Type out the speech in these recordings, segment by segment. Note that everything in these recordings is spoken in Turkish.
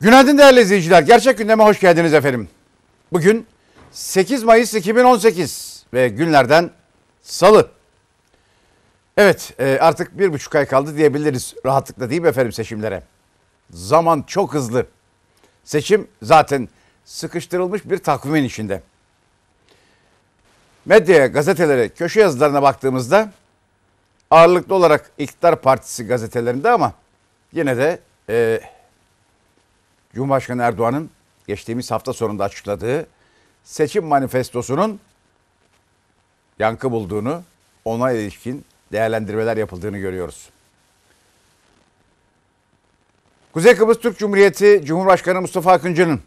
Günaydın değerli izleyiciler. Gerçek gündeme hoş geldiniz efendim. Bugün 8 Mayıs 2018 ve günlerden salı. Evet e, artık bir buçuk ay kaldı diyebiliriz rahatlıkla değil mi efendim seçimlere? Zaman çok hızlı. Seçim zaten sıkıştırılmış bir takvimin içinde. Medyaya, gazetelere, köşe yazılarına baktığımızda ağırlıklı olarak iktidar partisi gazetelerinde ama yine de e, Cumhurbaşkanı Erdoğan'ın geçtiğimiz hafta sonunda açıkladığı seçim manifestosunun yankı bulduğunu, ona ilişkin değerlendirmeler yapıldığını görüyoruz. Kuzey Kıbrıs Türk Cumhuriyeti Cumhurbaşkanı Mustafa Akıncı'nın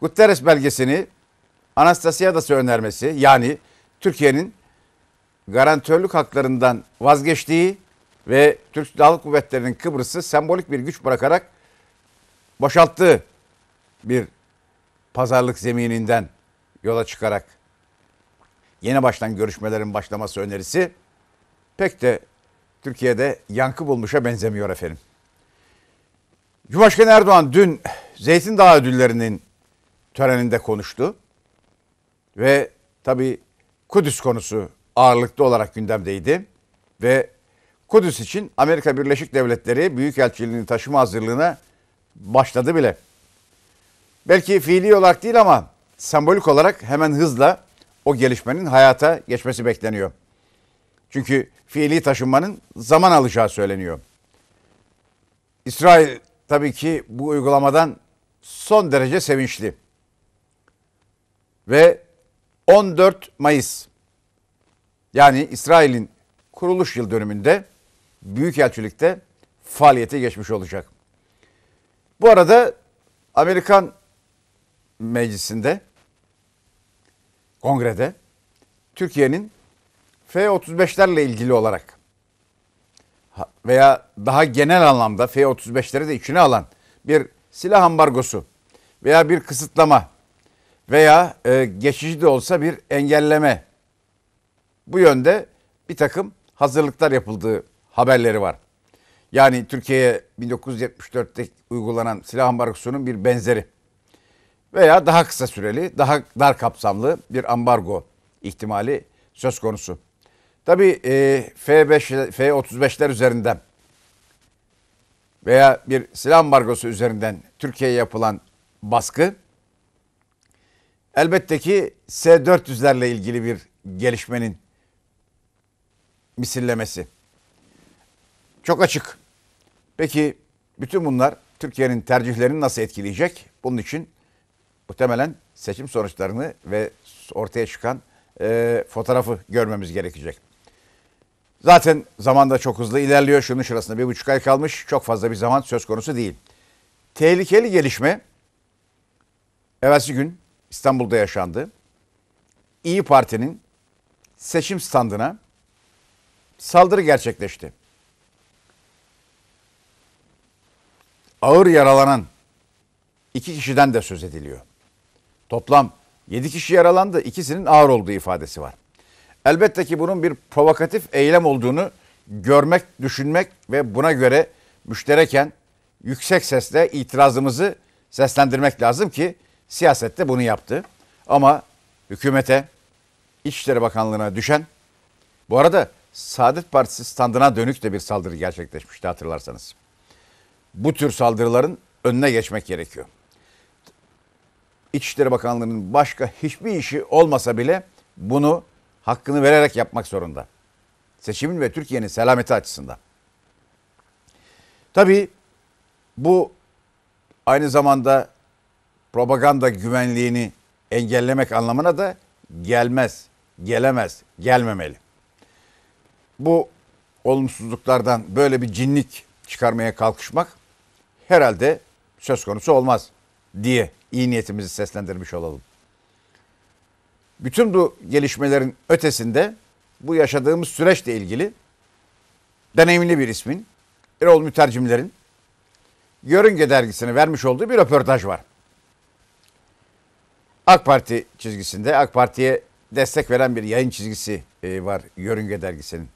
Guterres belgesini Anastasiadas'a önermesi yani Türkiye'nin garantörlük haklarından vazgeçtiği ve Türk Silahlı Kuvvetleri'nin Kıbrıs'ı sembolik bir güç bırakarak boşalttığı bir pazarlık zemininden yola çıkarak yeni baştan görüşmelerin başlaması önerisi pek de Türkiye'de yankı bulmuşa benzemiyor efendim. Cumhurbaşkanı Erdoğan dün Zeytin Dağı ödüllerinin töreninde konuştu. Ve tabii Kudüs konusu ağırlıklı olarak gündemdeydi. Ve Kudüs için Amerika Birleşik Devletleri Büyükelçiliğini taşıma hazırlığına başladı bile. Belki fiili olarak değil ama sembolik olarak hemen hızla o gelişmenin hayata geçmesi bekleniyor. Çünkü fiili taşınmanın zaman alacağı söyleniyor. İsrail tabii ki bu uygulamadan son derece sevinçli. Ve 14 Mayıs yani İsrail'in kuruluş yıl dönümünde Büyükelçilikte faaliyete geçmiş olacak. Bu arada Amerikan meclisinde kongrede Türkiye'nin F-35'lerle ilgili olarak veya daha genel anlamda F-35'leri de içine alan bir silah ambargosu veya bir kısıtlama veya e, geçici de olsa bir engelleme bu yönde bir takım hazırlıklar yapıldığı haberleri var. Yani Türkiye'ye 1974'te uygulanan silah ambargosunun bir benzeri veya daha kısa süreli, daha dar kapsamlı bir ambargo ihtimali söz konusu. Tabii e, F5, F-35'ler üzerinden veya bir silah ambargosu üzerinden Türkiye'ye yapılan baskı elbette ki S-400'lerle ilgili bir gelişmenin misillemesi. Çok açık. Peki bütün bunlar Türkiye'nin tercihlerini nasıl etkileyecek? Bunun için muhtemelen seçim sonuçlarını ve ortaya çıkan e, fotoğrafı görmemiz gerekecek. Zaten zaman da çok hızlı ilerliyor. Şunun şurasında bir buçuk ay kalmış. Çok fazla bir zaman söz konusu değil. Tehlikeli gelişme evvelsi gün İstanbul'da yaşandı. İyi Parti'nin seçim standına saldırı gerçekleşti. Ağır yaralanan iki kişiden de söz ediliyor. Toplam yedi kişi yaralandı, ikisinin ağır olduğu ifadesi var. Elbette ki bunun bir provokatif eylem olduğunu görmek, düşünmek ve buna göre müştereken yüksek sesle itirazımızı seslendirmek lazım ki siyasette bunu yaptı. Ama hükümete, İçişleri Bakanlığı'na düşen, bu arada Saadet Partisi standına dönük de bir saldırı gerçekleşmişti hatırlarsanız. Bu tür saldırıların önüne geçmek gerekiyor. İçişleri Bakanlığı'nın başka hiçbir işi olmasa bile bunu hakkını vererek yapmak zorunda. Seçimin ve Türkiye'nin selameti açısından. Tabii bu aynı zamanda propaganda güvenliğini engellemek anlamına da gelmez, gelemez, gelmemeli. Bu olumsuzluklardan böyle bir cinlik çıkarmaya kalkışmak herhalde söz konusu olmaz diye iyi niyetimizi seslendirmiş olalım. Bütün bu gelişmelerin ötesinde bu yaşadığımız süreçle ilgili deneyimli bir ismin Erol Mütercimler'in Yörünge dergisine vermiş olduğu bir röportaj var. AK Parti çizgisinde AK Parti'ye destek veren bir yayın çizgisi e, var Yörünge dergisinin.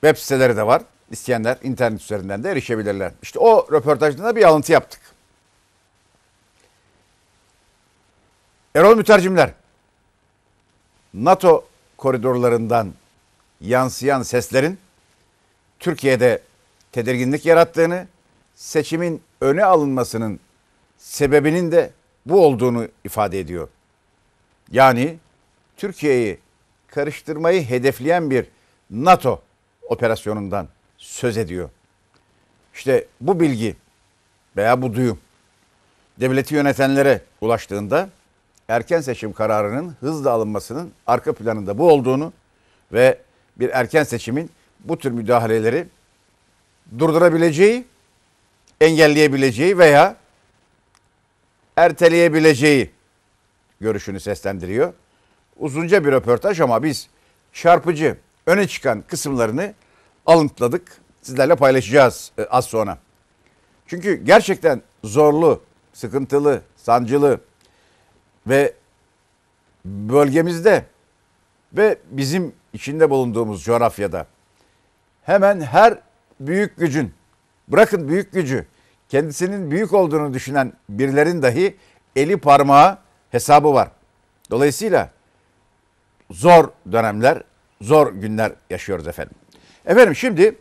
Web siteleri de var. İsteyenler internet üzerinden de erişebilirler. İşte o röportajda da bir alıntı yaptık. Erol Mütercimler, NATO koridorlarından yansıyan seslerin Türkiye'de tedirginlik yarattığını, seçimin öne alınmasının sebebinin de bu olduğunu ifade ediyor. Yani Türkiye'yi karıştırmayı hedefleyen bir NATO operasyonundan söz ediyor. İşte bu bilgi veya bu duyum devleti yönetenlere ulaştığında erken seçim kararının hızla alınmasının arka planında bu olduğunu ve bir erken seçimin bu tür müdahaleleri durdurabileceği, engelleyebileceği veya erteleyebileceği görüşünü seslendiriyor. Uzunca bir röportaj ama biz çarpıcı, öne çıkan kısımlarını alıntıladık. Sizlerle paylaşacağız e, az sonra. Çünkü gerçekten zorlu, sıkıntılı, sancılı ve bölgemizde ve bizim içinde bulunduğumuz coğrafyada hemen her büyük gücün, bırakın büyük gücü, kendisinin büyük olduğunu düşünen birilerin dahi eli parmağı hesabı var. Dolayısıyla zor dönemler, zor günler yaşıyoruz efendim. Efendim şimdi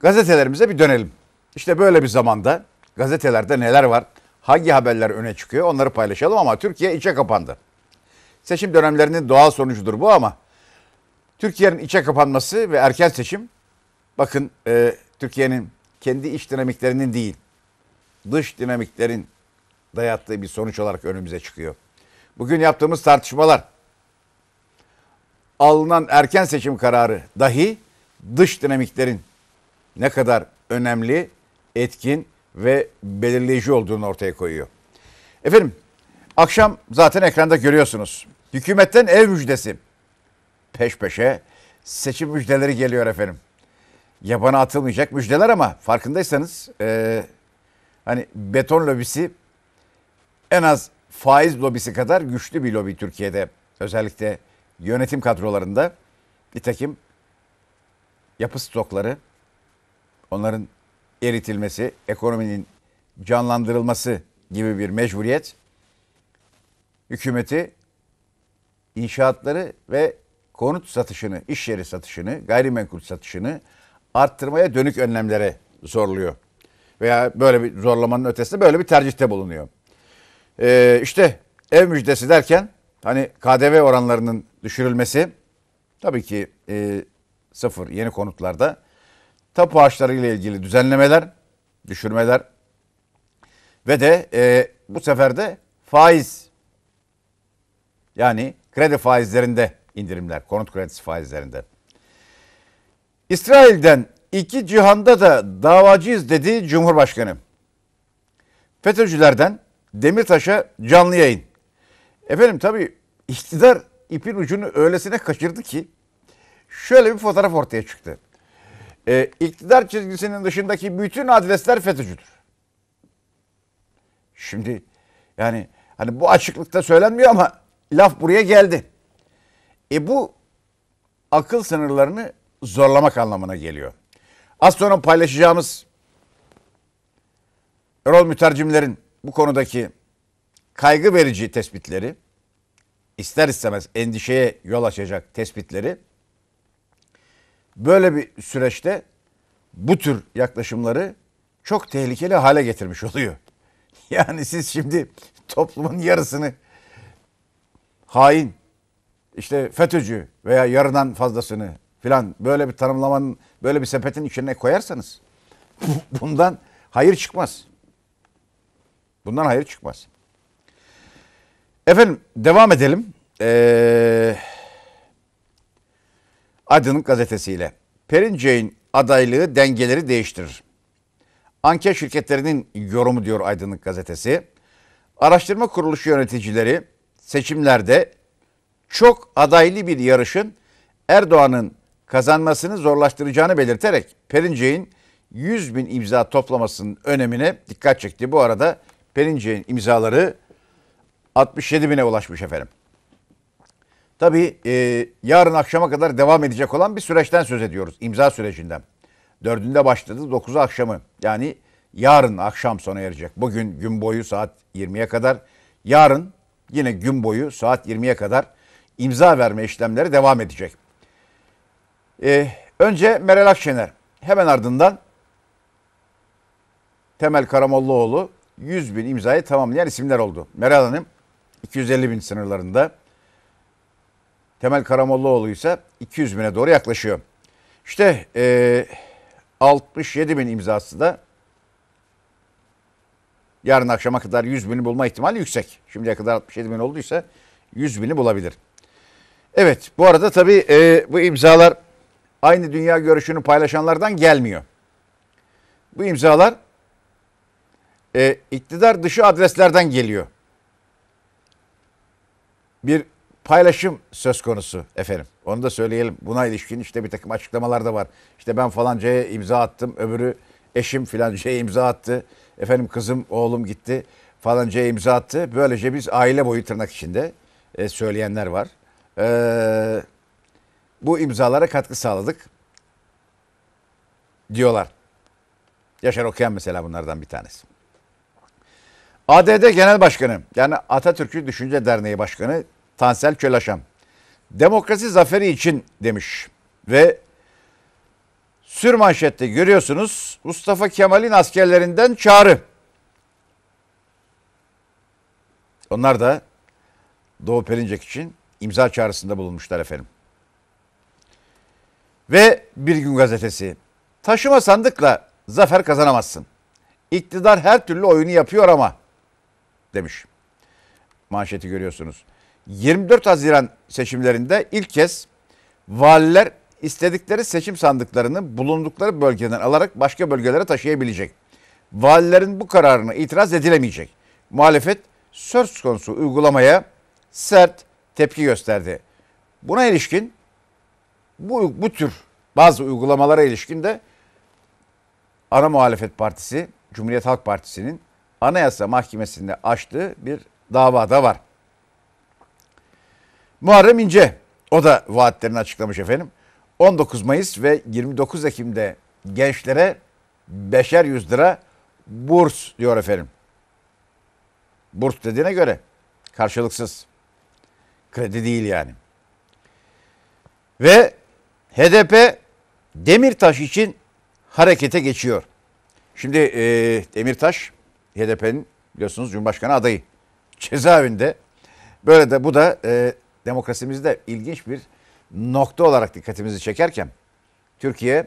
gazetelerimize bir dönelim. İşte böyle bir zamanda gazetelerde neler var? Hangi haberler öne çıkıyor? Onları paylaşalım ama Türkiye içe kapandı. Seçim dönemlerinin doğal sonucudur bu ama Türkiye'nin içe kapanması ve erken seçim bakın e, Türkiye'nin kendi iç dinamiklerinin değil dış dinamiklerin dayattığı bir sonuç olarak önümüze çıkıyor. Bugün yaptığımız tartışmalar alınan erken seçim kararı dahi dış dinamiklerin ne kadar önemli, etkin ve belirleyici olduğunu ortaya koyuyor. Efendim akşam zaten ekranda görüyorsunuz. Hükümetten ev müjdesi. Peş peşe seçim müjdeleri geliyor efendim. Yabana atılmayacak müjdeler ama farkındaysanız e, hani beton lobisi en az faiz lobisi kadar güçlü bir lobi Türkiye'de. Özellikle yönetim kadrolarında. Nitekim yapı stokları, onların eritilmesi, ekonominin canlandırılması gibi bir mecburiyet hükümeti inşaatları ve konut satışını, iş yeri satışını, gayrimenkul satışını arttırmaya dönük önlemlere zorluyor. Veya böyle bir zorlamanın ötesinde böyle bir tercihte bulunuyor. Ee, işte ev müjdesi derken hani KDV oranlarının düşürülmesi tabii ki e, sıfır yeni konutlarda tapu ağaçları ile ilgili düzenlemeler, düşürmeler ve de e, bu sefer de faiz yani kredi faizlerinde indirimler, konut kredisi faizlerinde. İsrail'den iki cihanda da davacıyız dedi Cumhurbaşkanı. FETÖ'cülerden Demirtaş'a canlı yayın. Efendim tabii iktidar ipin ucunu öylesine kaçırdı ki şöyle bir fotoğraf ortaya çıktı. Ee, iktidar çizgisinin dışındaki bütün adresler FETÖ'cüdür. Şimdi yani hani bu açıklıkta söylenmiyor ama laf buraya geldi. E bu akıl sınırlarını zorlamak anlamına geliyor. Az sonra paylaşacağımız Erol mütercimlerin bu konudaki kaygı verici tespitleri, ister istemez endişeye yol açacak tespitleri böyle bir süreçte bu tür yaklaşımları çok tehlikeli hale getirmiş oluyor. Yani siz şimdi toplumun yarısını hain, işte FETÖ'cü veya yarıdan fazlasını filan böyle bir tanımlamanın böyle bir sepetin içine koyarsanız bundan hayır çıkmaz. Bundan hayır çıkmaz. Efendim devam edelim. Ee, Aydınlık gazetesiyle. Perinçek'in adaylığı dengeleri değiştirir. Anket şirketlerinin yorumu diyor Aydınlık gazetesi. Araştırma kuruluşu yöneticileri seçimlerde çok adaylı bir yarışın Erdoğan'ın kazanmasını zorlaştıracağını belirterek Perinçek'in 100 bin imza toplamasının önemine dikkat çekti. Bu arada Perinçek'in imzaları 67 bine ulaşmış efendim. Tabii e, yarın akşama kadar devam edecek olan bir süreçten söz ediyoruz. imza sürecinden. Dördünde başladı 9'u akşamı. Yani yarın akşam sona erecek. Bugün gün boyu saat 20'ye kadar. Yarın yine gün boyu saat 20'ye kadar imza verme işlemleri devam edecek. Ee, önce Meral Akşener. Hemen ardından Temel Karamollaoğlu 100 bin imzayı tamamlayan isimler oldu. Meral Hanım 250 bin sınırlarında. Temel Karamollaoğlu ise 200 bine doğru yaklaşıyor. İşte e, 67 bin imzası da yarın akşama kadar 100 bini bulma ihtimali yüksek. Şimdiye kadar 67 bin olduysa 100 bini bulabilir. Evet bu arada tabii e, bu imzalar aynı dünya görüşünü paylaşanlardan gelmiyor. Bu imzalar e, iktidar dışı adreslerden geliyor. Bir paylaşım söz konusu efendim. Onu da söyleyelim. Buna ilişkin işte bir takım açıklamalar da var. İşte ben falancaya imza attım. Öbürü eşim filancaya imza attı. Efendim kızım oğlum gitti falancaya imza attı. Böylece biz aile boyu tırnak içinde e, söyleyenler var. E, bu imzalara katkı sağladık diyorlar. Yaşar Okuyan mesela bunlardan bir tanesi. ADD Genel Başkanı yani Atatürk'ü Düşünce Derneği Başkanı Tansel Çölaşan. Demokrasi zaferi için demiş ve sür manşette görüyorsunuz Mustafa Kemal'in askerlerinden çağrı. Onlar da Doğu Perinçek için imza çağrısında bulunmuşlar efendim. Ve Bir Gün Gazetesi. Taşıma sandıkla zafer kazanamazsın. İktidar her türlü oyunu yapıyor ama demiş. Manşeti görüyorsunuz. 24 Haziran seçimlerinde ilk kez valiler istedikleri seçim sandıklarını bulundukları bölgeden alarak başka bölgelere taşıyabilecek. Valilerin bu kararına itiraz edilemeyecek. Muhalefet söz konusu uygulamaya sert tepki gösterdi. Buna ilişkin bu, bu tür bazı uygulamalara ilişkin de ana muhalefet partisi Cumhuriyet Halk Partisi'nin Anayasa Mahkemesi'nde açtığı bir davada var. Muharrem İnce o da vaatlerini açıklamış efendim. 19 Mayıs ve 29 Ekim'de gençlere beşer yüz lira burs diyor efendim. Burs dediğine göre karşılıksız. Kredi değil yani. Ve HDP Demirtaş için harekete geçiyor. Şimdi e, Demirtaş HDP'nin biliyorsunuz Cumhurbaşkanı adayı. Cezaevinde. Böyle de bu da e, demokrasimizde ilginç bir nokta olarak dikkatimizi çekerken Türkiye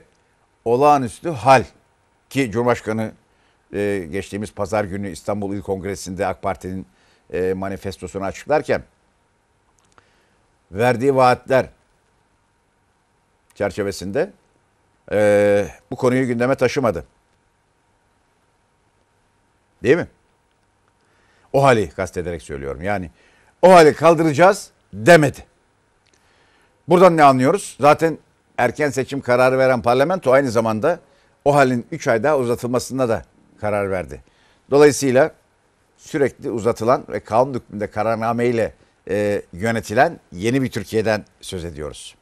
olağanüstü hal ki Cumhurbaşkanı e, geçtiğimiz pazar günü İstanbul İl Kongresi'nde AK Parti'nin e, manifestosunu açıklarken verdiği vaatler çerçevesinde e, bu konuyu gündeme taşımadı. Değil mi? O hali kastederek söylüyorum. Yani o hali kaldıracağız demedi. Buradan ne anlıyoruz? Zaten erken seçim kararı veren parlamento aynı zamanda o halin 3 ay daha uzatılmasına da karar verdi. Dolayısıyla sürekli uzatılan ve kanun hükmünde kararname ile e, yönetilen yeni bir Türkiye'den söz ediyoruz.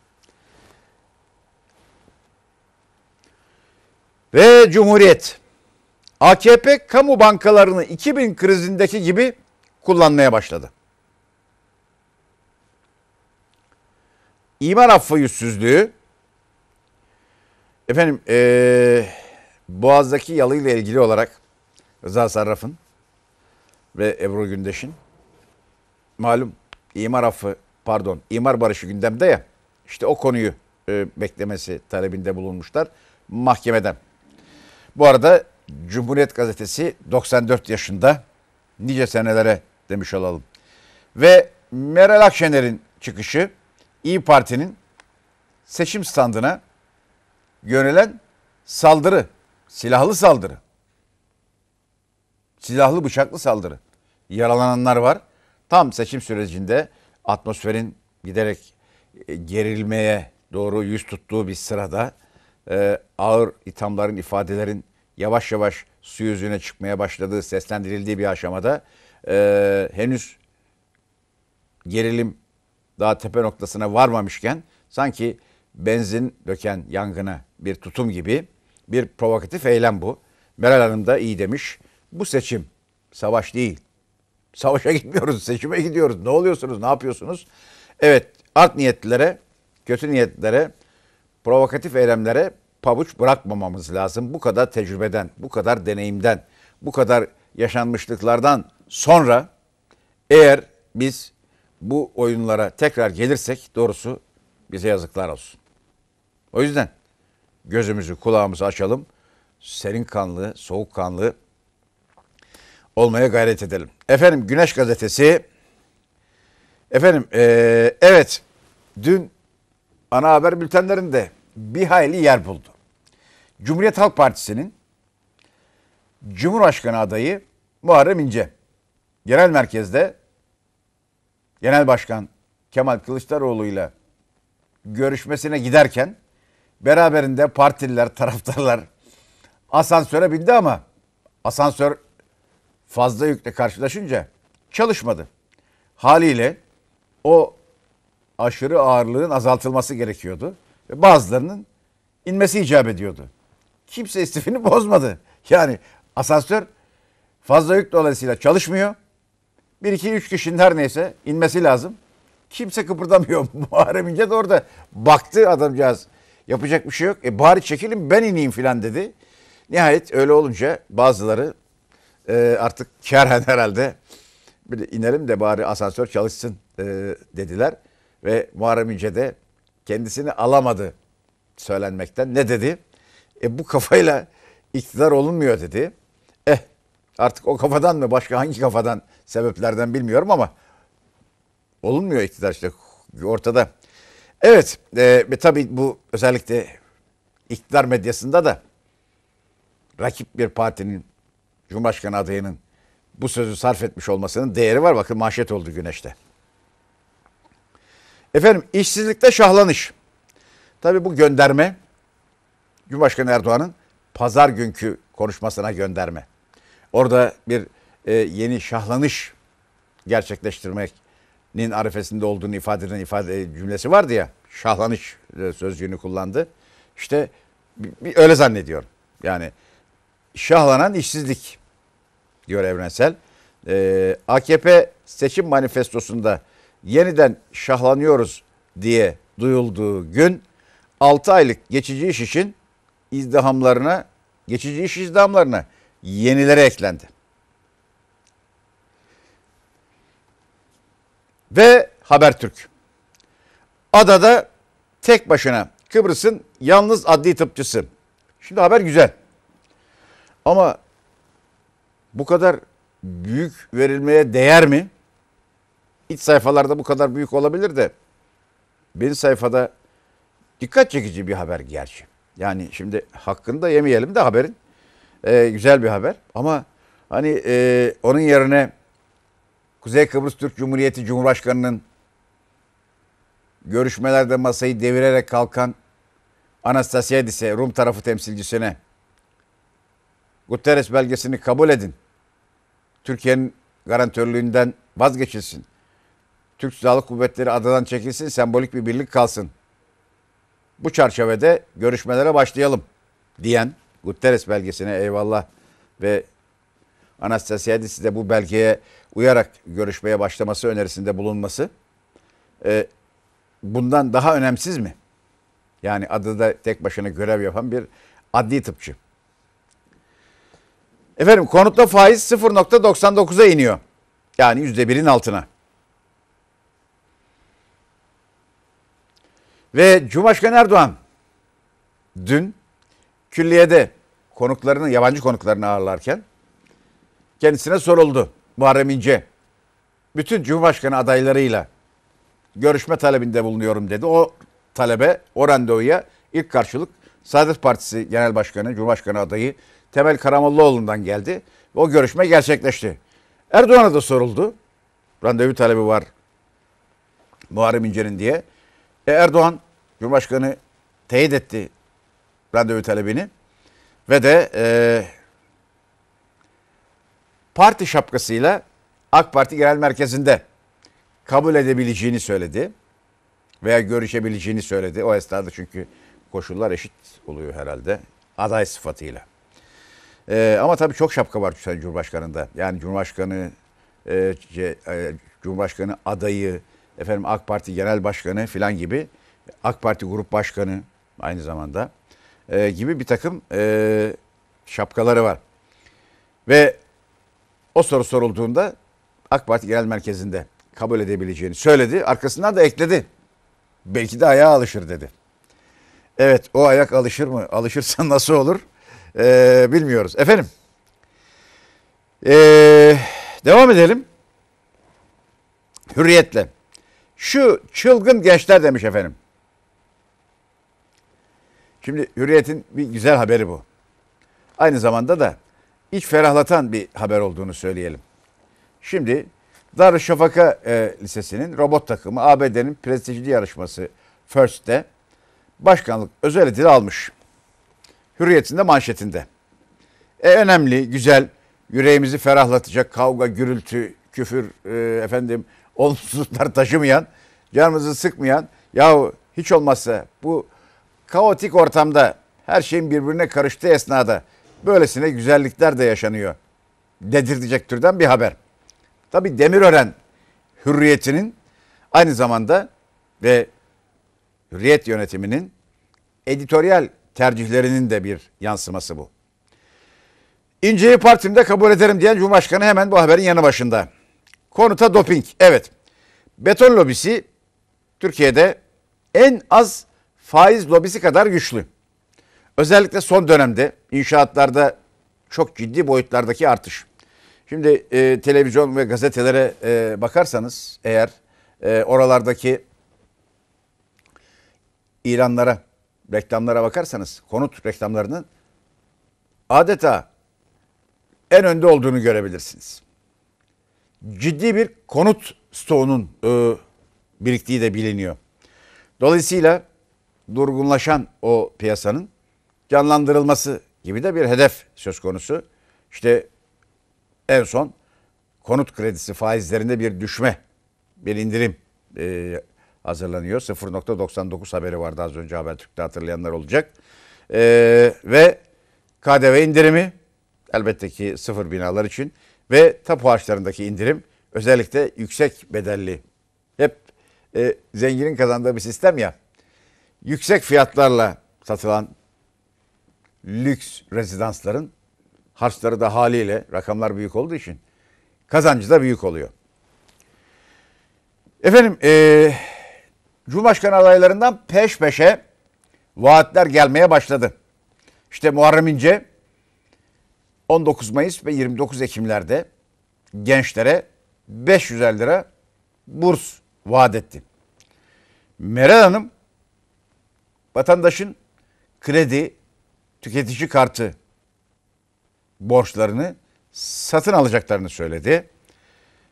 Ve Cumhuriyet AKP kamu bankalarını 2000 krizindeki gibi kullanmaya başladı. İmar affı yüzsüzlüğü efendim ee, Boğaz'daki yalıyla ilgili olarak Rıza Sarraf'ın ve Ebru Gündeş'in malum imar affı pardon imar barışı gündemde ya işte o konuyu e, beklemesi talebinde bulunmuşlar mahkemeden. Bu arada Cumhuriyet Gazetesi 94 yaşında nice senelere demiş olalım. Ve Meral Akşener'in çıkışı İyi Parti'nin seçim standına yönelen saldırı, silahlı saldırı. Silahlı bıçaklı saldırı. Yaralananlar var. Tam seçim sürecinde atmosferin giderek e, gerilmeye doğru yüz tuttuğu bir sırada e, ağır ithamların, ifadelerin yavaş yavaş su yüzüne çıkmaya başladığı, seslendirildiği bir aşamada e, henüz gerilim daha tepe noktasına varmamışken sanki benzin döken yangına bir tutum gibi bir provokatif eylem bu. Meral Hanım da iyi demiş. Bu seçim savaş değil. Savaşa gitmiyoruz, seçime gidiyoruz. Ne oluyorsunuz, ne yapıyorsunuz? Evet, art niyetlilere, kötü niyetlilere, provokatif eylemlere pabuç bırakmamamız lazım. Bu kadar tecrübeden, bu kadar deneyimden, bu kadar yaşanmışlıklardan sonra eğer biz bu oyunlara tekrar gelirsek doğrusu bize yazıklar olsun. O yüzden gözümüzü kulağımızı açalım. Serin kanlı, soğuk kanlı olmaya gayret edelim. Efendim Güneş Gazetesi. Efendim ee, evet dün ana haber bültenlerinde bir hayli yer buldu. Cumhuriyet Halk Partisi'nin Cumhurbaşkanı adayı Muharrem İnce genel merkezde Genel Başkan Kemal Kılıçdaroğlu ile görüşmesine giderken beraberinde partililer, taraftarlar asansöre bindi ama asansör fazla yükle karşılaşınca çalışmadı. Haliyle o aşırı ağırlığın azaltılması gerekiyordu ve bazılarının inmesi icap ediyordu. Kimse istifini bozmadı. Yani asansör fazla yük dolayısıyla çalışmıyor. Bir iki üç kişinin her neyse inmesi lazım. Kimse kıpırdamıyor. Muharrem İnce de orada baktı adamcağız. Yapacak bir şey yok. E bari çekilin ben ineyim filan dedi. Nihayet öyle olunca bazıları e, artık kârhen herhalde bir inelim de bari asansör çalışsın e, dediler. Ve Muharrem İnce de kendisini alamadı söylenmekten. Ne dedi? E bu kafayla iktidar olunmuyor dedi. Eh artık o kafadan mı başka hangi kafadan sebeplerden bilmiyorum ama olunmuyor iktidar işte ortada. Evet e, tabii bu özellikle iktidar medyasında da rakip bir partinin Cumhurbaşkanı adayının bu sözü sarf etmiş olmasının değeri var. Bakın manşet oldu güneşte. Efendim işsizlikte şahlanış. Tabii bu gönderme Cumhurbaşkanı Erdoğan'ın pazar günkü konuşmasına gönderme. Orada bir e, yeni şahlanış gerçekleştirmenin arifesinde olduğunu ifade eden ifade cümlesi vardı ya. Şahlanış e, sözcüğünü kullandı. İşte öyle zannediyorum. Yani şahlanan işsizlik diyor Evrensel. Ee, AKP seçim manifestosunda yeniden şahlanıyoruz diye duyulduğu gün 6 aylık geçici iş için izdihamlarına, geçici iş izdihamlarına yenileri eklendi. Ve Habertürk. Adada tek başına Kıbrıs'ın yalnız adli tıpçısı. Şimdi haber güzel. Ama bu kadar büyük verilmeye değer mi? İç sayfalarda bu kadar büyük olabilir de benim sayfada dikkat çekici bir haber gerçi. Yani şimdi hakkını da yemeyelim de haberin. Ee, güzel bir haber ama hani e, onun yerine Kuzey Kıbrıs Türk Cumhuriyeti Cumhurbaşkanı'nın görüşmelerde masayı devirerek kalkan Anastasiadis'e Rum tarafı temsilcisine Guterres belgesini kabul edin. Türkiye'nin garantörlüğünden vazgeçilsin. Türk Silahlı Kuvvetleri adadan çekilsin, sembolik bir birlik kalsın. Bu çerçevede görüşmelere başlayalım diyen Guterres belgesine eyvallah ve Anastasiadis'i de bu belgeye uyarak görüşmeye başlaması önerisinde bulunması e, bundan daha önemsiz mi? Yani adada tek başına görev yapan bir adli tıpçı. Efendim konutta faiz 0.99'a iniyor. Yani %1'in altına. Ve Cumhurbaşkanı Erdoğan dün külliyede konuklarını, yabancı konuklarını ağırlarken kendisine soruldu. Muharrem İnce bütün Cumhurbaşkanı adaylarıyla görüşme talebinde bulunuyorum dedi. O talebe, o randevuya ilk karşılık Saadet Partisi Genel Başkanı, Cumhurbaşkanı adayı Temel Karamollaoğlu'ndan geldi. O görüşme gerçekleşti. Erdoğan'a da soruldu. Randevu talebi var Muharrem İnce'nin diye. E Erdoğan Cumhurbaşkanı teyit etti randevu talebini ve de e, parti şapkasıyla AK Parti Genel Merkezi'nde kabul edebileceğini söyledi veya görüşebileceğini söyledi. O esnada çünkü koşullar eşit oluyor herhalde. aday sıfatıyla. Ee, ama tabii çok şapka var Cumhurbaşkanı'nda. Yani Cumhurbaşkanı, e, e, Cumhurbaşkanı adayı, efendim AK Parti Genel Başkanı filan gibi, AK Parti Grup Başkanı aynı zamanda e, gibi bir takım e, şapkaları var. Ve o soru sorulduğunda AK Parti Genel Merkezi'nde kabul edebileceğini söyledi. Arkasından da ekledi. Belki de ayağa alışır dedi. Evet o ayak alışır mı? Alışırsa nasıl olur? Ee, bilmiyoruz. Efendim. Ee, devam edelim. Hürriyetle. Şu çılgın gençler demiş efendim. Şimdi Hürriyet'in bir güzel haberi bu. Aynı zamanda da iç ferahlatan bir haber olduğunu söyleyelim. Şimdi Darüşşafaka e, Lisesi'nin robot takımı ABD'nin prestijli yarışması First'te başkanlık özel ödülü almış. Hürriyet'in manşetinde. E, önemli, güzel, yüreğimizi ferahlatacak kavga, gürültü, küfür, e, efendim olumsuzluklar taşımayan, canımızı sıkmayan, yahu hiç olmazsa bu kaotik ortamda her şeyin birbirine karıştığı esnada böylesine güzellikler de yaşanıyor dedirtecek türden bir haber. Tabi Demirören hürriyetinin aynı zamanda ve hürriyet yönetiminin editoryal tercihlerinin de bir yansıması bu. İnceyi partimde kabul ederim diyen Cumhurbaşkanı hemen bu haberin yanı başında. Konuta doping. Evet. Beton lobisi Türkiye'de en az faiz lobisi kadar güçlü. Özellikle son dönemde inşaatlarda çok ciddi boyutlardaki artış. Şimdi e, televizyon ve gazetelere e, bakarsanız eğer e, oralardaki ilanlara, reklamlara bakarsanız konut reklamlarının adeta en önde olduğunu görebilirsiniz. Ciddi bir konut stoğunun e, biriktiği de biliniyor. Dolayısıyla durgunlaşan o piyasanın canlandırılması gibi de bir hedef söz konusu. İşte en son konut kredisi faizlerinde bir düşme, bir indirim e, hazırlanıyor. 0.99 haberi vardı az önce Habertürk'te hatırlayanlar olacak. E, ve KDV indirimi elbette ki sıfır binalar için ve tapu harçlarındaki indirim özellikle yüksek bedelli. Hep e, zenginin kazandığı bir sistem ya. Yüksek fiyatlarla satılan lüks rezidansların harçları da haliyle rakamlar büyük olduğu için kazancı da büyük oluyor. Efendim e, Cumhurbaşkanı adaylarından peş peşe vaatler gelmeye başladı. İşte Muharrem İnce 19 Mayıs ve 29 Ekimlerde gençlere 500 lira burs vaat etti. Meral Hanım vatandaşın kredi, tüketici kartı borçlarını satın alacaklarını söyledi.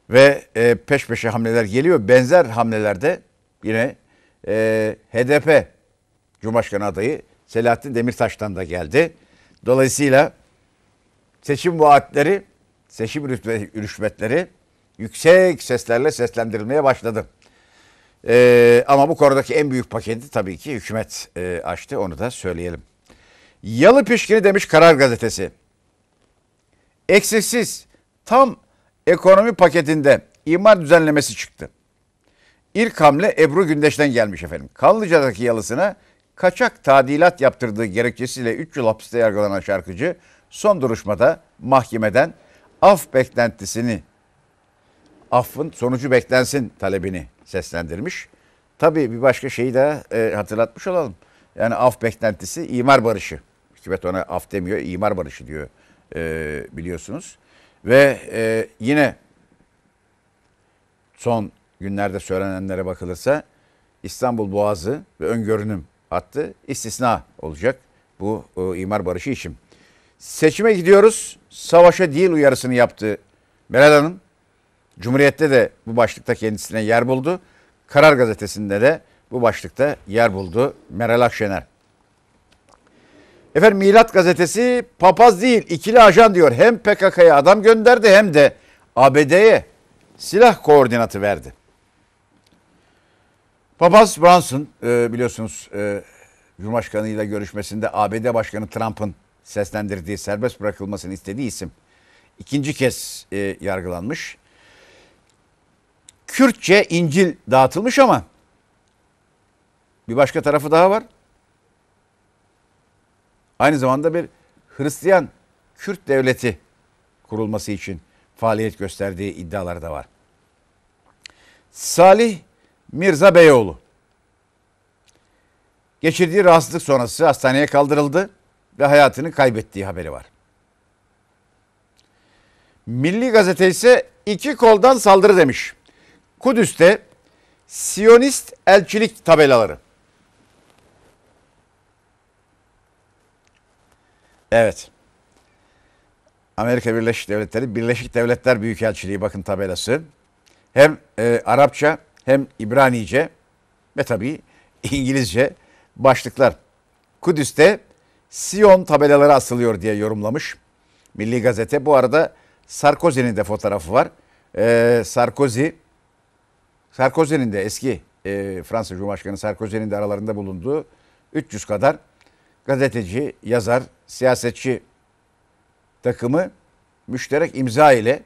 Ve e, peş peşe hamleler geliyor. Benzer hamlelerde yine e, HDP Cumhurbaşkanı adayı Selahattin Demirtaş'tan da geldi. Dolayısıyla seçim vaatleri, seçim rüşvetleri yüksek seslerle seslendirilmeye başladı. Ee, ama bu konudaki en büyük paketi tabii ki hükümet e, açtı onu da söyleyelim. Yalı pişkini demiş Karar Gazetesi eksiksiz tam ekonomi paketinde imar düzenlemesi çıktı. İlk hamle Ebru Gündeş'ten gelmiş efendim. Kanlıca'daki yalısına kaçak tadilat yaptırdığı gerekçesiyle 3 yıl hapiste yargılanan şarkıcı son duruşmada mahkemeden af beklentisini, affın sonucu beklensin talebini seslendirmiş. Tabii bir başka şeyi de e, hatırlatmış olalım. Yani af beklentisi imar barışı. Hükümet ona af demiyor, imar barışı diyor e, biliyorsunuz. Ve e, yine son günlerde söylenenlere bakılırsa İstanbul Boğazı ve öngörünüm hattı istisna olacak bu e, imar barışı için. Seçime gidiyoruz. Savaşa değil uyarısını yaptı Meral Hanım. Cumhuriyet'te de bu başlıkta kendisine yer buldu. Karar Gazetesi'nde de bu başlıkta yer buldu Meral Akşener. Efendim Milat gazetesi papaz değil ikili ajan diyor. Hem PKK'ya adam gönderdi hem de ABD'ye silah koordinatı verdi. Papaz Brunson e, biliyorsunuz e, Cumhurbaşkanı ile görüşmesinde ABD Başkanı Trump'ın seslendirdiği serbest bırakılmasını istediği isim ikinci kez e, yargılanmış. Kürtçe İncil dağıtılmış ama bir başka tarafı daha var. Aynı zamanda bir Hristiyan Kürt devleti kurulması için faaliyet gösterdiği iddiaları da var. Salih Mirza Beyoğlu geçirdiği rahatsızlık sonrası hastaneye kaldırıldı ve hayatını kaybettiği haberi var. Milli Gazete ise iki koldan saldırı demiş. Kudüs'te Siyonist elçilik tabelaları. Evet. Amerika Birleşik Devletleri Birleşik Devletler Büyükelçiliği bakın tabelası. Hem e, Arapça hem İbranice ve tabii İngilizce başlıklar. Kudüs'te Siyon tabelaları asılıyor diye yorumlamış Milli Gazete. Bu arada Sarkozy'nin de fotoğrafı var. Ee, Sarkozy, Sarkozy'nin de eski e, Fransa Cumhurbaşkanı Sarkozy'nin de aralarında bulunduğu 300 kadar gazeteci, yazar, siyasetçi takımı müşterek imza ile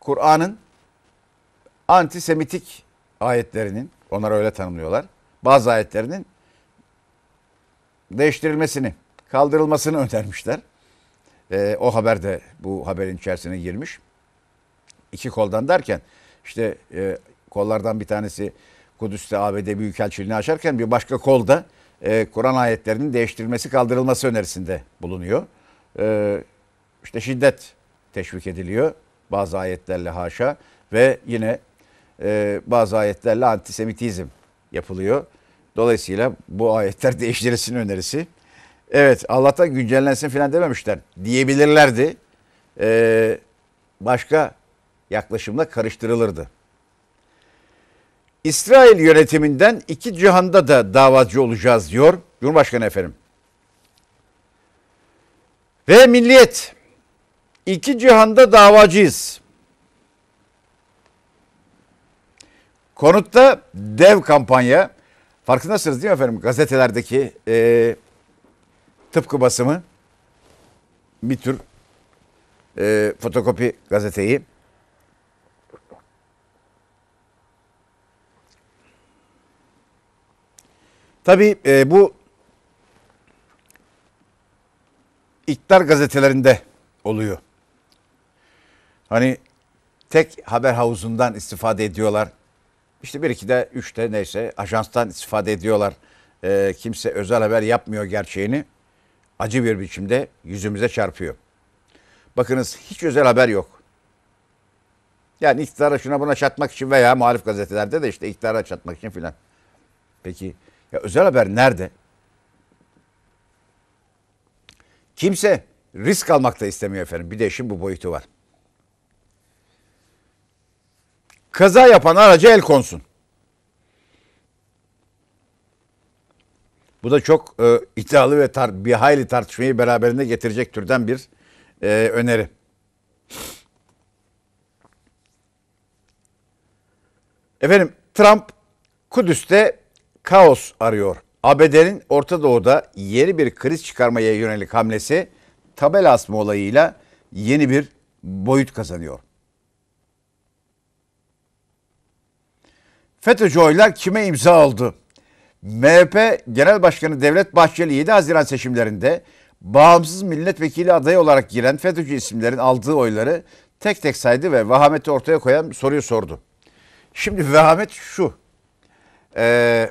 Kur'an'ın antisemitik ayetlerinin, onları öyle tanımlıyorlar, bazı ayetlerinin değiştirilmesini, kaldırılmasını önermişler. E, o haber de bu haberin içerisine girmiş. İki koldan derken işte e, kollardan bir tanesi Kudüs'te ABD Büyükelçiliğini açarken bir başka kolda e, Kur'an ayetlerinin değiştirilmesi kaldırılması önerisinde bulunuyor. E, işte şiddet teşvik ediliyor bazı ayetlerle haşa ve yine e, bazı ayetlerle antisemitizm yapılıyor. Dolayısıyla bu ayetler değiştirilsin önerisi. Evet Allah'tan güncellensin falan dememişler. Diyebilirlerdi. Ee, başka yaklaşımla karıştırılırdı. İsrail yönetiminden iki cihanda da davacı olacağız diyor Cumhurbaşkanı efendim. Ve milliyet iki cihanda davacıyız. Konutta dev kampanya. Farkındasınız değil mi efendim? Gazetelerdeki e, tıpkı basımı bir tür e, fotokopi gazeteyi Tabii e, bu iktidar gazetelerinde oluyor. Hani tek haber havuzundan istifade ediyorlar. İşte bir iki de üçte neyse ajanstan istifade ediyorlar. E, kimse özel haber yapmıyor gerçeğini. Acı bir biçimde yüzümüze çarpıyor. Bakınız hiç özel haber yok. Yani iktidara şuna buna çatmak için veya muhalif gazetelerde de işte iktidara çatmak için filan. Peki ya özel haber nerede? Kimse risk almak da istemiyor efendim. Bir de işin bu boyutu var. Kaza yapan araca el konsun. Bu da çok e, iddialı ve tar- bir hayli tartışmayı beraberinde getirecek türden bir e, öneri. Efendim Trump Kudüs'te kaos arıyor. ABD'nin Orta Doğu'da yeni bir kriz çıkarmaya yönelik hamlesi tabela asma olayıyla yeni bir boyut kazanıyor. FETÖ'cü oylar kime imza aldı? MHP Genel Başkanı Devlet Bahçeli 7 Haziran seçimlerinde bağımsız milletvekili adayı olarak giren FETÖ'cü isimlerin aldığı oyları tek tek saydı ve vehameti ortaya koyan soruyu sordu. Şimdi vehamet şu. Ee,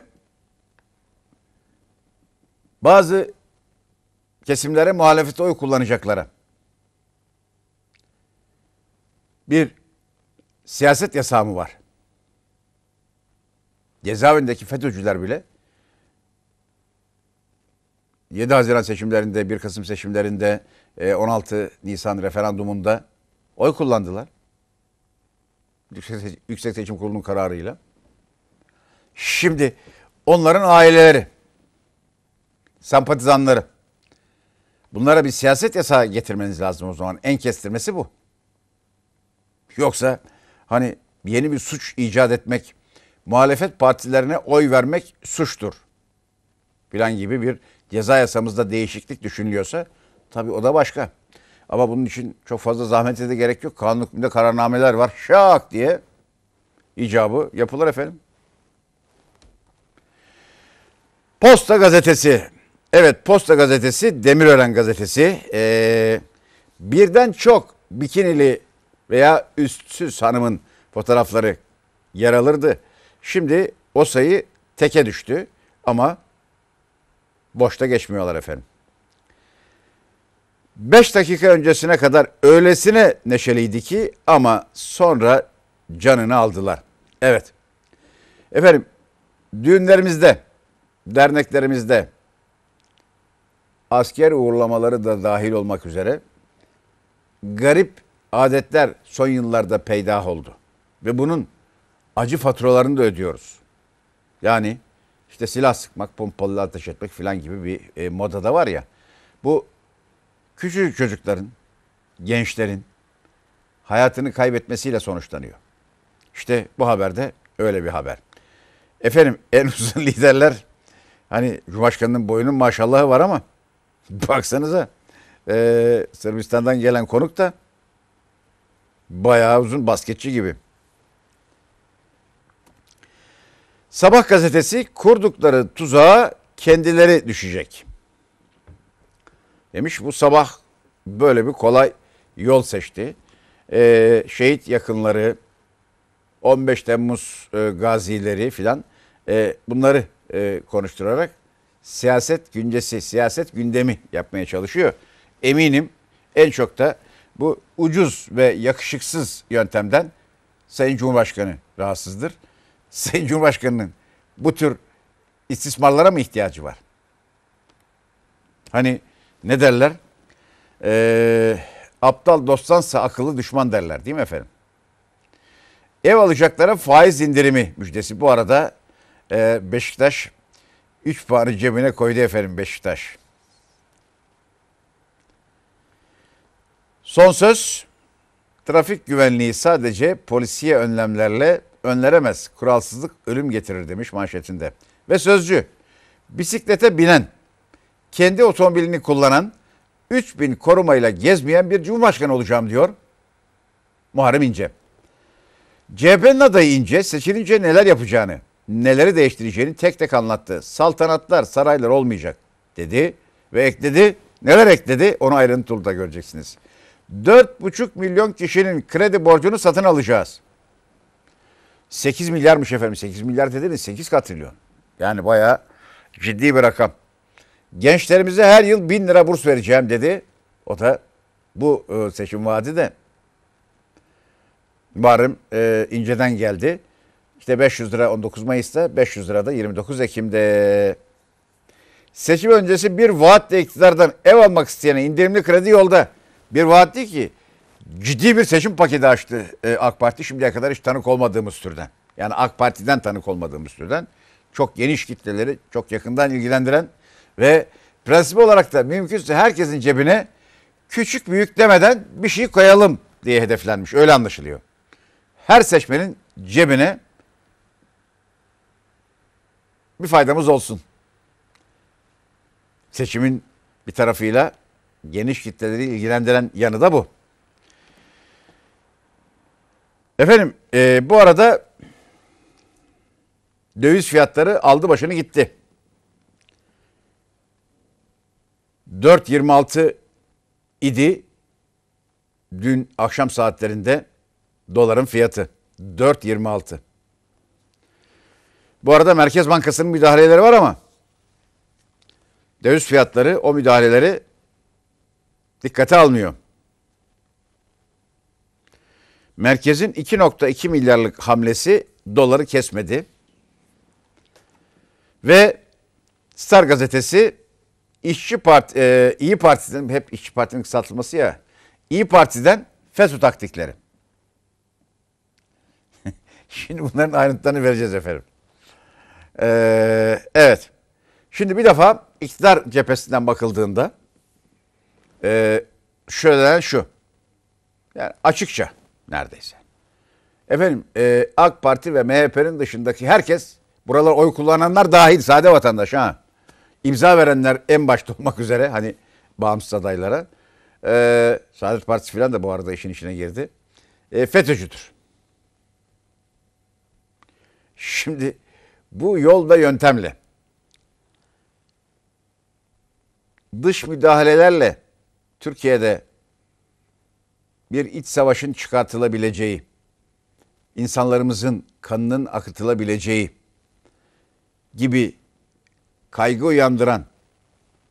bazı kesimlere muhalefete oy kullanacaklara bir siyaset yasağı mı var? Cezaevindeki FETÖ'cüler bile 7 Haziran seçimlerinde, 1 Kasım seçimlerinde, 16 e, Nisan referandumunda oy kullandılar. Yüksek Seçim Kurulu'nun kararıyla. Şimdi onların aileleri, sempatizanları, bunlara bir siyaset yasağı getirmeniz lazım o zaman. En kestirmesi bu. Yoksa hani yeni bir suç icat etmek, muhalefet partilerine oy vermek suçtur. falan gibi bir ceza yasamızda değişiklik düşünülüyorsa tabii o da başka. Ama bunun için çok fazla zahmete de gerek yok. Kanun hükmünde kararnameler var. Şak diye icabı yapılır efendim. Posta gazetesi. Evet Posta gazetesi Demirören gazetesi. Ee, birden çok bikinili veya üstsüz hanımın fotoğrafları yer alırdı. Şimdi o sayı teke düştü ama boşta geçmiyorlar efendim. 5 dakika öncesine kadar öylesine neşeliydi ki ama sonra canını aldılar. Evet. Efendim düğünlerimizde, derneklerimizde asker uğurlamaları da dahil olmak üzere garip adetler son yıllarda peydah oldu. Ve bunun acı faturalarını da ödüyoruz. Yani işte silah sıkmak, pompalı ateş etmek filan gibi bir e, moda da var ya. Bu küçük çocukların, gençlerin hayatını kaybetmesiyle sonuçlanıyor. İşte bu haberde öyle bir haber. Efendim en uzun liderler hani Cumhurbaşkanı'nın boyunun maşallahı var ama baksanıza e, Sırbistan'dan gelen konuk da bayağı uzun basketçi gibi. Sabah gazetesi kurdukları tuzağa kendileri düşecek. Demiş bu sabah böyle bir kolay yol seçti. Ee, şehit yakınları, 15 Temmuz e, gazileri filan e, bunları e, konuşturarak siyaset güncesi, siyaset gündemi yapmaya çalışıyor. Eminim en çok da bu ucuz ve yakışıksız yöntemden Sayın Cumhurbaşkanı rahatsızdır. Sayın Cumhurbaşkanı'nın bu tür istismarlara mı ihtiyacı var? Hani ne derler? Ee, aptal dostansa akıllı düşman derler değil mi efendim? Ev alacaklara faiz indirimi müjdesi. Bu arada e, Beşiktaş 3 puanı cebine koydu efendim Beşiktaş. Son söz. Trafik güvenliği sadece polisiye önlemlerle önleremez. Kuralsızlık ölüm getirir demiş manşetinde. Ve sözcü. Bisiklete binen, kendi otomobilini kullanan, 3000 korumayla gezmeyen bir cumhurbaşkanı olacağım diyor. Muharrem İnce. CHP'nin adayı İnce seçilince neler yapacağını, neleri değiştireceğini tek tek anlattı. Saltanatlar, saraylar olmayacak dedi ve ekledi. Neler ekledi onu ayrıntılı da göreceksiniz. 4,5 milyon kişinin kredi borcunu satın alacağız. 8 milyarmış efendim. 8 milyar dediniz 8 katrilyon. Yani bayağı ciddi bir rakam. Gençlerimize her yıl 1000 lira burs vereceğim dedi. O da bu e, seçim vaadi de Muharrem e, inceden geldi. İşte 500 lira 19 Mayıs'ta, 500 lira da 29 Ekim'de. Seçim öncesi bir vaatle iktidardan ev almak isteyene indirimli kredi yolda. Bir vaat ki ciddi bir seçim paketi açtı e, AK Parti şimdiye kadar hiç tanık olmadığımız türden. Yani AK Parti'den tanık olmadığımız türden. Çok geniş kitleleri çok yakından ilgilendiren ve prensip olarak da mümkünse herkesin cebine küçük büyük demeden bir şey koyalım diye hedeflenmiş. Öyle anlaşılıyor. Her seçmenin cebine bir faydamız olsun. Seçimin bir tarafıyla geniş kitleleri ilgilendiren yanı da bu. Efendim e, bu arada döviz fiyatları aldı başını gitti. 4.26 idi dün akşam saatlerinde doların fiyatı. 4.26. Bu arada Merkez Bankası'nın müdahaleleri var ama döviz fiyatları o müdahaleleri dikkate almıyor. Merkezin 2.2 milyarlık hamlesi doları kesmedi. Ve Star gazetesi İşçi Parti, e, İyi Parti'den hep İşçi Parti'nin kısaltılması ya. İyi Parti'den FETÖ taktikleri. Şimdi bunların ayrıntılarını vereceğiz efendim. Ee, evet. Şimdi bir defa iktidar cephesinden bakıldığında e, şöyle şu. Yani açıkça neredeyse. Efendim e, AK Parti ve MHP'nin dışındaki herkes buralar oy kullananlar dahil sade vatandaş ha. imza verenler en başta olmak üzere hani bağımsız adaylara. E, Saadet Partisi falan da bu arada işin içine girdi. E, FETÖ'cüdür. Şimdi bu yol ve yöntemle dış müdahalelerle Türkiye'de bir iç savaşın çıkartılabileceği, insanlarımızın kanının akıtılabileceği gibi kaygı uyandıran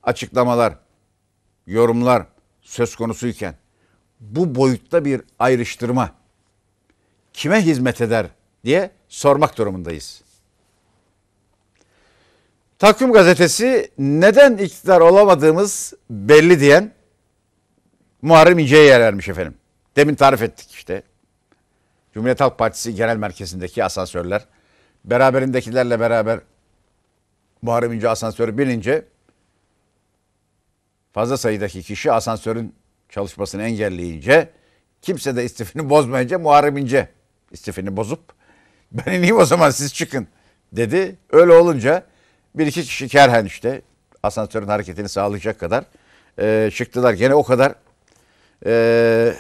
açıklamalar, yorumlar söz konusuyken bu boyutta bir ayrıştırma kime hizmet eder diye sormak durumundayız. Takvim gazetesi neden iktidar olamadığımız belli diyen Muharrem İnce'ye yer vermiş efendim. Demin tarif ettik işte. Cumhuriyet Halk Partisi Genel Merkezi'ndeki asansörler. Beraberindekilerle beraber Muharrem İnce asansörü binince fazla sayıdaki kişi asansörün çalışmasını engelleyince kimse de istifini bozmayınca Muharrem İnce istifini bozup ben ineyim o zaman siz çıkın dedi. Öyle olunca bir iki kişi kerhen işte asansörün hareketini sağlayacak kadar e, çıktılar. Gene o kadar e,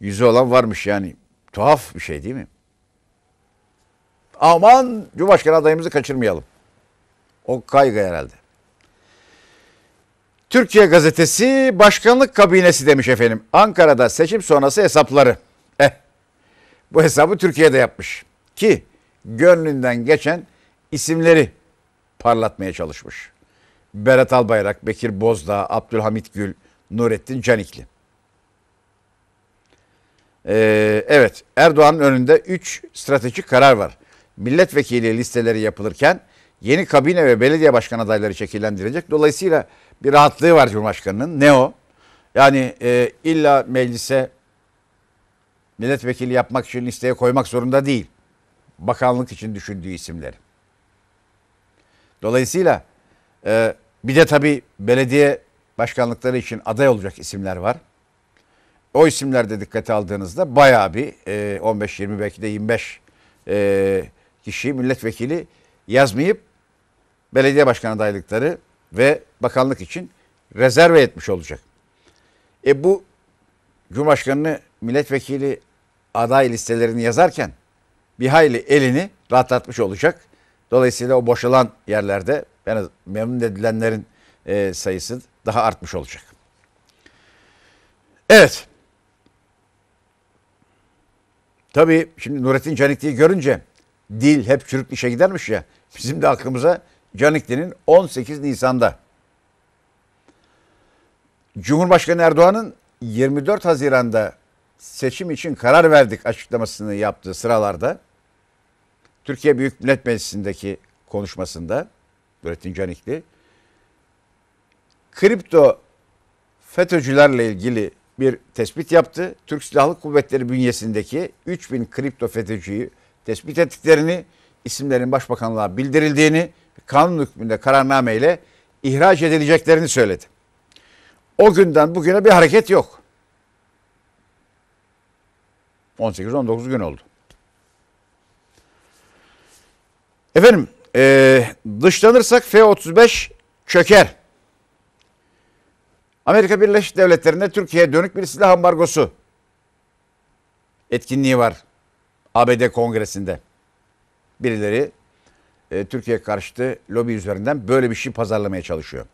yüzü olan varmış yani. Tuhaf bir şey değil mi? Aman Cumhurbaşkanı adayımızı kaçırmayalım. O kaygı herhalde. Türkiye gazetesi başkanlık kabinesi demiş efendim. Ankara'da seçim sonrası hesapları. Eh, bu hesabı Türkiye'de yapmış. Ki gönlünden geçen isimleri parlatmaya çalışmış. Berat Albayrak, Bekir Bozdağ, Abdülhamit Gül, Nurettin Canikli. Ee, evet Erdoğan'ın önünde 3 stratejik karar var. Milletvekili listeleri yapılırken yeni kabine ve belediye başkan adayları şekillendirilecek. Dolayısıyla bir rahatlığı var Cumhurbaşkanı'nın. Ne o? Yani e, illa meclise milletvekili yapmak için listeye koymak zorunda değil. Bakanlık için düşündüğü isimleri. Dolayısıyla e, bir de tabii belediye başkanlıkları için aday olacak isimler var. O isimlerde dikkate aldığınızda bayağı bir e, 15-20 belki de 25 e, kişi milletvekili yazmayıp belediye başkan adaylıkları ve bakanlık için rezerve etmiş olacak. E bu Cumhurbaşkanı'nı milletvekili aday listelerini yazarken bir hayli elini rahatlatmış olacak. Dolayısıyla o boşalan yerlerde yani memnun edilenlerin e, sayısı daha artmış olacak. Evet. Tabii şimdi Nurettin Canikli'yi görünce dil hep çürük işe gidermiş ya. Bizim de aklımıza Canikli'nin 18 Nisan'da Cumhurbaşkanı Erdoğan'ın 24 Haziran'da seçim için karar verdik açıklamasını yaptığı sıralarda Türkiye Büyük Millet Meclisi'ndeki konuşmasında Nurettin Canikli kripto FETÖ'cülerle ilgili bir tespit yaptı. Türk Silahlı Kuvvetleri bünyesindeki 3000 kripto FETÖ'cüyü tespit ettiklerini, isimlerin başbakanlığa bildirildiğini, kanun hükmünde kararnameyle ihraç edileceklerini söyledi. O günden bugüne bir hareket yok. 18-19 gün oldu. Efendim e, dışlanırsak F-35 çöker. Amerika Birleşik Devletleri'nde Türkiye'ye dönük bir silah ambargosu etkinliği var. ABD Kongresi'nde. Birileri e, Türkiye karşıtı lobi üzerinden böyle bir şey pazarlamaya çalışıyor.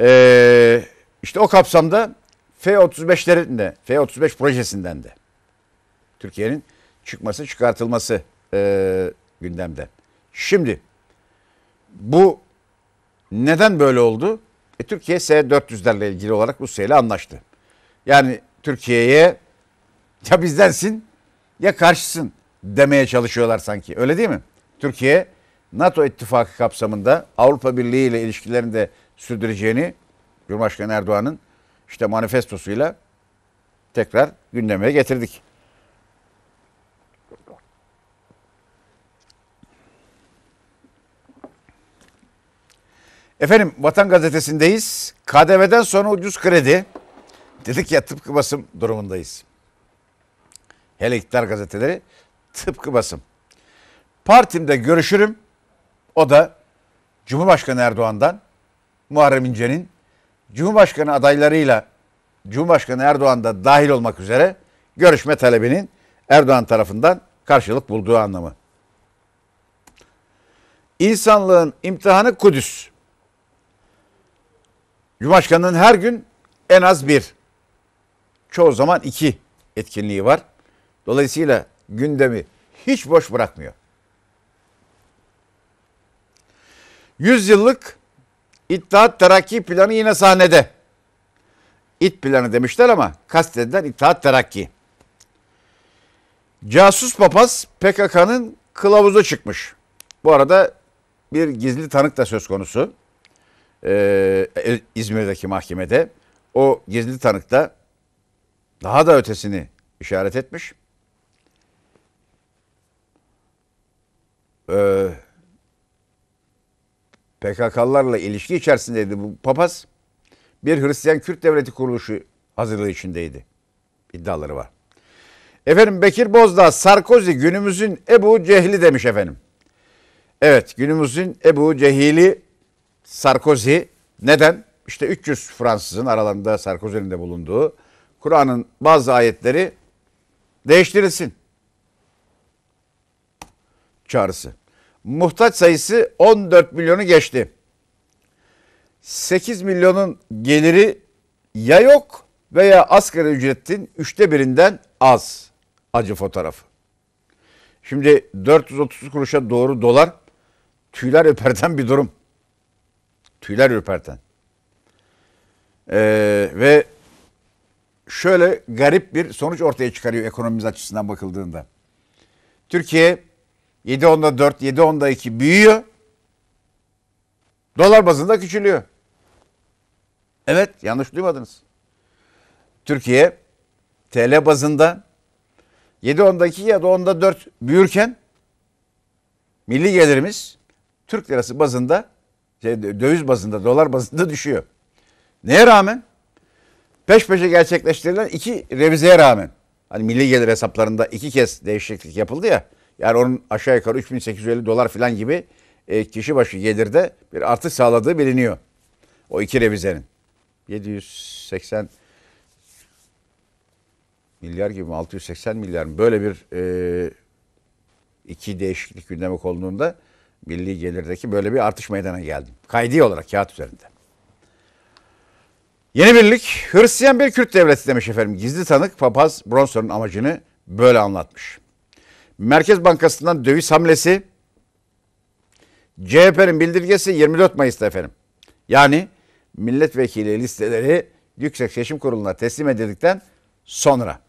E, işte o kapsamda F-35'lerin de F-35 projesinden de Türkiye'nin çıkması çıkartılması e, gündemde. Şimdi bu neden böyle oldu? E, Türkiye S-400'lerle ilgili olarak Rusya ile anlaştı. Yani Türkiye'ye ya bizdensin ya karşısın demeye çalışıyorlar sanki. Öyle değil mi? Türkiye NATO ittifakı kapsamında Avrupa Birliği ile ilişkilerini de sürdüreceğini Cumhurbaşkanı Erdoğan'ın işte manifestosuyla tekrar gündeme getirdik. Efendim Vatan Gazetesi'ndeyiz. KDV'den sonra ucuz kredi. Dedik ya tıpkı basım durumundayız. Hele iktidar gazeteleri tıpkı basım. Partimde görüşürüm. O da Cumhurbaşkanı Erdoğan'dan Muharrem İnce'nin Cumhurbaşkanı adaylarıyla Cumhurbaşkanı Erdoğan da dahil olmak üzere görüşme talebinin Erdoğan tarafından karşılık bulduğu anlamı. İnsanlığın imtihanı Kudüs. Cumhurbaşkanının her gün en az bir, çoğu zaman iki etkinliği var. Dolayısıyla gündemi hiç boş bırakmıyor. 100 yıllık İttihat Terakki planı yine sahnede. İt planı demişler ama kastedilen İttihat Terakki. Casus papaz PKK'nın kılavuzu çıkmış. Bu arada bir gizli tanık da söz konusu. Ee, İzmir'deki mahkemede. O gizli tanık da daha da ötesini işaret etmiş. Ee, PKK'larla ilişki içerisindeydi bu papaz. Bir Hristiyan Kürt devleti kuruluşu hazırlığı içindeydi. İddiaları var. Efendim Bekir Bozdağ Sarkozy günümüzün Ebu Cehli demiş efendim. Evet günümüzün Ebu Cehili Sarkozy neden? İşte 300 Fransızın aralarında Sarkozy'nin de bulunduğu Kur'an'ın bazı ayetleri değiştirilsin. Çağrısı. Muhtaç sayısı 14 milyonu geçti. 8 milyonun geliri ya yok veya asgari ücretin üçte birinden az acı fotoğrafı. Şimdi 430 kuruşa doğru dolar tüyler ürperten bir durum. Tüyler ürperten. Ee, ve şöyle garip bir sonuç ortaya çıkarıyor ekonomimiz açısından bakıldığında. Türkiye 7 onda 4, 7 onda 2 büyüyor. Dolar bazında küçülüyor. Evet yanlış duymadınız. Türkiye TL bazında 7 onda 2 ya da onda 4 büyürken milli gelirimiz Türk lirası bazında şey, döviz bazında dolar bazında düşüyor. Neye rağmen? Peş peşe gerçekleştirilen iki revizeye rağmen. Hani milli gelir hesaplarında iki kez değişiklik yapıldı ya. Yani onun aşağı yukarı 3850 dolar falan gibi e, kişi başı gelirde bir artış sağladığı biliniyor. O iki revizenin. 780 milyar gibi mi 680 milyar mı böyle bir e, iki değişiklik gündeme konduğunda milli gelirdeki böyle bir artış meydana geldi. Kaydi olarak kağıt üzerinde. Yeni birlik Hristiyan bir Kürt devleti demiş efendim. Gizli tanık papaz Bronson'un amacını böyle anlatmış. Merkez Bankası'ndan döviz hamlesi CHP'nin bildirgesi 24 Mayıs'ta efendim. Yani milletvekili listeleri Yüksek Seçim Kurulu'na teslim edildikten sonra.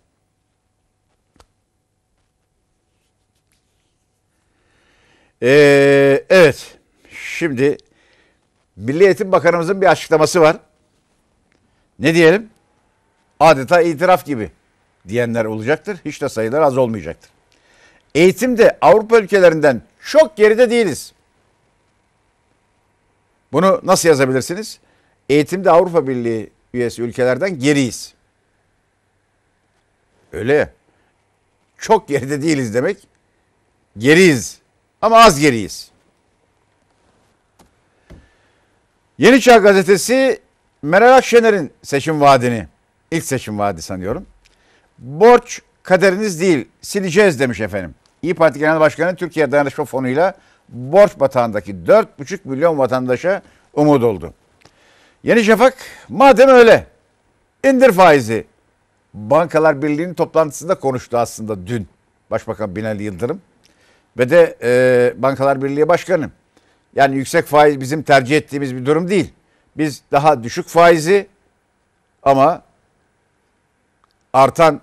Ee, evet. Şimdi Milli Eğitim Bakanımızın bir açıklaması var. Ne diyelim? Adeta itiraf gibi diyenler olacaktır. Hiç de sayılar az olmayacaktır. Eğitimde Avrupa ülkelerinden çok geride değiliz. Bunu nasıl yazabilirsiniz? Eğitimde Avrupa Birliği üyesi ülkelerden geriyiz. Öyle ya. Çok geride değiliz demek. Geriyiz. Ama az geriyiz. Yeni Çağ Gazetesi Meral Akşener'in seçim vaadini, ilk seçim vaadi sanıyorum. Borç kaderiniz değil, sileceğiz demiş efendim. İyi Parti Genel Başkanı Türkiye Dayanışma Fonu'yla borç batağındaki 4,5 milyon vatandaşa umut oldu. Yeni Şafak madem öyle indir faizi. Bankalar Birliği'nin toplantısında konuştu aslında dün Başbakan Binali Yıldırım ve de e, Bankalar Birliği Başkanı. Yani yüksek faiz bizim tercih ettiğimiz bir durum değil. Biz daha düşük faizi ama artan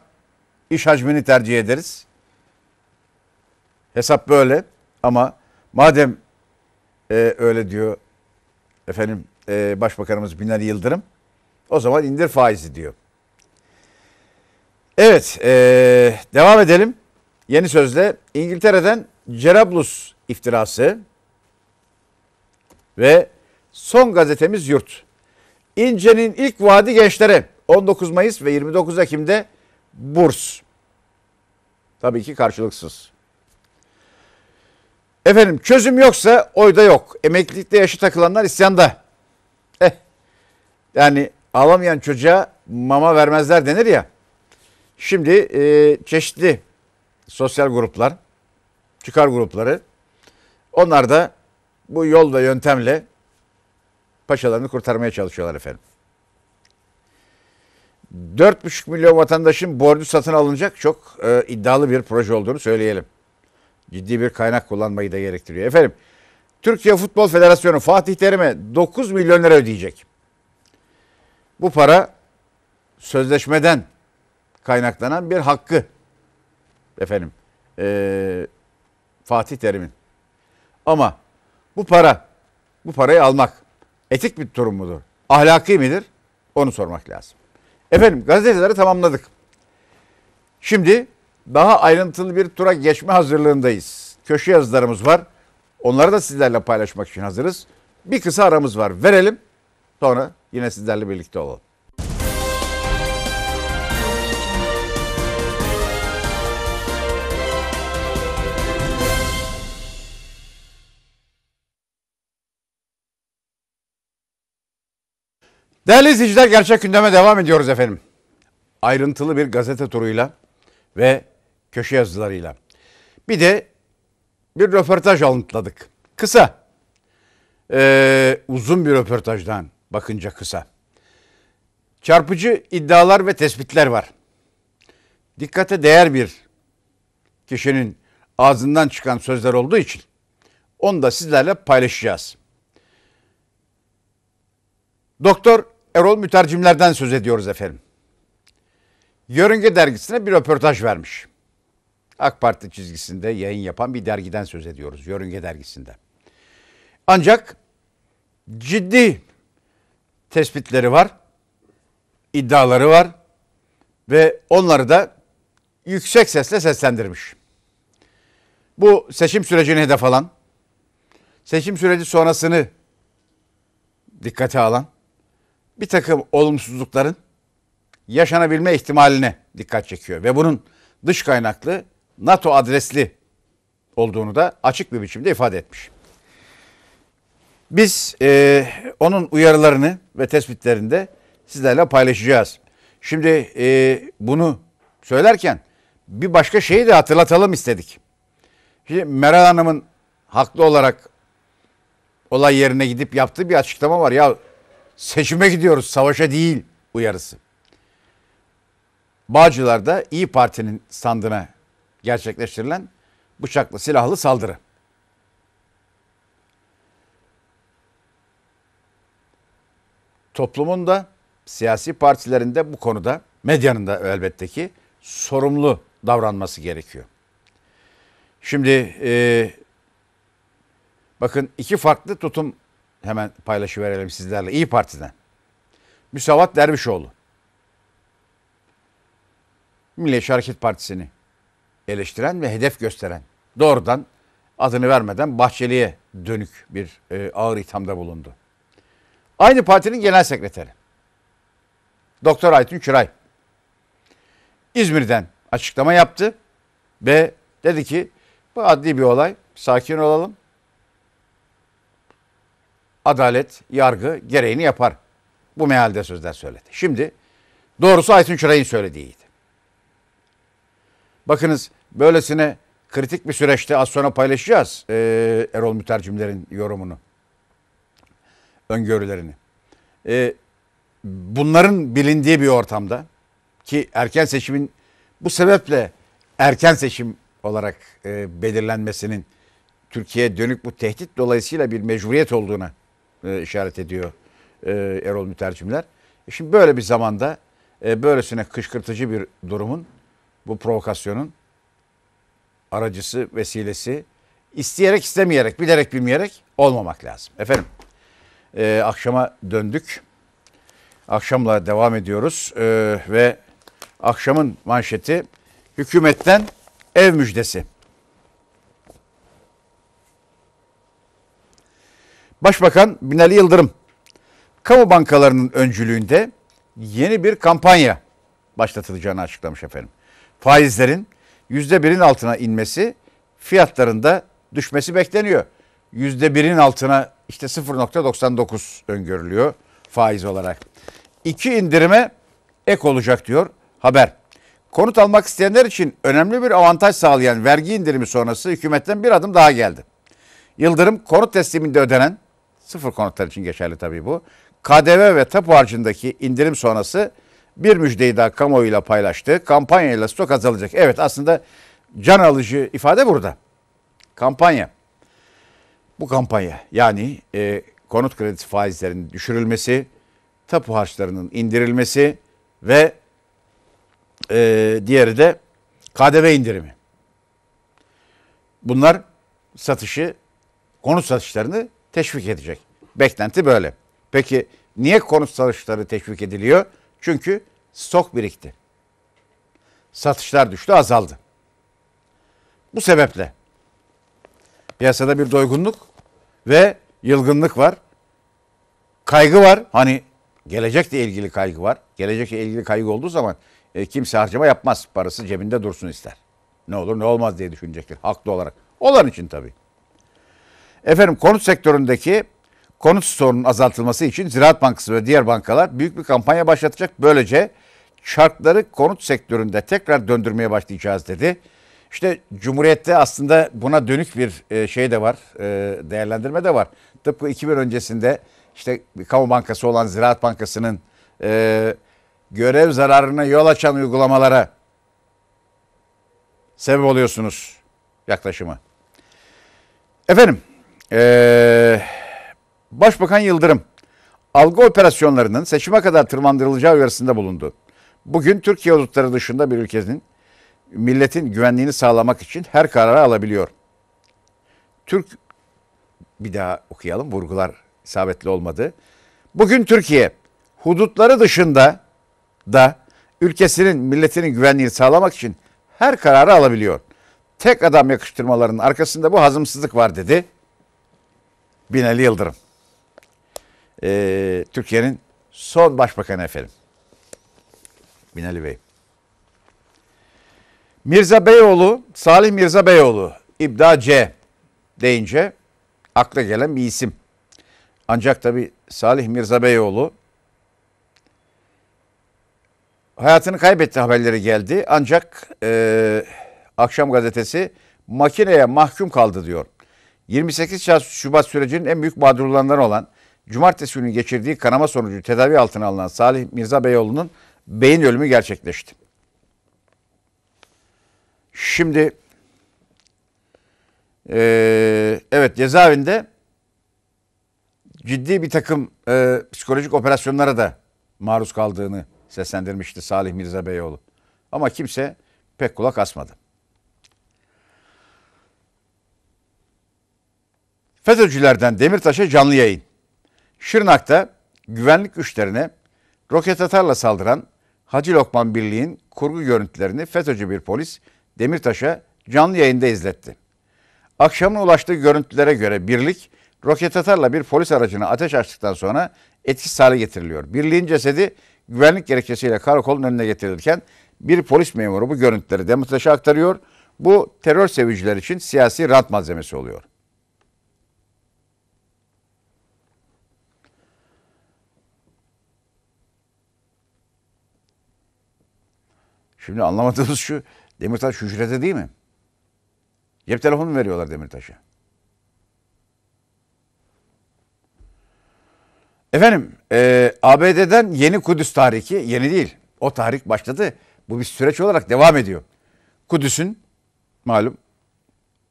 iş hacmini tercih ederiz. Hesap böyle ama madem e, öyle diyor efendim e, Başbakanımız Binali Yıldırım o zaman indir faizi diyor. Evet e, devam edelim. Yeni sözle İngiltere'den Cerablus iftirası ve son gazetemiz Yurt. İnce'nin ilk vaadi gençlere 19 Mayıs ve 29 Ekim'de burs. Tabii ki karşılıksız. Efendim çözüm yoksa oyda yok. Emeklilikte yaşı takılanlar isyanda. Eh, yani ağlamayan çocuğa mama vermezler denir ya. Şimdi e, çeşitli sosyal gruplar, çıkar grupları onlar da bu yol ve yöntemle paçalarını kurtarmaya çalışıyorlar efendim. 4,5 milyon vatandaşın borcu satın alınacak çok e, iddialı bir proje olduğunu söyleyelim. Ciddi bir kaynak kullanmayı da gerektiriyor. Efendim Türkiye Futbol Federasyonu Fatih Terim'e 9 milyon lira ödeyecek. Bu para sözleşmeden kaynaklanan bir hakkı efendim e, Fatih Terim'in. Ama bu para bu parayı almak etik bir durum mudur? Ahlaki midir? Onu sormak lazım. Efendim gazeteleri tamamladık. Şimdi daha ayrıntılı bir tura geçme hazırlığındayız. Köşe yazılarımız var. Onları da sizlerle paylaşmak için hazırız. Bir kısa aramız var. Verelim. Sonra yine sizlerle birlikte olalım. Değerli izleyiciler gerçek gündeme devam ediyoruz efendim. Ayrıntılı bir gazete turuyla ve köşe yazılarıyla. Bir de bir röportaj alıntıladık. Kısa. Ee, uzun bir röportajdan bakınca kısa. Çarpıcı iddialar ve tespitler var. Dikkate değer bir kişinin ağzından çıkan sözler olduğu için onu da sizlerle paylaşacağız. Doktor Erol Mütercimler'den söz ediyoruz efendim. Yörünge dergisine bir röportaj vermiş. AK Parti çizgisinde yayın yapan bir dergiden söz ediyoruz. Yörünge dergisinde. Ancak ciddi tespitleri var, iddiaları var ve onları da yüksek sesle seslendirmiş. Bu seçim sürecini hedef alan, seçim süreci sonrasını dikkate alan, bir takım olumsuzlukların yaşanabilme ihtimaline dikkat çekiyor. Ve bunun dış kaynaklı NATO adresli olduğunu da açık bir biçimde ifade etmiş. Biz e, onun uyarılarını ve tespitlerini de sizlerle paylaşacağız. Şimdi e, bunu söylerken bir başka şeyi de hatırlatalım istedik. Şimdi Meral Hanım'ın haklı olarak olay yerine gidip yaptığı bir açıklama var. Ya seçime gidiyoruz savaşa değil uyarısı. Bağcılar'da İyi Parti'nin standına gerçekleştirilen bıçaklı silahlı saldırı. Toplumun da siyasi partilerinde bu konuda medyanın da elbette ki sorumlu davranması gerekiyor. Şimdi e, bakın iki farklı tutum hemen paylaşıverelim sizlerle. İyi Parti'den. Müsavat Dervişoğlu. Milliyetçi Hareket Partisi'ni eleştiren ve hedef gösteren doğrudan adını vermeden Bahçeli'ye dönük bir e, ağır ithamda bulundu. Aynı partinin genel sekreteri. Doktor Aytun Çıray. İzmir'den açıklama yaptı ve dedi ki bu adli bir olay sakin olalım adalet, yargı gereğini yapar. Bu mealde sözler söyledi. Şimdi doğrusu Aytun Çıray'ın söylediğiydi. Bakınız böylesine kritik bir süreçte az sonra paylaşacağız e, Erol Mütercimler'in yorumunu, öngörülerini. E, bunların bilindiği bir ortamda ki erken seçimin bu sebeple erken seçim olarak e, belirlenmesinin Türkiye'ye dönük bu tehdit dolayısıyla bir mecburiyet olduğuna e, işaret ediyor e, Erol Mütercimler. E şimdi böyle bir zamanda e, böylesine kışkırtıcı bir durumun, bu provokasyonun aracısı, vesilesi isteyerek istemeyerek, bilerek bilmeyerek olmamak lazım. Efendim e, akşama döndük. Akşamla devam ediyoruz e, ve akşamın manşeti hükümetten ev müjdesi. Başbakan Binali Yıldırım kamu bankalarının öncülüğünde yeni bir kampanya başlatılacağını açıklamış efendim. Faizlerin yüzde birin altına inmesi fiyatlarında düşmesi bekleniyor. %1'in altına işte 0.99 öngörülüyor faiz olarak. İki indirime ek olacak diyor haber. Konut almak isteyenler için önemli bir avantaj sağlayan vergi indirimi sonrası hükümetten bir adım daha geldi. Yıldırım konut tesliminde ödenen, sıfır konutlar için geçerli tabii bu, KDV ve tapu harcındaki indirim sonrası bir müjdeyi daha kamuoyuyla paylaştı. Kampanyayla stok azalacak. Evet aslında can alıcı ifade burada. Kampanya. Bu kampanya yani e, konut kredisi faizlerinin düşürülmesi, tapu harçlarının indirilmesi ve e, diğeri de KDV indirimi. Bunlar satışı, konut satışlarını teşvik edecek. Beklenti böyle. Peki niye konut satışları teşvik ediliyor? Çünkü stok birikti. Satışlar düştü, azaldı. Bu sebeple piyasada bir doygunluk ve yılgınlık var. Kaygı var. Hani gelecekle ilgili kaygı var. Gelecekle ilgili kaygı olduğu zaman e, kimse harcama yapmaz. Parası cebinde dursun ister. Ne olur ne olmaz diye düşünecektir. Haklı olarak. Olan için tabii. Efendim konut sektöründeki konut sorunun azaltılması için Ziraat Bankası ve diğer bankalar büyük bir kampanya başlatacak. Böylece çarkları konut sektöründe tekrar döndürmeye başlayacağız dedi. İşte Cumhuriyet'te aslında buna dönük bir e, şey de var, e, değerlendirme de var. Tıpkı 2000 öncesinde işte kamu bankası olan Ziraat Bankası'nın e, görev zararına yol açan uygulamalara sebep oluyorsunuz yaklaşımı. Efendim, ee, Başbakan Yıldırım algı operasyonlarının seçime kadar tırmandırılacağı uyarısında bulundu. Bugün Türkiye hudutları dışında bir ülkenin milletin güvenliğini sağlamak için her kararı alabiliyor. Türk bir daha okuyalım vurgular isabetli olmadı. Bugün Türkiye hudutları dışında da ülkesinin milletinin güvenliğini sağlamak için her kararı alabiliyor. Tek adam yakıştırmalarının arkasında bu hazımsızlık var dedi. Binali Yıldırım. Ee, Türkiye'nin son başbakanı efendim. Binali Bey. Mirza Beyoğlu, Salih Mirza Beyoğlu, İbda C deyince akla gelen bir isim. Ancak tabi Salih Mirza Beyoğlu hayatını kaybetti haberleri geldi. Ancak e, Akşam gazetesi makineye mahkum kaldı diyor. 28 Şubat sürecinin en büyük mağdurlarından olan cumartesi günü geçirdiği kanama sonucu tedavi altına alınan Salih Mirza Beyoğlu'nun beyin ölümü gerçekleşti. Şimdi e, evet cezaevinde ciddi bir takım e, psikolojik operasyonlara da maruz kaldığını seslendirmişti Salih Mirza Beyoğlu. Ama kimse pek kulak asmadı. FETÖ'cülerden Demirtaş'a canlı yayın. Şırnak'ta güvenlik güçlerine roket atarla saldıran Hacı Lokman Birliği'nin kurgu görüntülerini FETÖ'cü bir polis Demirtaş'a canlı yayında izletti. Akşamın ulaştığı görüntülere göre birlik roket atarla bir polis aracına ateş açtıktan sonra etkisiz hale getiriliyor. Birliğin cesedi güvenlik gerekçesiyle karakolun önüne getirilirken bir polis memuru bu görüntüleri Demirtaş'a aktarıyor. Bu terör seviciler için siyasi rant malzemesi oluyor. Şimdi anlamadığımız şu Demirtaş hücrede değil mi? Cep telefonu veriyorlar Demirtaş'a. Efendim e, ABD'den yeni Kudüs tarihi yeni değil. O tarih başladı. Bu bir süreç olarak devam ediyor. Kudüs'ün malum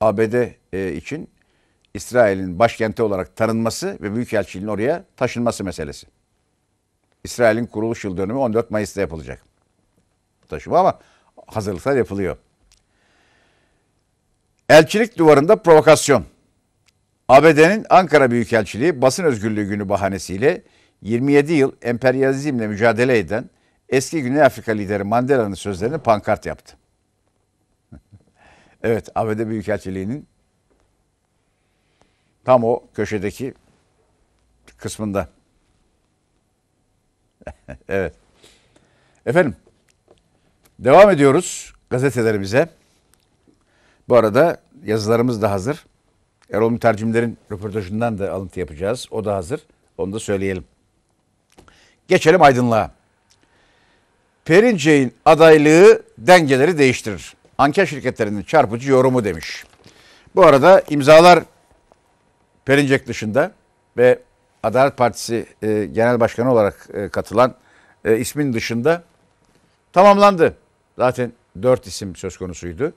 ABD e, için İsrail'in başkenti olarak tanınması ve Büyükelçiliğin oraya taşınması meselesi. İsrail'in kuruluş yıl dönümü 14 Mayıs'ta yapılacak. Taşıma ama hazırlıklar yapılıyor. Elçilik duvarında provokasyon. ABD'nin Ankara Büyükelçiliği basın özgürlüğü günü bahanesiyle 27 yıl emperyalizmle mücadele eden eski Güney Afrika lideri Mandela'nın sözlerini pankart yaptı. evet ABD Büyükelçiliği'nin tam o köşedeki kısmında. evet. Efendim devam ediyoruz gazetelerimize. Bu arada yazılarımız da hazır. Erol Mütercimler'in röportajından da alıntı yapacağız. O da hazır. Onu da söyleyelim. Geçelim aydınlığa. Perinçek'in adaylığı dengeleri değiştirir. Anket şirketlerinin çarpıcı yorumu demiş. Bu arada imzalar Perinçek dışında ve Adalet Partisi e, Genel Başkanı olarak e, katılan e, ismin dışında tamamlandı. Zaten dört isim söz konusuydu.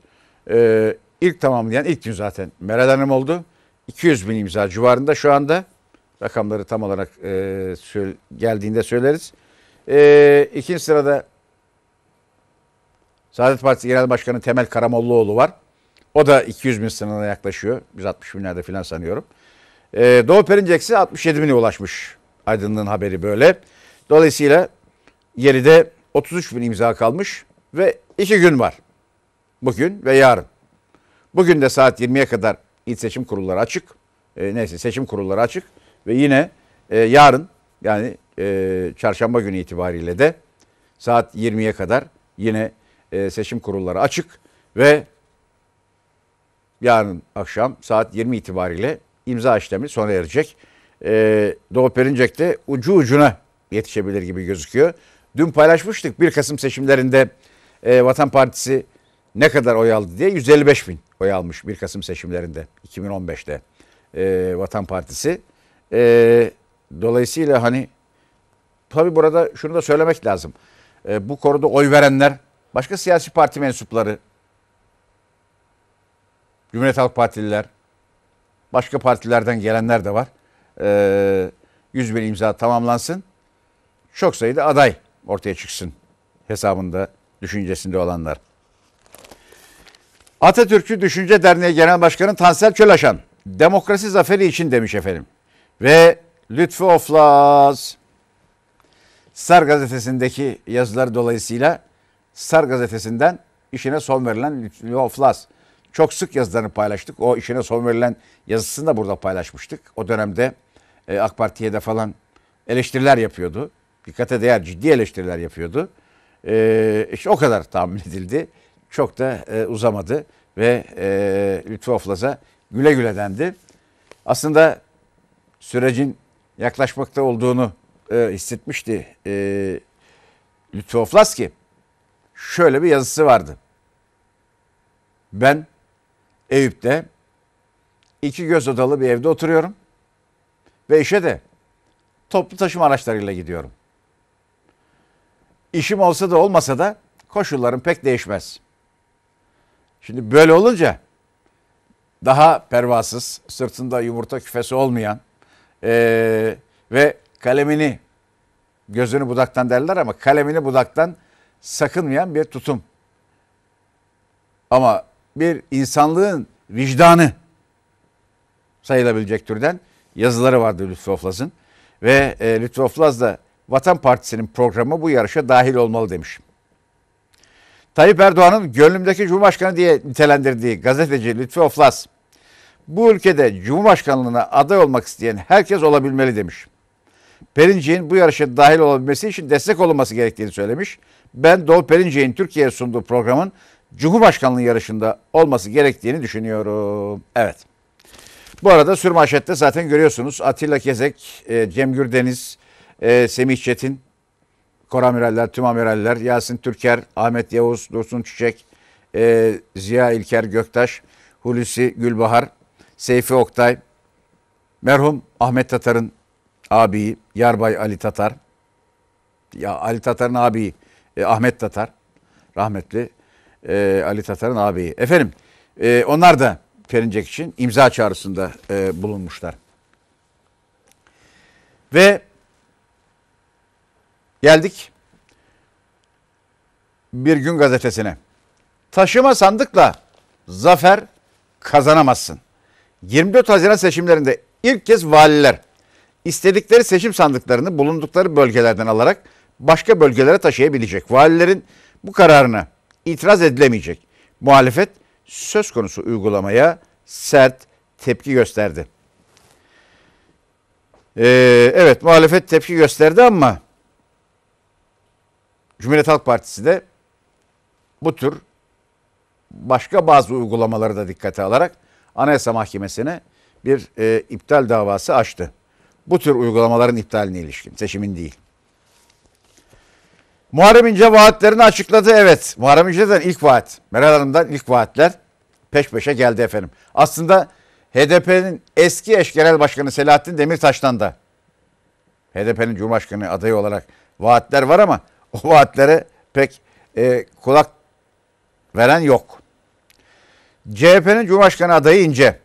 E, ilk tamamlayan ilk gün zaten Meral Hanım oldu. 200 bin imza civarında şu anda. Rakamları tam olarak e, söyle, geldiğinde söyleriz. E, ikinci sırada Saadet Partisi Genel Başkanı Temel Karamollaoğlu var. O da 200 bin sınırına yaklaşıyor. 160 binlerde falan sanıyorum. Ee, Doğu Perinceksi 67 bine ulaşmış. Aydınlığın haberi böyle. Dolayısıyla geride 33 bin imza kalmış ve iki gün var. Bugün ve yarın. Bugün de saat 20'ye kadar il seçim kurulları açık. E, neyse seçim kurulları açık. Ve yine e, yarın yani e, çarşamba günü itibariyle de saat 20'ye kadar yine e, seçim kurulları açık. Ve yarın akşam saat 20 itibariyle imza işlemi sona erecek. Ee, Doğu Perinçek de ucu ucuna yetişebilir gibi gözüküyor. Dün paylaşmıştık 1 Kasım seçimlerinde e, Vatan Partisi ne kadar oy aldı diye 155 bin oy almış 1 Kasım seçimlerinde 2015'te e, Vatan Partisi. E, dolayısıyla hani tabi burada şunu da söylemek lazım. E, bu konuda oy verenler başka siyasi parti mensupları Cumhuriyet Halk Partililer, başka partilerden gelenler de var. Ee, 100 bin imza tamamlansın. Çok sayıda aday ortaya çıksın hesabında, düşüncesinde olanlar. Atatürkçü Düşünce Derneği Genel Başkanı Tansel Çölaşan, demokrasi zaferi için demiş efendim. Ve Lütfü Oflaz, Sar gazetesindeki yazılar dolayısıyla Sar gazetesinden işine son verilen Lütfü Oflaz çok sık yazılarını paylaştık. O işine son verilen yazısını da burada paylaşmıştık. O dönemde e, AK Parti'ye de falan eleştiriler yapıyordu. Dikkate değer ciddi eleştiriler yapıyordu. E, işte o kadar tahmin edildi. Çok da e, uzamadı ve e, Lütfü Oflaz'a güle güle dendi. Aslında sürecin yaklaşmakta olduğunu e, hissetmişti e, Lütfü Oflaz ki şöyle bir yazısı vardı. Ben Eyüp'te iki göz odalı bir evde oturuyorum. Ve işe de toplu taşıma araçlarıyla gidiyorum. İşim olsa da olmasa da koşullarım pek değişmez. Şimdi böyle olunca daha pervasız, sırtında yumurta küfesi olmayan ee, ve kalemini gözünü budaktan derler ama kalemini budaktan sakınmayan bir tutum. Ama bir insanlığın vicdanı sayılabilecek türden yazıları vardı Lütfü Oflaz'ın. Ve e, Lütfü Oflaz da Vatan Partisi'nin programı bu yarışa dahil olmalı demiş. Tayyip Erdoğan'ın gönlümdeki Cumhurbaşkanı diye nitelendirdiği gazeteci Lütfü Oflaz, bu ülkede Cumhurbaşkanlığına aday olmak isteyen herkes olabilmeli demiş. Perinçek'in bu yarışa dahil olabilmesi için destek olunması gerektiğini söylemiş. Ben Doğu Perinçek'in Türkiye'ye sunduğu programın Cumhurbaşkanlığı yarışında olması gerektiğini düşünüyorum. Evet. Bu arada sürmanşette zaten görüyorsunuz Atilla Kezek, e, Cem Gürdeniz, e, Semih Çetin, koramiraller, tüm amiraller, Yasin Türker, Ahmet Yavuz, Dursun Çiçek, e, Ziya İlker Göktaş, Hulusi Gülbahar, Seyfi Oktay, merhum Ahmet Tatar'ın abi Yarbay Ali Tatar, ya Ali Tatar'ın abi Ahmet Tatar, rahmetli e, Ali Tatar'ın ağabeyi. Efendim e, onlar da Perinçek için imza çağrısında e, bulunmuşlar. Ve geldik bir gün gazetesine. Taşıma sandıkla zafer kazanamazsın. 24 Haziran seçimlerinde ilk kez valiler istedikleri seçim sandıklarını bulundukları bölgelerden alarak başka bölgelere taşıyabilecek. Valilerin bu kararına itiraz edilemeyecek. Muhalefet söz konusu uygulamaya sert tepki gösterdi. Ee, evet muhalefet tepki gösterdi ama Cumhuriyet Halk Partisi de bu tür başka bazı uygulamaları da dikkate alarak Anayasa Mahkemesi'ne bir e, iptal davası açtı. Bu tür uygulamaların iptaline ilişkin, seçimin değil. Muharrem İnce vaatlerini açıkladı. Evet, Muharrem İnce'den ilk vaat, Meral Hanım'dan ilk vaatler peş peşe geldi efendim. Aslında HDP'nin eski eş genel başkanı Selahattin Demirtaş'tan da HDP'nin Cumhurbaşkanı adayı olarak vaatler var ama o vaatlere pek e, kulak veren yok. CHP'nin Cumhurbaşkanı adayı İnce,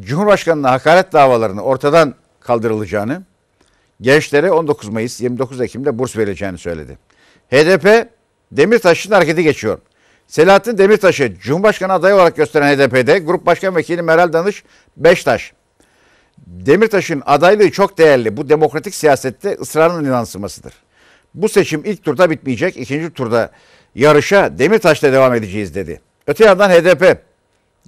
Cumhurbaşkanı'na hakaret davalarını ortadan kaldırılacağını, gençlere 19 Mayıs 29 Ekim'de burs verileceğini söyledi. HDP Demirtaş'ın hareketi geçiyor. Selahattin Demirtaş'ı Cumhurbaşkanı adayı olarak gösteren HDP'de Grup Başkan Vekili Meral Danış Beştaş. Demirtaş'ın adaylığı çok değerli. Bu demokratik siyasette ısrarının yansımasıdır. Bu seçim ilk turda bitmeyecek. ikinci turda yarışa Demirtaş'la devam edeceğiz dedi. Öte yandan HDP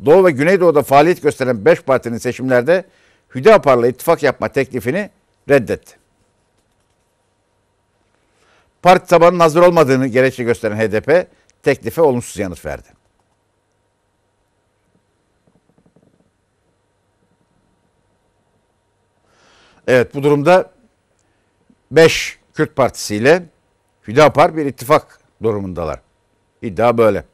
Doğu ve Güneydoğu'da faaliyet gösteren 5 partinin seçimlerde Hüdapar'la ittifak yapma teklifini reddetti. Parti tabanının hazır olmadığını gerekçe gösteren HDP teklife olumsuz yanıt verdi. Evet bu durumda 5 Kürt Partisi ile Hüdapar bir ittifak durumundalar. İddia böyle.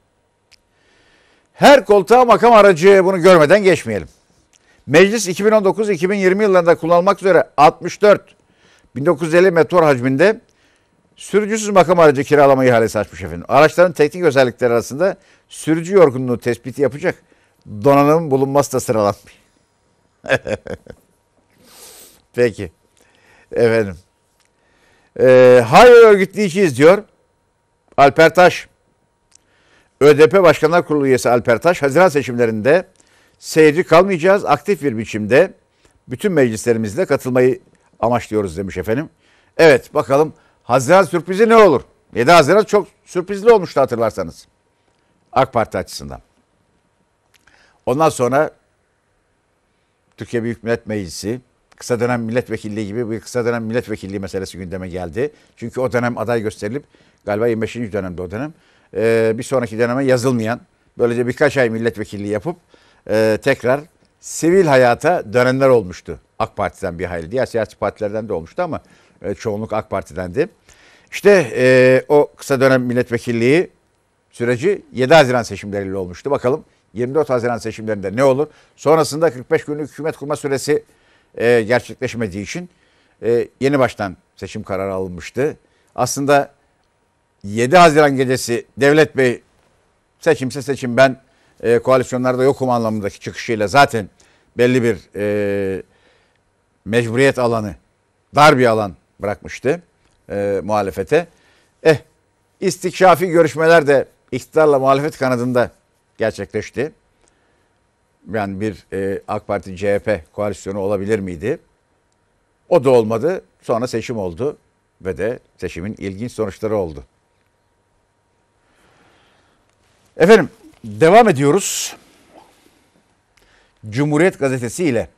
Her koltuğa makam aracı bunu görmeden geçmeyelim. Meclis 2019-2020 yıllarında kullanılmak üzere 64 1950 meteor hacminde sürücüsüz makam aracı kiralama ihalesi açmış efendim. Araçların teknik özellikleri arasında sürücü yorgunluğu tespiti yapacak donanım bulunması da sıralanmış. Peki. Efendim. Ee, hayır örgütleyeceğiz diyor Alper Taş. ÖDP Başkanlar Kurulu üyesi Alper Taş, Haziran seçimlerinde seyirci kalmayacağız. Aktif bir biçimde bütün meclislerimizle katılmayı amaçlıyoruz demiş efendim. Evet bakalım Haziran sürprizi ne olur? 7 Haziran çok sürprizli olmuştu hatırlarsanız. AK Parti açısından. Ondan sonra Türkiye Büyük Millet Meclisi kısa dönem milletvekilliği gibi bir kısa dönem milletvekilliği meselesi gündeme geldi. Çünkü o dönem aday gösterilip galiba 25. dönemde o dönem e, bir sonraki döneme yazılmayan böylece birkaç ay milletvekilliği yapıp e, tekrar sivil hayata dönenler olmuştu. AK Parti'den bir hayli. Diğer siyasi partilerden de olmuştu ama e, çoğunluk AK Parti'dendi. İşte e, o kısa dönem milletvekilliği süreci 7 Haziran seçimleriyle olmuştu. Bakalım 24 Haziran seçimlerinde ne olur? Sonrasında 45 günlük hükümet kurma süresi e, gerçekleşmediği için e, yeni baştan seçim kararı alınmıştı. Aslında 7 Haziran gecesi Devlet Bey seçimse seçim ben e, koalisyonlarda yokum anlamındaki çıkışıyla zaten belli bir e, mecburiyet alanı, dar bir alan bırakmıştı e, muhalefete. Eh istikşafi görüşmeler de iktidarla muhalefet kanadında gerçekleşti. Yani bir e, AK Parti CHP koalisyonu olabilir miydi? O da olmadı. Sonra seçim oldu ve de seçimin ilginç sonuçları oldu. Efendim devam ediyoruz. Cumhuriyet Gazetesi ile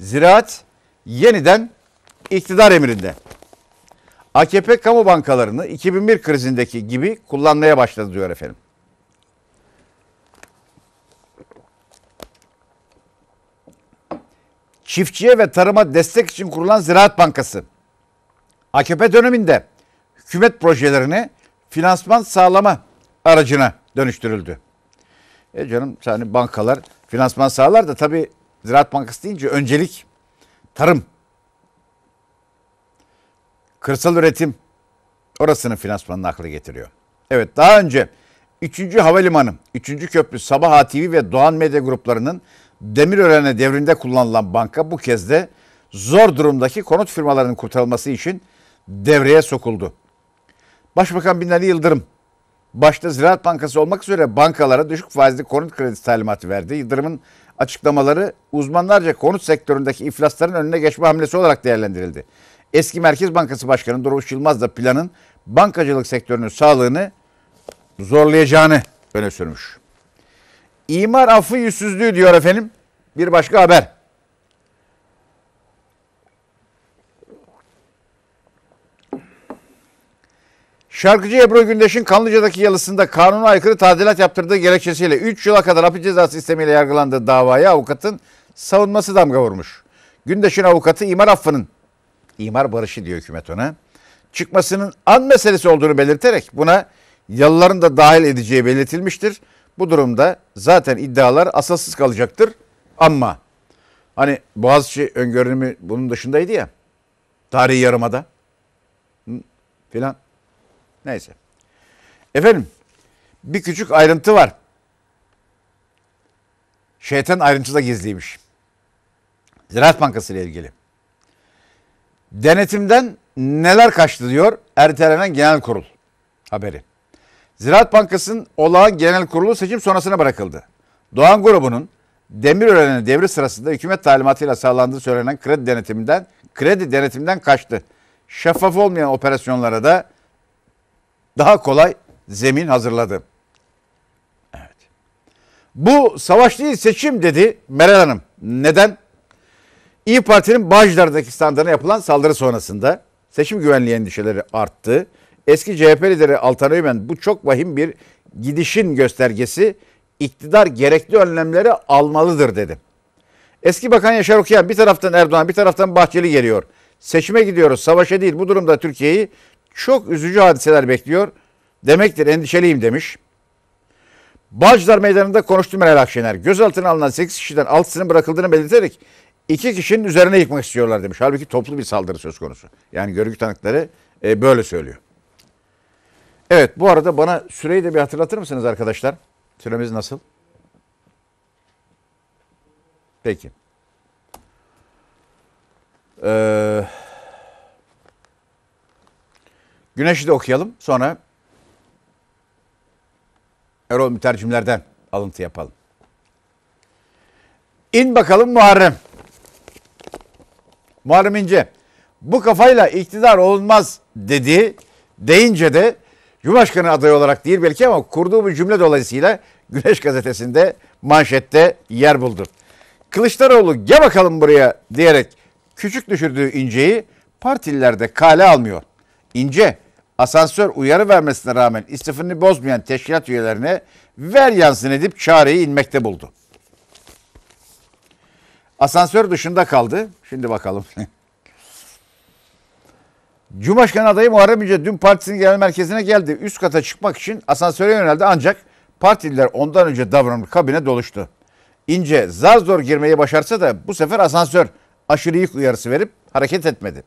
Ziraat yeniden iktidar emrinde. AKP kamu bankalarını 2001 krizindeki gibi kullanmaya başladı diyor efendim. Çiftçiye ve tarıma destek için kurulan Ziraat Bankası AKP döneminde hükümet projelerini finansman sağlama aracına dönüştürüldü. E canım yani bankalar finansman sağlar da tabii Ziraat Bankası deyince öncelik tarım, kırsal üretim orasının finansmanını aklı getiriyor. Evet daha önce 3. Havalimanı, 3. Köprü, Sabah ATV ve Doğan Medya gruplarının Demirören'e devrinde kullanılan banka bu kez de zor durumdaki konut firmalarının kurtarılması için devreye sokuldu. Başbakan Binali Yıldırım başta Ziraat Bankası olmak üzere bankalara düşük faizli konut kredisi talimatı verdi. Yıldırım'ın açıklamaları uzmanlarca konut sektöründeki iflasların önüne geçme hamlesi olarak değerlendirildi. Eski Merkez Bankası Başkanı Durmuş Yılmaz da planın bankacılık sektörünün sağlığını zorlayacağını öne sürmüş. İmar affı yüzsüzlüğü diyor efendim. Bir başka haber. Şarkıcı Ebru Gündeş'in Kanlıca'daki yalısında kanuna aykırı tadilat yaptırdığı gerekçesiyle 3 yıla kadar hapis cezası istemiyle yargılandığı davaya avukatın savunması damga vurmuş. Gündeş'in avukatı imar affının, imar barışı diyor hükümet ona, çıkmasının an meselesi olduğunu belirterek buna yalıların da dahil edeceği belirtilmiştir. Bu durumda zaten iddialar asılsız kalacaktır. Ama hani Boğaziçi öngörümü bunun dışındaydı ya. Tarihi yarımada. Filan. Neyse. Efendim bir küçük ayrıntı var. Şeytan ayrıntıda gizliymiş. Ziraat Bankası ile ilgili. Denetimden neler kaçtı diyor ertelenen genel kurul haberi. Ziraat Bankası'nın olağan genel kurulu seçim sonrasına bırakıldı. Doğan grubunun Demirören'in devri sırasında hükümet talimatıyla sağlandığı söylenen kredi denetiminden kredi denetiminden kaçtı. Şeffaf olmayan operasyonlara da daha kolay zemin hazırladı. Evet. Bu savaş değil seçim dedi Meral Hanım. Neden? İyi Parti'nin Bağcılar'daki standına yapılan saldırı sonrasında seçim güvenliği endişeleri arttı. Eski CHP lideri Altan Öğmen bu çok vahim bir gidişin göstergesi iktidar gerekli önlemleri almalıdır dedi. Eski Bakan Yaşar Okuyan bir taraftan Erdoğan bir taraftan Bahçeli geliyor. Seçime gidiyoruz savaşa değil bu durumda Türkiye'yi çok üzücü hadiseler bekliyor. Demektir endişeliyim demiş. Bağcılar Meydanı'nda konuştu Meral Akşener. Gözaltına alınan 8 kişiden 6'sının bırakıldığını belirterek iki kişinin üzerine yıkmak istiyorlar demiş. Halbuki toplu bir saldırı söz konusu. Yani görgü tanıkları e, böyle söylüyor. Evet bu arada bana süreyi de bir hatırlatır mısınız arkadaşlar? Süremiz nasıl? Peki. Ee, Güneş'i de okuyalım. Sonra Erol mütercimlerden alıntı yapalım. İn bakalım Muharrem. Muharrem İnce bu kafayla iktidar olunmaz dedi. Deyince de Cumhurbaşkanı adayı olarak değil belki ama kurduğu bir cümle dolayısıyla Güneş gazetesinde manşette yer buldu. Kılıçdaroğlu gel bakalım buraya diyerek küçük düşürdüğü İnce'yi partililer de kale almıyor. İnce asansör uyarı vermesine rağmen istifini bozmayan teşkilat üyelerine ver yansın edip çareyi inmekte buldu. Asansör dışında kaldı. Şimdi bakalım. Cumhurbaşkanı adayı Muharrem İnce dün partisinin genel merkezine geldi. Üst kata çıkmak için asansöre yöneldi ancak partililer ondan önce davranıp kabine doluştu. İnce zar zor girmeyi başarsa da bu sefer asansör aşırı yük uyarısı verip hareket etmedi.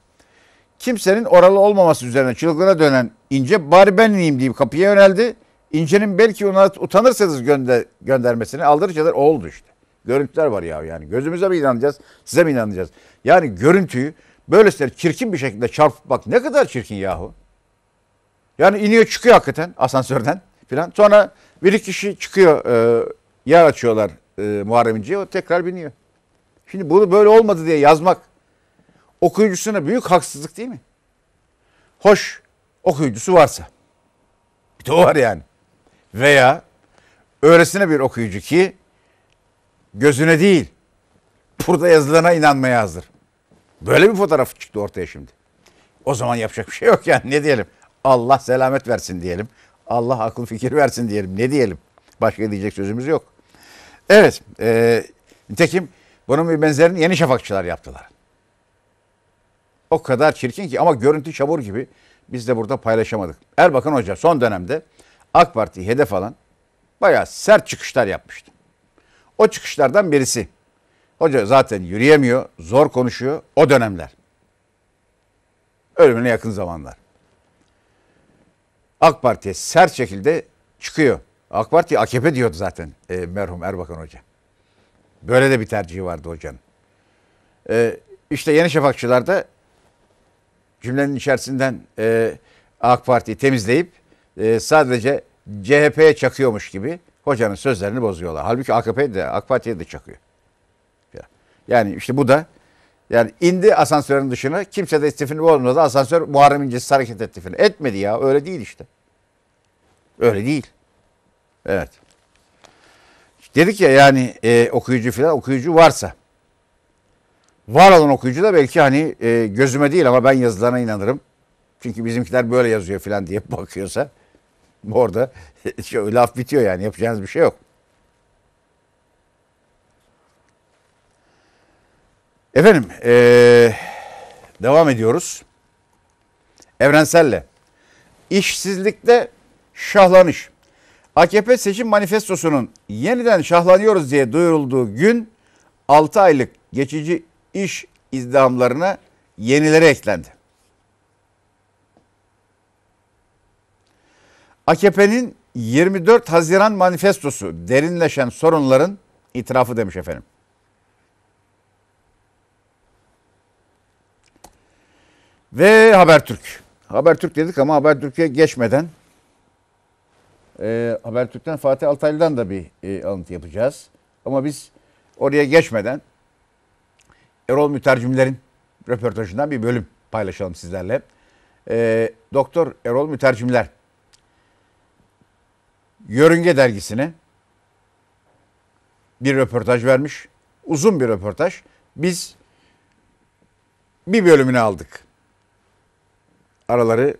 Kimsenin oralı olmaması üzerine çılgına dönen İnce bari ben ineyim deyip kapıya yöneldi. İnce'nin belki ona utanırsanız gönder, göndermesini aldırıcılar oldu işte. Görüntüler var ya yani. Gözümüze mi inanacağız, size mi inanacağız? Yani görüntüyü böylesine çirkin bir şekilde çarpıp ne kadar çirkin yahu. Yani iniyor çıkıyor hakikaten asansörden filan. Sonra bir iki kişi çıkıyor e, yer açıyorlar e, Muharrem İnce'ye o tekrar biniyor. Şimdi bunu böyle olmadı diye yazmak okuyucusuna büyük haksızlık değil mi? Hoş okuyucusu varsa. Bir de o var yani. Veya öylesine bir okuyucu ki gözüne değil burada yazılana inanmaya hazır. Böyle bir fotoğraf çıktı ortaya şimdi. O zaman yapacak bir şey yok yani ne diyelim. Allah selamet versin diyelim. Allah akıl fikir versin diyelim. Ne diyelim? Başka diyecek sözümüz yok. Evet. E, nitekim bunun bir benzerini Yeni Şafakçılar yaptılar. O kadar çirkin ki ama görüntü çabur gibi biz de burada paylaşamadık. Erbakan Hoca son dönemde AK Parti'yi hedef alan bayağı sert çıkışlar yapmıştı. O çıkışlardan birisi. Hoca zaten yürüyemiyor, zor konuşuyor o dönemler. Ölümüne yakın zamanlar. AK Parti'ye sert şekilde çıkıyor. AK Parti AKP diyordu zaten e, merhum Erbakan Hoca. Böyle de bir tercihi vardı hocanın. E, işte Yeni Şafakçılar'da cümlenin içerisinden e, AK Parti'yi temizleyip e, sadece CHP'ye çakıyormuş gibi hocanın sözlerini bozuyorlar. Halbuki AKP de AK Parti'ye de çakıyor. Yani işte bu da yani indi asansörün dışına kimse de istifini olmadı. Asansör Muharrem İnce'siz hareket etti falan. Etmedi ya öyle değil işte. Öyle değil. Evet. Dedik ya yani e, okuyucu falan okuyucu varsa. Var olan okuyucu da belki hani e, gözüme değil ama ben yazılarına inanırım. Çünkü bizimkiler böyle yazıyor falan diye bakıyorsa orada şu laf bitiyor yani yapacağınız bir şey yok. Efendim ee, devam ediyoruz. Evrenselle. İşsizlikte şahlanış. AKP seçim manifestosunun yeniden şahlanıyoruz diye duyurulduğu gün 6 aylık geçici iş izdihamlarına yenileri eklendi. AKP'nin 24 Haziran manifestosu derinleşen sorunların itirafı demiş efendim. Ve Habertürk. Habertürk dedik ama Habertürk'e geçmeden e, Habertürk'ten Fatih Altaylı'dan da bir e, alıntı yapacağız. Ama biz oraya geçmeden Erol Mütercimler'in röportajından bir bölüm paylaşalım sizlerle. E, Doktor Erol Mütercimler Yörünge dergisine bir röportaj vermiş. Uzun bir röportaj. Biz bir bölümünü aldık. Araları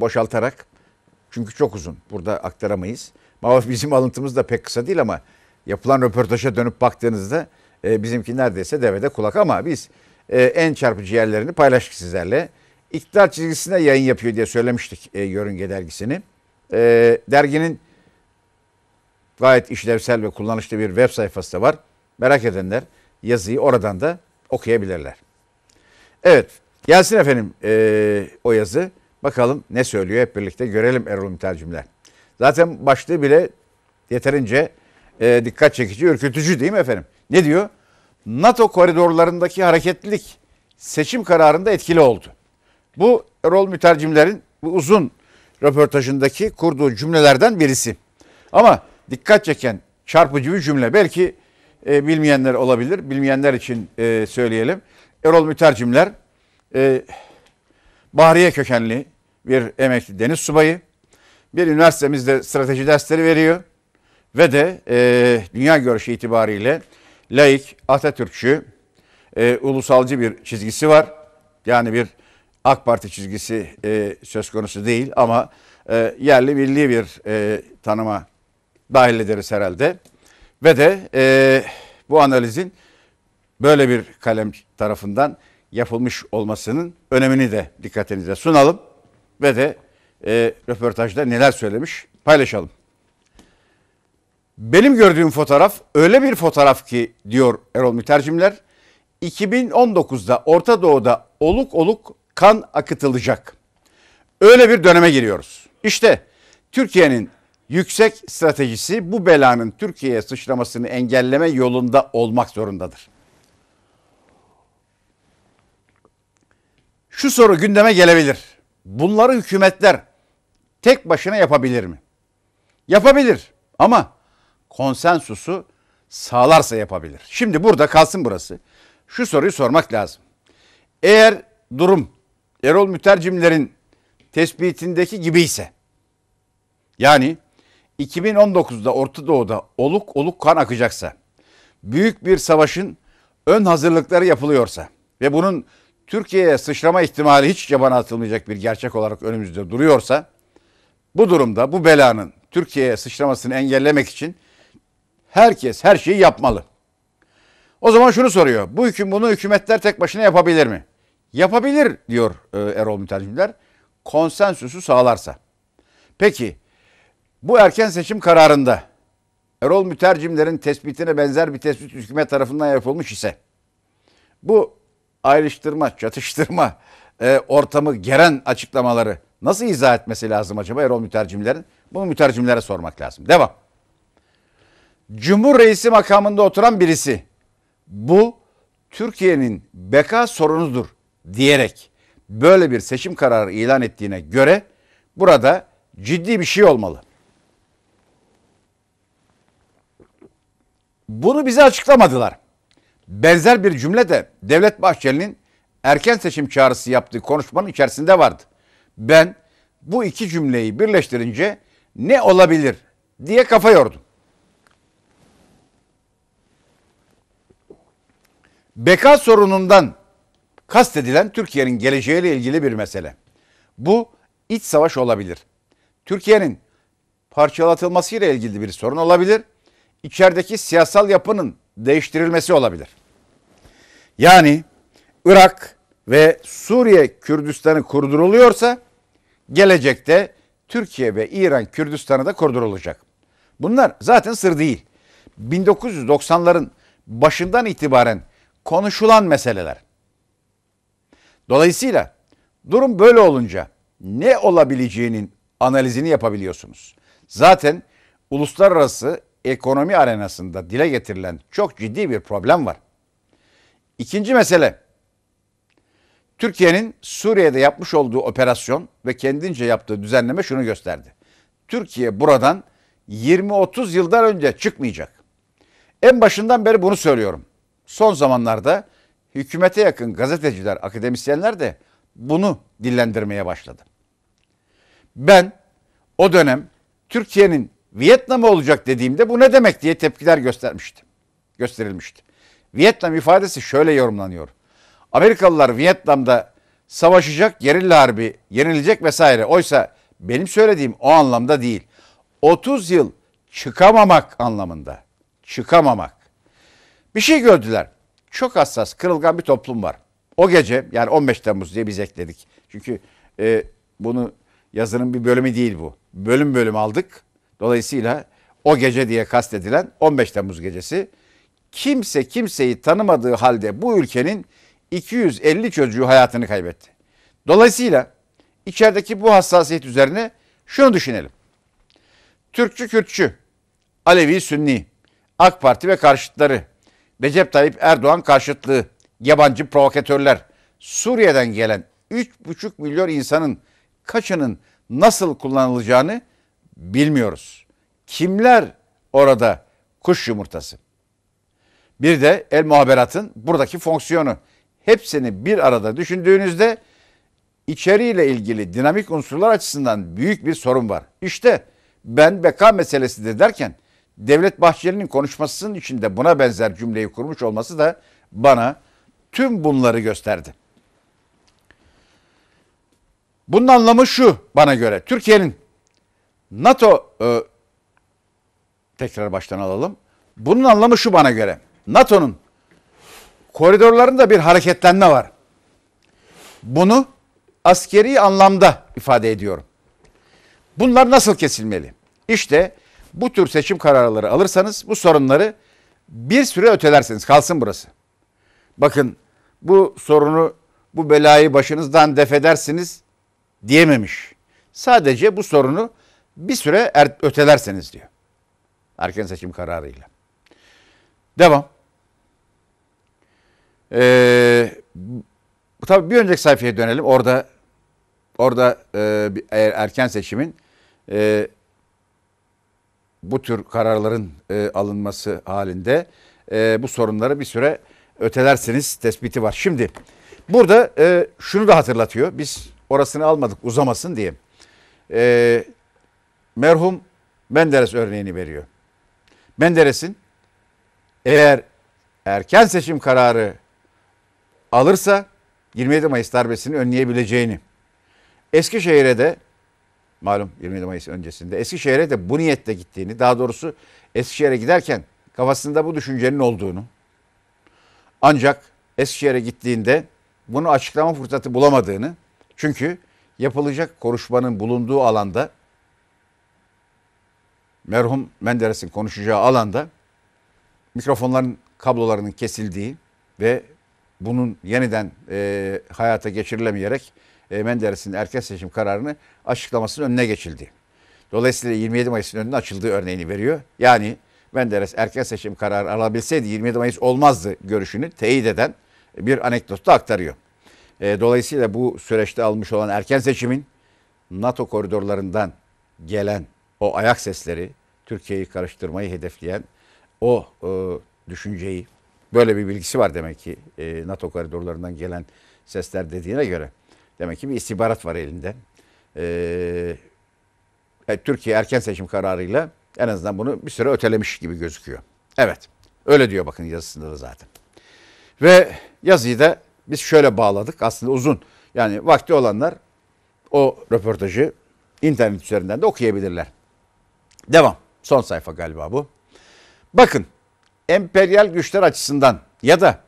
boşaltarak çünkü çok uzun. Burada aktaramayız. Ama bizim alıntımız da pek kısa değil ama yapılan röportaja dönüp baktığınızda e, bizimki neredeyse devede kulak ama biz e, en çarpıcı yerlerini paylaştık sizlerle. İktidar çizgisinde yayın yapıyor diye söylemiştik e, Yörünge dergisini. E, derginin gayet işlevsel ve kullanışlı bir web sayfası da var. Merak edenler yazıyı oradan da okuyabilirler. Evet gelsin efendim e, o yazı. Bakalım ne söylüyor hep birlikte görelim Erol Mütercimler. Zaten başlığı bile yeterince e, dikkat çekici, ürkütücü değil mi efendim? Ne diyor? NATO koridorlarındaki hareketlilik seçim kararında etkili oldu. Bu Erol Mütercimler'in bu uzun röportajındaki kurduğu cümlelerden birisi. Ama dikkat çeken çarpıcı bir cümle. Belki e, bilmeyenler olabilir. Bilmeyenler için e, söyleyelim. Erol Mütercimler e, Bahriye kökenli bir emekli deniz subayı. Bir üniversitemizde strateji dersleri veriyor. Ve de e, dünya görüşü itibariyle laik, Atatürkçü, e, ulusalcı bir çizgisi var. Yani bir AK Parti çizgisi e, söz konusu değil ama e, yerli milli bir e, tanıma dahil ederiz herhalde. Ve de e, bu analizin böyle bir kalem tarafından yapılmış olmasının önemini de dikkatinize sunalım. Ve de e, röportajda neler söylemiş paylaşalım. Benim gördüğüm fotoğraf öyle bir fotoğraf ki diyor Erol Mütercimler. 2019'da Orta Doğu'da oluk oluk kan akıtılacak. Öyle bir döneme giriyoruz. İşte Türkiye'nin yüksek stratejisi bu belanın Türkiye'ye sıçramasını engelleme yolunda olmak zorundadır. Şu soru gündeme gelebilir. Bunları hükümetler tek başına yapabilir mi? Yapabilir ama konsensusu sağlarsa yapabilir. Şimdi burada kalsın burası. Şu soruyu sormak lazım. Eğer durum Erol Mütercimlerin tespitindeki gibi ise yani 2019'da Orta Doğu'da oluk oluk kan akacaksa, büyük bir savaşın ön hazırlıkları yapılıyorsa ve bunun Türkiye'ye sıçrama ihtimali hiç cebana atılmayacak bir gerçek olarak önümüzde duruyorsa, bu durumda bu belanın Türkiye'ye sıçramasını engellemek için herkes her şeyi yapmalı. O zaman şunu soruyor. Bu hüküm bunu hükümetler tek başına yapabilir mi? Yapabilir diyor e, Erol Mütercimler. Konsensüsü sağlarsa. Peki bu erken seçim kararında Erol Mütercimlerin tespitine benzer bir tespit hükümet tarafından yapılmış ise bu ayrıştırma, çatıştırma e, ortamı geren açıklamaları nasıl izah etmesi lazım acaba Erol Mütercimlerin? Bunu mütercimlere sormak lazım. Devam. Cumhur Reisi makamında oturan birisi bu Türkiye'nin beka sorunudur diyerek böyle bir seçim kararı ilan ettiğine göre burada ciddi bir şey olmalı. Bunu bize açıklamadılar. Benzer bir cümle de Devlet Bahçeli'nin erken seçim çağrısı yaptığı konuşmanın içerisinde vardı. Ben bu iki cümleyi birleştirince ne olabilir diye kafa yordum. Beka sorunundan kastedilen Türkiye'nin geleceğiyle ilgili bir mesele. Bu iç savaş olabilir. Türkiye'nin parçalatılmasıyla ilgili bir sorun olabilir. İçerideki siyasal yapının değiştirilmesi olabilir. Yani Irak ve Suriye Kürdistan'ı kurduruluyorsa gelecekte Türkiye ve İran Kürdistan'ı da kurdurulacak. Bunlar zaten sır değil. 1990'ların başından itibaren konuşulan meseleler. Dolayısıyla durum böyle olunca ne olabileceğinin analizini yapabiliyorsunuz. Zaten uluslararası ekonomi arenasında dile getirilen çok ciddi bir problem var. İkinci mesele Türkiye'nin Suriye'de yapmış olduğu operasyon ve kendince yaptığı düzenleme şunu gösterdi. Türkiye buradan 20-30 yıldan önce çıkmayacak. En başından beri bunu söylüyorum. Son zamanlarda hükümete yakın gazeteciler, akademisyenler de bunu dillendirmeye başladı. Ben o dönem Türkiye'nin Vietnam olacak dediğimde bu ne demek diye tepkiler göstermiştim. Gösterilmişti. Vietnam ifadesi şöyle yorumlanıyor. Amerikalılar Vietnam'da savaşacak, gerilla harbi yenilecek vesaire. Oysa benim söylediğim o anlamda değil. 30 yıl çıkamamak anlamında. Çıkamamak. Bir şey gördüler. Çok hassas, kırılgan bir toplum var. O gece yani 15 Temmuz diye biz ekledik. Çünkü e, bunu yazının bir bölümü değil bu. Bölüm bölüm aldık. Dolayısıyla o gece diye kastedilen 15 Temmuz gecesi kimse kimseyi tanımadığı halde bu ülkenin 250 çocuğu hayatını kaybetti. Dolayısıyla içerideki bu hassasiyet üzerine şunu düşünelim. Türkçü Kürtçü, Alevi Sünni, AK Parti ve karşıtları, Recep Tayyip Erdoğan karşıtlığı, yabancı provokatörler, Suriye'den gelen 3,5 milyon insanın kaçının nasıl kullanılacağını bilmiyoruz. Kimler orada kuş yumurtası? Bir de el muhaberatın buradaki fonksiyonu. Hepsini bir arada düşündüğünüzde içeriğiyle ilgili dinamik unsurlar açısından büyük bir sorun var. İşte ben beka meselesi de derken Devlet Bahçeli'nin konuşmasının içinde buna benzer cümleyi kurmuş olması da bana tüm bunları gösterdi. Bunun anlamı şu bana göre. Türkiye'nin NATO e, tekrar baştan alalım. Bunun anlamı şu bana göre. NATO'nun koridorlarında bir hareketlenme var. Bunu askeri anlamda ifade ediyorum. Bunlar nasıl kesilmeli? İşte bu tür seçim kararları alırsanız bu sorunları bir süre ötelersiniz. Kalsın burası. Bakın bu sorunu, bu belayı başınızdan def edersiniz diyememiş. Sadece bu sorunu bir süre er, ötelerseniz diyor. Erken seçim kararıyla. Devam. Ee, tabii bir önceki sayfaya dönelim. Orada orada e, erken seçimin e, bu tür kararların e, alınması halinde e, bu sorunları bir süre ötelerseniz tespiti var. Şimdi burada e, şunu da hatırlatıyor. Biz orasını almadık uzamasın diye. E, merhum Menderes örneğini veriyor. Menderes'in eğer erken seçim kararı alırsa 27 Mayıs darbesini önleyebileceğini, Eskişehir'e de malum 27 Mayıs öncesinde Eskişehir'e de bu niyetle gittiğini, daha doğrusu Eskişehir'e giderken kafasında bu düşüncenin olduğunu, ancak Eskişehir'e gittiğinde bunu açıklama fırsatı bulamadığını, çünkü yapılacak konuşmanın bulunduğu alanda merhum Menderes'in konuşacağı alanda mikrofonların kablolarının kesildiği ve bunun yeniden e, hayata geçirilemeyerek e, Menderes'in erken seçim kararını açıklamasının önüne geçildi. Dolayısıyla 27 Mayıs'ın önüne açıldığı örneğini veriyor. Yani Menderes erken seçim kararı alabilseydi 27 Mayıs olmazdı görüşünü teyit eden bir anekdot da aktarıyor. E, dolayısıyla bu süreçte almış olan erken seçimin NATO koridorlarından gelen o ayak sesleri, Türkiye'yi karıştırmayı hedefleyen o e, düşünceyi, böyle bir bilgisi var demek ki e, NATO koridorlarından gelen sesler dediğine göre. Demek ki bir istihbarat var elinde. Ee, e, Türkiye erken seçim kararıyla en azından bunu bir süre ötelemiş gibi gözüküyor. Evet öyle diyor bakın yazısında da zaten. Ve yazıyı da biz şöyle bağladık aslında uzun. Yani vakti olanlar o röportajı internet üzerinden de okuyabilirler. Devam. Son sayfa galiba bu. Bakın emperyal güçler açısından ya da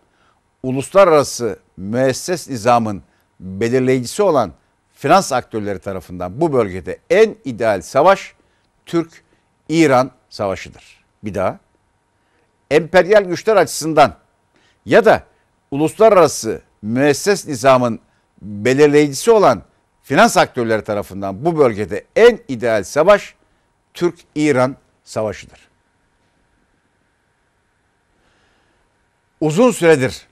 uluslararası müesses nizamın belirleyicisi olan finans aktörleri tarafından bu bölgede en ideal savaş Türk-İran savaşıdır. Bir daha. Emperyal güçler açısından ya da uluslararası müesses nizamın belirleyicisi olan finans aktörleri tarafından bu bölgede en ideal savaş Türk-İran savaşıdır. Uzun süredir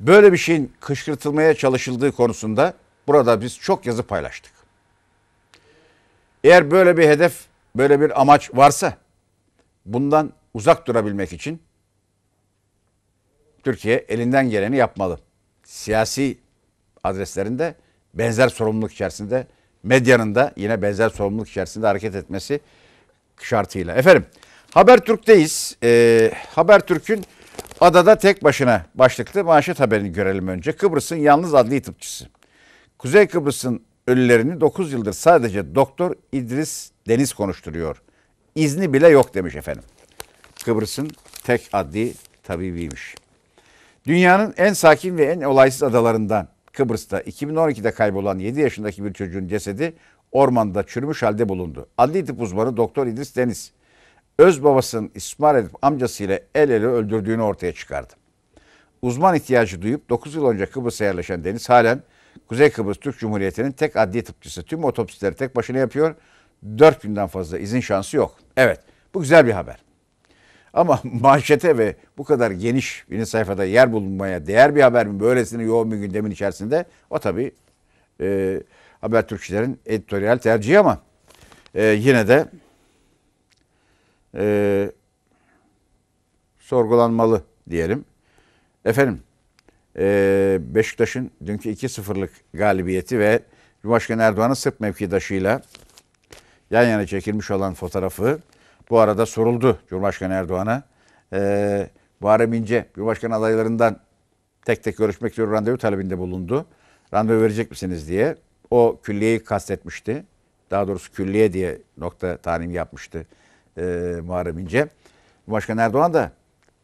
böyle bir şeyin kışkırtılmaya çalışıldığı konusunda burada biz çok yazı paylaştık. Eğer böyle bir hedef, böyle bir amaç varsa bundan uzak durabilmek için Türkiye elinden geleni yapmalı. Siyasi adreslerinde benzer sorumluluk içerisinde, medyanın da yine benzer sorumluluk içerisinde hareket etmesi şartıyla. Efendim, Habertürk'teyiz. Ee, Habertürk'ün adada tek başına başlıklı manşet haberini görelim önce. Kıbrıs'ın yalnız adli tıpçısı. Kuzey Kıbrıs'ın ölülerini 9 yıldır sadece Doktor İdris Deniz konuşturuyor. İzni bile yok demiş efendim. Kıbrıs'ın tek adli tabibiymiş. Dünyanın en sakin ve en olaysız adalarından Kıbrıs'ta 2012'de kaybolan 7 yaşındaki bir çocuğun cesedi ormanda çürümüş halde bulundu. Adli tıp uzmanı Doktor İdris Deniz öz babasının istismar edip amcasıyla el ele öldürdüğünü ortaya çıkardı. Uzman ihtiyacı duyup 9 yıl önce Kıbrıs'a yerleşen Deniz halen Kuzey Kıbrıs Türk Cumhuriyeti'nin tek adli tıpçısı. Tüm otopsileri tek başına yapıyor. 4 günden fazla izin şansı yok. Evet bu güzel bir haber. Ama manşete ve bu kadar geniş bir sayfada yer bulunmaya değer bir haber mi? Böylesine yoğun bir gündemin içerisinde o tabii e, Habertürkçülerin editoryal tercihi ama e, yine de e, sorgulanmalı diyelim. Efendim e, Beşiktaş'ın dünkü 2-0'lık galibiyeti ve Cumhurbaşkanı Erdoğan'ın Sırp mevkidaşıyla yan yana çekilmiş olan fotoğrafı bu arada soruldu Cumhurbaşkanı Erdoğan'a. Ee, Muharrem İnce Cumhurbaşkanı adaylarından tek tek görüşmek üzere randevu talebinde bulundu. Randevu verecek misiniz diye. O külliyeyi kastetmişti. Daha doğrusu külliye diye nokta talim yapmıştı e, Muharrem İnce. Cumhurbaşkanı Erdoğan da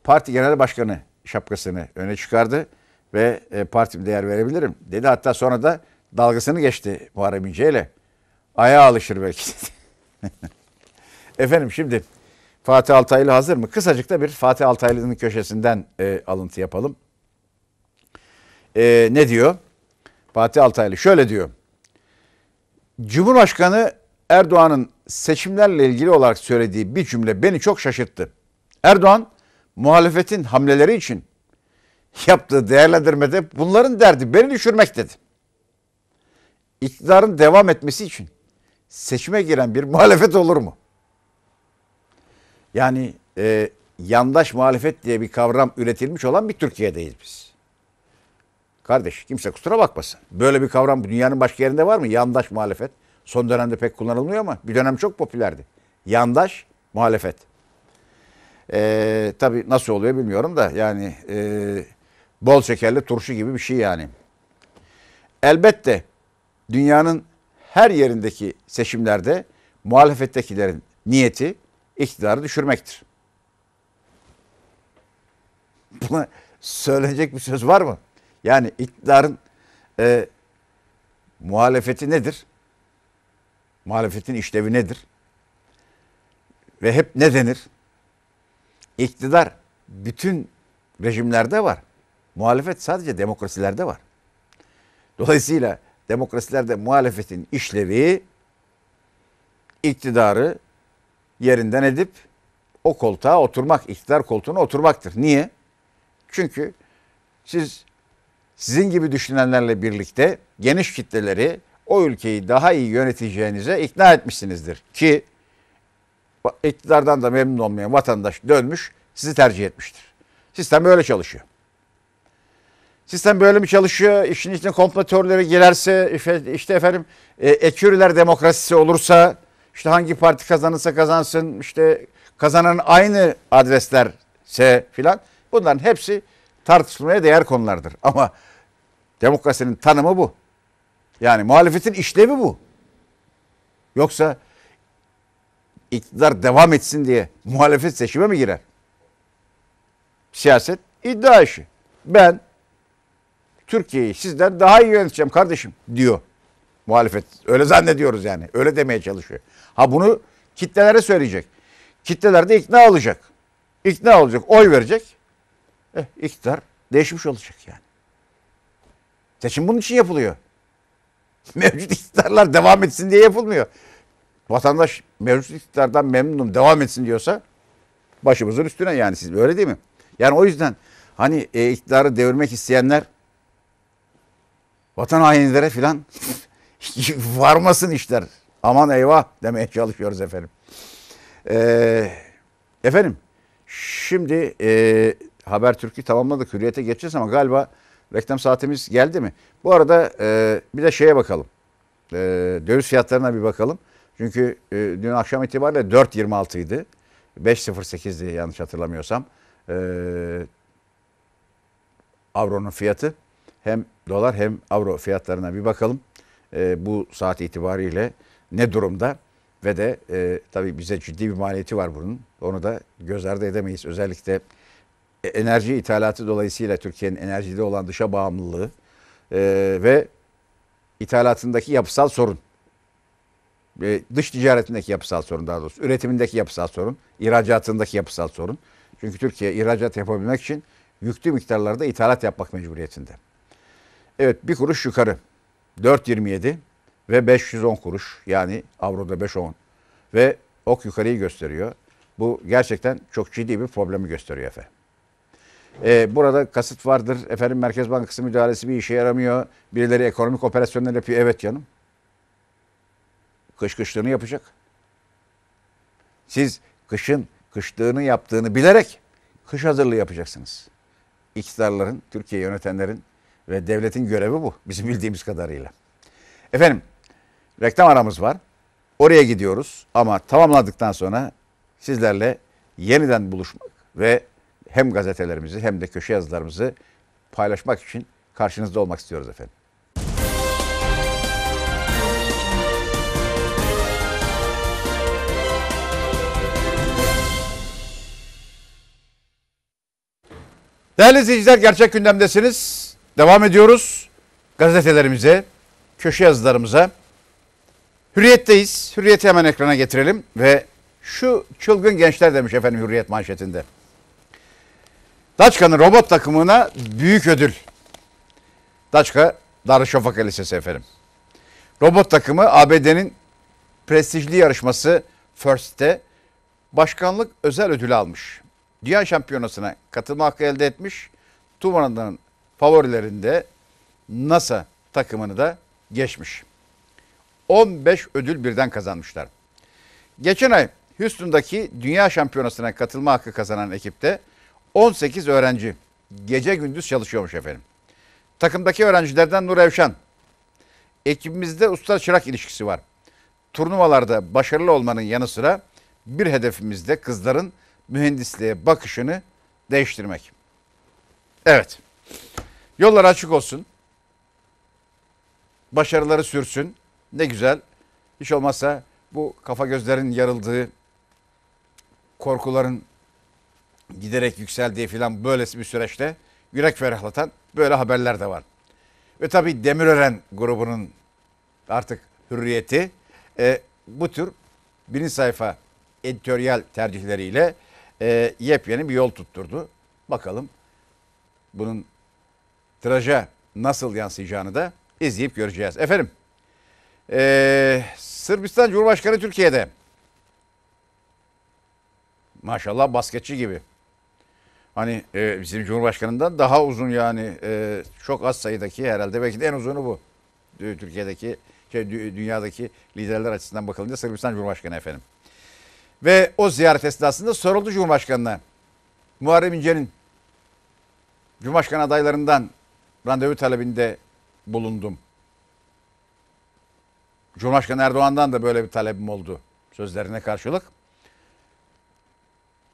parti genel başkanı şapkasını öne çıkardı ve e, partim değer verebilirim dedi. Hatta sonra da dalgasını geçti Muharrem İnce ile. Ayağa alışır belki dedi. Efendim şimdi Fatih Altaylı hazır mı? Kısacık da bir Fatih Altaylı'nın köşesinden e, alıntı yapalım. E, ne diyor? Fatih Altaylı şöyle diyor. Cumhurbaşkanı Erdoğan'ın seçimlerle ilgili olarak söylediği bir cümle beni çok şaşırttı. Erdoğan muhalefetin hamleleri için yaptığı değerlendirmede bunların derdi beni düşürmek dedi. İktidarın devam etmesi için seçime giren bir muhalefet olur mu? Yani e, yandaş muhalefet diye bir kavram üretilmiş olan bir Türkiye'deyiz biz. Kardeş kimse kusura bakmasın. Böyle bir kavram dünyanın başka yerinde var mı? Yandaş muhalefet. Son dönemde pek kullanılmıyor ama bir dönem çok popülerdi. Yandaş muhalefet. Ee, tabii nasıl oluyor bilmiyorum da yani e, bol şekerli turşu gibi bir şey yani. Elbette dünyanın her yerindeki seçimlerde muhalefettekilerin niyeti iktidarı düşürmektir. Buna söylenecek bir söz var mı? Yani iktidarın e, muhalefeti nedir? Muhalefetin işlevi nedir? Ve hep ne denir? İktidar bütün rejimlerde var. Muhalefet sadece demokrasilerde var. Dolayısıyla demokrasilerde muhalefetin işlevi iktidarı yerinden edip o koltuğa oturmak, iktidar koltuğuna oturmaktır. Niye? Çünkü siz sizin gibi düşünenlerle birlikte geniş kitleleri o ülkeyi daha iyi yöneteceğinize ikna etmişsinizdir. Ki iktidardan da memnun olmayan vatandaş dönmüş sizi tercih etmiştir. Sistem böyle çalışıyor. Sistem böyle mi çalışıyor? İşin içine komplo teorileri girerse işte efendim e, ekürüler demokrasisi olursa işte hangi parti kazanırsa kazansın işte kazanan aynı adreslerse filan bunların hepsi tartışılmaya değer konulardır. Ama demokrasinin tanımı bu. Yani muhalefetin işlevi bu. Yoksa iktidar devam etsin diye muhalefet seçime mi girer? Siyaset İddia işi. Ben Türkiye'yi sizden daha iyi yöneteceğim kardeşim diyor muhalefet. Öyle zannediyoruz yani. Öyle demeye çalışıyor. Ha bunu kitlelere söyleyecek. Kitleler de ikna olacak. İkna olacak, oy verecek. Eh, iktidar değişmiş olacak yani. Seçim bunun için yapılıyor. Mevcut iktidarlar devam etsin diye yapılmıyor. Vatandaş mevcut iktidardan memnunum devam etsin diyorsa başımızın üstüne yani siz öyle değil mi? Yani o yüzden hani e, iktidarı devirmek isteyenler vatan hainlere filan varmasın işler. Aman eyvah demeye çalışıyoruz efendim. Ee, efendim şimdi e, Habertürk'ü tamamladık. Hürriyete geçeceğiz ama galiba reklam saatimiz geldi mi? Bu arada e, bir de şeye bakalım. E, döviz fiyatlarına bir bakalım. Çünkü e, dün akşam itibariyle 4.26 idi. 5.08'di yanlış hatırlamıyorsam. E, avronun fiyatı hem dolar hem avro fiyatlarına bir bakalım. E, bu saat itibariyle ne durumda ve de e, tabii bize ciddi bir maliyeti var bunun. Onu da göz ardı edemeyiz. Özellikle enerji ithalatı dolayısıyla Türkiye'nin enerjide olan dışa bağımlılığı e, ve ithalatındaki yapısal sorun. E, dış ticaretindeki yapısal sorun daha doğrusu. Üretimindeki yapısal sorun. ihracatındaki yapısal sorun. Çünkü Türkiye ihracat yapabilmek için yüklü miktarlarda ithalat yapmak mecburiyetinde. Evet bir kuruş yukarı. 4.27 ve 510 kuruş yani avroda 5.10 ve ok yukarıyı gösteriyor. Bu gerçekten çok ciddi bir problemi gösteriyor efendim. Ee, burada kasıt vardır. Efendim Merkez Bankası müdahalesi bir işe yaramıyor. Birileri ekonomik operasyonlar yapıyor. Evet canım. Kış kışlığını yapacak. Siz kışın kışlığını yaptığını bilerek kış hazırlığı yapacaksınız. İktidarların, Türkiye yönetenlerin ve devletin görevi bu. Bizim bildiğimiz kadarıyla. Efendim reklam aramız var. Oraya gidiyoruz ama tamamladıktan sonra sizlerle yeniden buluşmak ve hem gazetelerimizi hem de köşe yazılarımızı paylaşmak için karşınızda olmak istiyoruz efendim. Değerli izleyiciler gerçek gündemdesiniz. Devam ediyoruz gazetelerimize, köşe yazılarımıza. Hürriyetteyiz. Hürriyeti hemen ekrana getirelim ve şu çılgın gençler demiş efendim Hürriyet manşetinde. Daçka'nın robot takımına büyük ödül. Daçka Darüşşafaka Lisesi efendim. Robot takımı ABD'nin prestijli yarışması First'te başkanlık özel ödülü almış. Dünya şampiyonasına katılma hakkı elde etmiş. Turnuvanın favorilerinde NASA takımını da geçmiş. 15 ödül birden kazanmışlar. Geçen ay Houston'daki Dünya Şampiyonası'na katılma hakkı kazanan ekipte 18 öğrenci gece gündüz çalışıyormuş efendim. Takımdaki öğrencilerden Nur Evşan. Ekibimizde usta çırak ilişkisi var. Turnuvalarda başarılı olmanın yanı sıra bir hedefimiz de kızların mühendisliğe bakışını değiştirmek. Evet. Yollar açık olsun. Başarıları sürsün. Ne güzel. Hiç olmazsa bu kafa gözlerin yarıldığı, korkuların giderek yükseldiği filan böylesi bir süreçte yürek ferahlatan böyle haberler de var. Ve tabii Demirören grubunun artık hürriyeti e, bu tür birinci sayfa editoryal tercihleriyle e, yepyeni bir yol tutturdu. Bakalım bunun tiraja nasıl yansıyacağını da izleyip göreceğiz. Efendim ee, Sırbistan Cumhurbaşkanı Türkiye'de. Maşallah basketçi gibi. Hani e, bizim Cumhurbaşkanı'ndan daha uzun yani e, çok az sayıdaki herhalde belki de en uzunu bu. Türkiye'deki şey, dünyadaki liderler açısından bakılınca Sırbistan Cumhurbaşkanı efendim. Ve o ziyaret esnasında soruldu Cumhurbaşkanı'na. Muharrem İnce'nin Cumhurbaşkanı adaylarından randevu talebinde bulundum. Cumhurbaşkanı Erdoğan'dan da böyle bir talebim oldu sözlerine karşılık.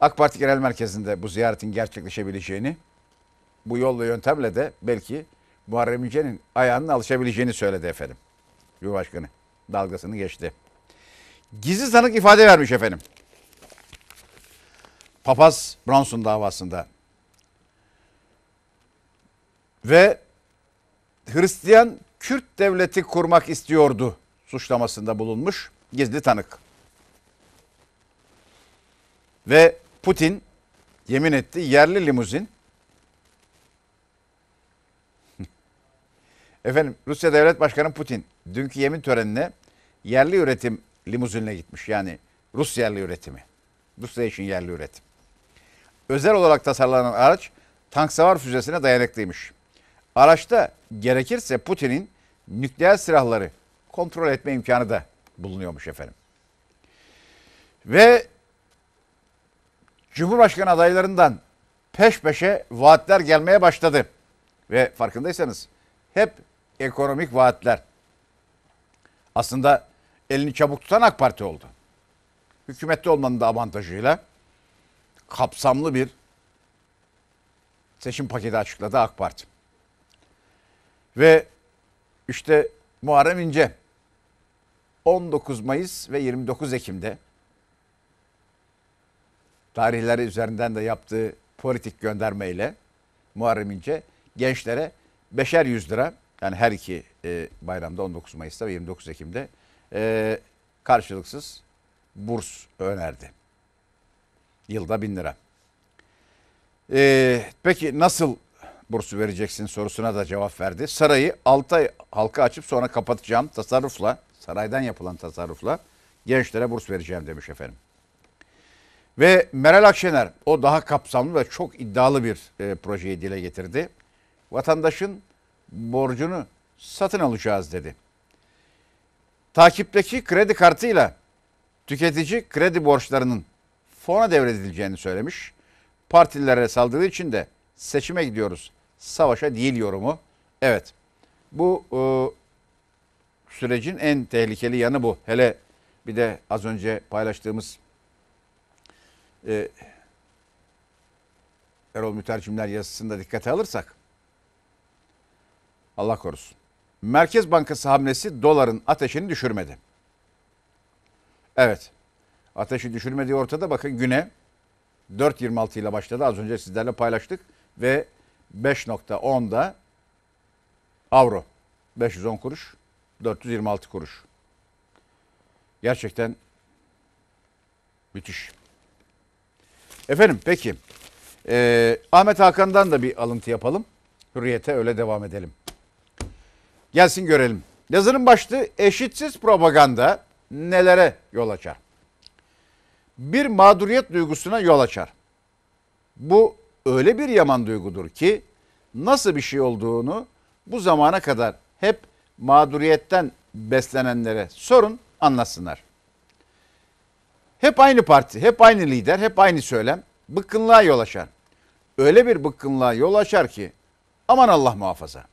AK Parti Genel Merkezi'nde bu ziyaretin gerçekleşebileceğini, bu yol ve yöntemle de belki Muharrem İnce'nin ayağının alışabileceğini söyledi efendim. Cumhurbaşkanı dalgasını geçti. Gizli sanık ifade vermiş efendim. Papaz Bronson davasında. Ve Hristiyan Kürt devleti kurmak istiyordu suçlamasında bulunmuş gizli tanık. Ve Putin yemin etti yerli limuzin Efendim Rusya Devlet Başkanı Putin dünkü yemin törenine yerli üretim limuzinle gitmiş. Yani Rus yerli üretimi. Rusya için yerli üretim. Özel olarak tasarlanan araç tank savar füzesine dayanıklıymış. Araçta gerekirse Putin'in nükleer silahları kontrol etme imkanı da bulunuyormuş efendim. Ve Cumhurbaşkanı adaylarından peş peşe vaatler gelmeye başladı. Ve farkındaysanız hep ekonomik vaatler. Aslında elini çabuk tutan AK Parti oldu. Hükümette olmanın da avantajıyla kapsamlı bir seçim paketi açıkladı AK Parti. Ve işte Muharrem İnce 19 Mayıs ve 29 Ekim'de tarihleri üzerinden de yaptığı politik göndermeyle Muharrem İnce gençlere beşer yüz lira yani her iki e, bayramda 19 Mayıs'ta ve 29 Ekim'de e, karşılıksız burs önerdi. Yılda bin lira. E, peki nasıl bursu vereceksin sorusuna da cevap verdi. Sarayı 6 ay halka açıp sonra kapatacağım tasarrufla, saraydan yapılan tasarrufla gençlere burs vereceğim demiş efendim. Ve Meral Akşener o daha kapsamlı ve çok iddialı bir e, projeyi dile getirdi. Vatandaşın borcunu satın alacağız dedi. Takipteki kredi kartıyla tüketici kredi borçlarının fona devredileceğini söylemiş. Partililere saldırdığı için de seçime gidiyoruz. Savaşa değil yorumu. Evet. Bu e, sürecin en tehlikeli yanı bu. Hele bir de az önce paylaştığımız e, Erol Mütercimler yazısında dikkate alırsak Allah korusun. Merkez Bankası hamlesi doların ateşini düşürmedi. Evet. Ateşi düşürmediği ortada. Bakın güne 4.26 ile başladı. Az önce sizlerle paylaştık. Ve 5.10'da avro. 510 kuruş. 426 kuruş. Gerçekten müthiş. Efendim peki. Ee, Ahmet Hakan'dan da bir alıntı yapalım. Hürriyete öyle devam edelim. Gelsin görelim. Yazının başlığı eşitsiz propaganda nelere yol açar? Bir mağduriyet duygusuna yol açar. Bu öyle bir yaman duygudur ki nasıl bir şey olduğunu bu zamana kadar hep mağduriyetten beslenenlere sorun anlasınlar. Hep aynı parti, hep aynı lider, hep aynı söylem bıkkınlığa yol açar. Öyle bir bıkkınlığa yol açar ki aman Allah muhafaza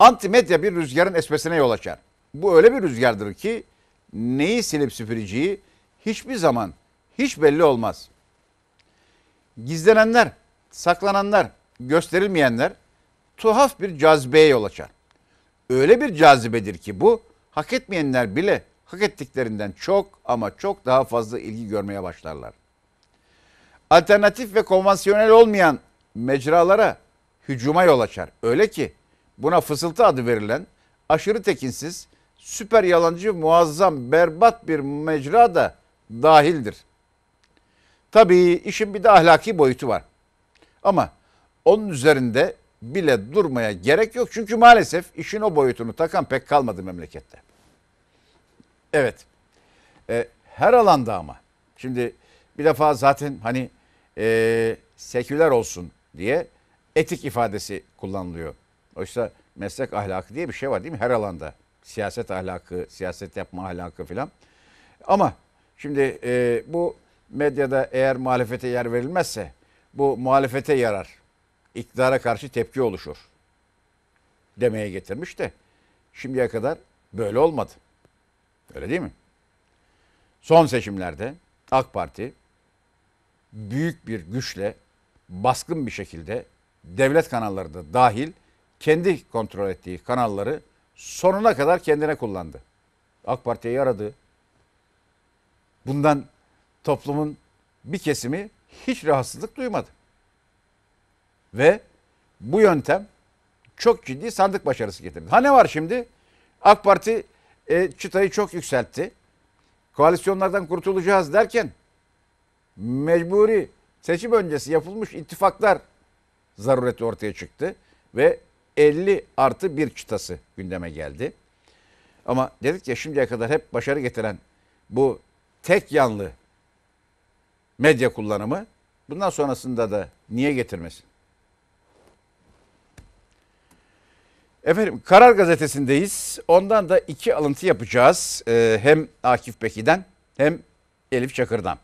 antimedya bir rüzgarın esmesine yol açar. Bu öyle bir rüzgardır ki neyi silip süpüreceği hiçbir zaman hiç belli olmaz. Gizlenenler, saklananlar, gösterilmeyenler tuhaf bir cazibeye yol açar. Öyle bir cazibedir ki bu hak etmeyenler bile hak ettiklerinden çok ama çok daha fazla ilgi görmeye başlarlar. Alternatif ve konvansiyonel olmayan mecralara hücuma yol açar. Öyle ki buna fısıltı adı verilen aşırı tekinsiz, süper yalancı, muazzam, berbat bir mecra da dahildir. Tabii işin bir de ahlaki boyutu var. Ama onun üzerinde bile durmaya gerek yok. Çünkü maalesef işin o boyutunu takan pek kalmadı memlekette. Evet. E, her alanda ama. Şimdi bir defa zaten hani e, seküler olsun diye etik ifadesi kullanılıyor. Oysa meslek ahlakı diye bir şey var değil mi? Her alanda. Siyaset ahlakı, siyaset yapma ahlakı filan. Ama şimdi e, bu medyada eğer muhalefete yer verilmezse bu muhalefete yarar. İktidara karşı tepki oluşur. Demeye getirmiş de şimdiye kadar böyle olmadı. Öyle değil mi? Son seçimlerde AK Parti büyük bir güçle baskın bir şekilde devlet kanalları da dahil kendi kontrol ettiği kanalları sonuna kadar kendine kullandı. AK Parti'ye yaradı. Bundan toplumun bir kesimi hiç rahatsızlık duymadı. Ve bu yöntem çok ciddi sandık başarısı getirdi. Ha ne var şimdi? AK Parti e, çıtayı çok yükseltti. Koalisyonlardan kurtulacağız derken mecburi seçim öncesi yapılmış ittifaklar zarureti ortaya çıktı ve 50 artı bir çıtası gündeme geldi. Ama dedik ya şimdiye kadar hep başarı getiren bu tek yanlı medya kullanımı bundan sonrasında da niye getirmesin? Efendim Karar Gazetesi'ndeyiz. Ondan da iki alıntı yapacağız. Ee, hem Akif Peki'den hem Elif Çakır'dan.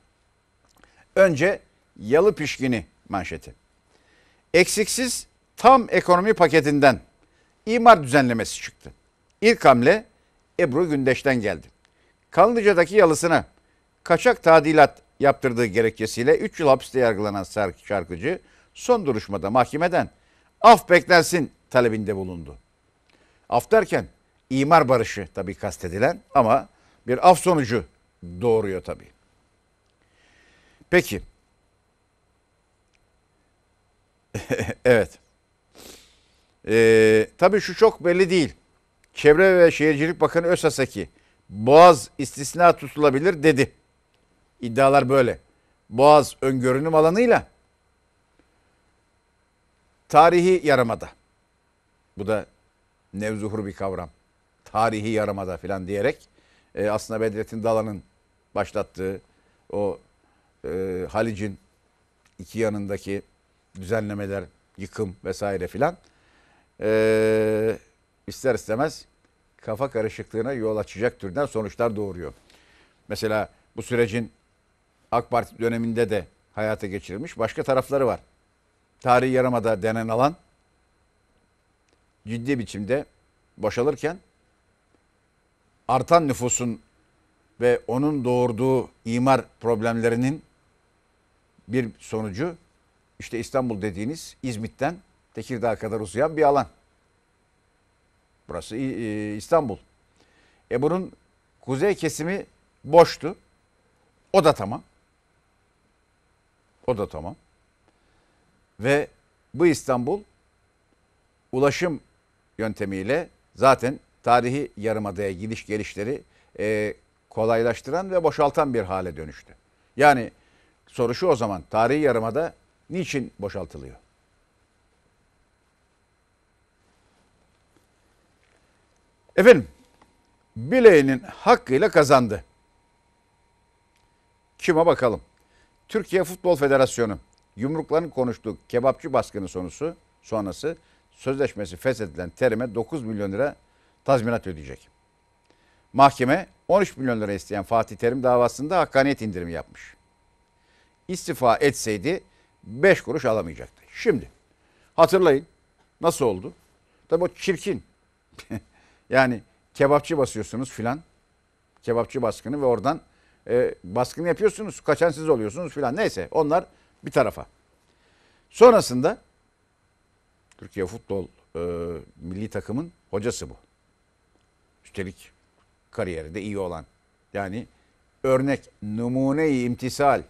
Önce Yalı Pişkini manşeti. Eksiksiz tam ekonomi paketinden imar düzenlemesi çıktı. İlk hamle Ebru Gündeş'ten geldi. Kanlıca'daki yalısına kaçak tadilat yaptırdığı gerekçesiyle 3 yıl hapiste yargılanan şarkıcı son duruşmada mahkemeden af beklensin talebinde bulundu. Af derken imar barışı tabii kastedilen ama bir af sonucu doğuruyor tabii. Peki. evet. Ee, tabii şu çok belli değil. Çevre ve Şehircilik Bakanı Özaseki Boğaz istisna tutulabilir dedi. İddialar böyle. Boğaz öngörünüm alanıyla tarihi yaramada. Bu da nevzuhur bir kavram. Tarihi yaramada falan diyerek e, aslında Bedrettin Dalan'ın başlattığı o e, Halic'in iki yanındaki düzenlemeler, yıkım vesaire filan e, ister istemez kafa karışıklığına yol açacak türden sonuçlar doğuruyor. Mesela bu sürecin AK Parti döneminde de hayata geçirilmiş başka tarafları var. Tarihi Yarımada denen alan ciddi biçimde boşalırken artan nüfusun ve onun doğurduğu imar problemlerinin bir sonucu işte İstanbul dediğiniz İzmit'ten Tekirdağ'a kadar uzayan bir alan. Burası İstanbul. E bunun kuzey kesimi boştu. O da tamam. O da tamam. Ve bu İstanbul ulaşım yöntemiyle zaten tarihi yarımadaya gidiş gelişleri e, kolaylaştıran ve boşaltan bir hale dönüştü. Yani soru şu o zaman tarihi yarımada niçin boşaltılıyor? Efendim bileğinin hakkıyla kazandı. Kime bakalım? Türkiye Futbol Federasyonu yumrukların konuştuğu kebapçı baskını sonusu sonrası sözleşmesi feshedilen terime 9 milyon lira tazminat ödeyecek. Mahkeme 13 milyon lira isteyen Fatih Terim davasında hakkaniyet indirimi yapmış. İstifa etseydi 5 kuruş alamayacaktı. Şimdi hatırlayın nasıl oldu? Tabii o çirkin. yani kebapçı basıyorsunuz filan. Kebapçı baskını ve oradan e, baskını yapıyorsunuz. Kaçan siz oluyorsunuz filan. Neyse onlar bir tarafa. Sonrasında Türkiye futbol e, milli takımın hocası bu. Üstelik kariyeri de iyi olan. Yani örnek, numune-i imtisal.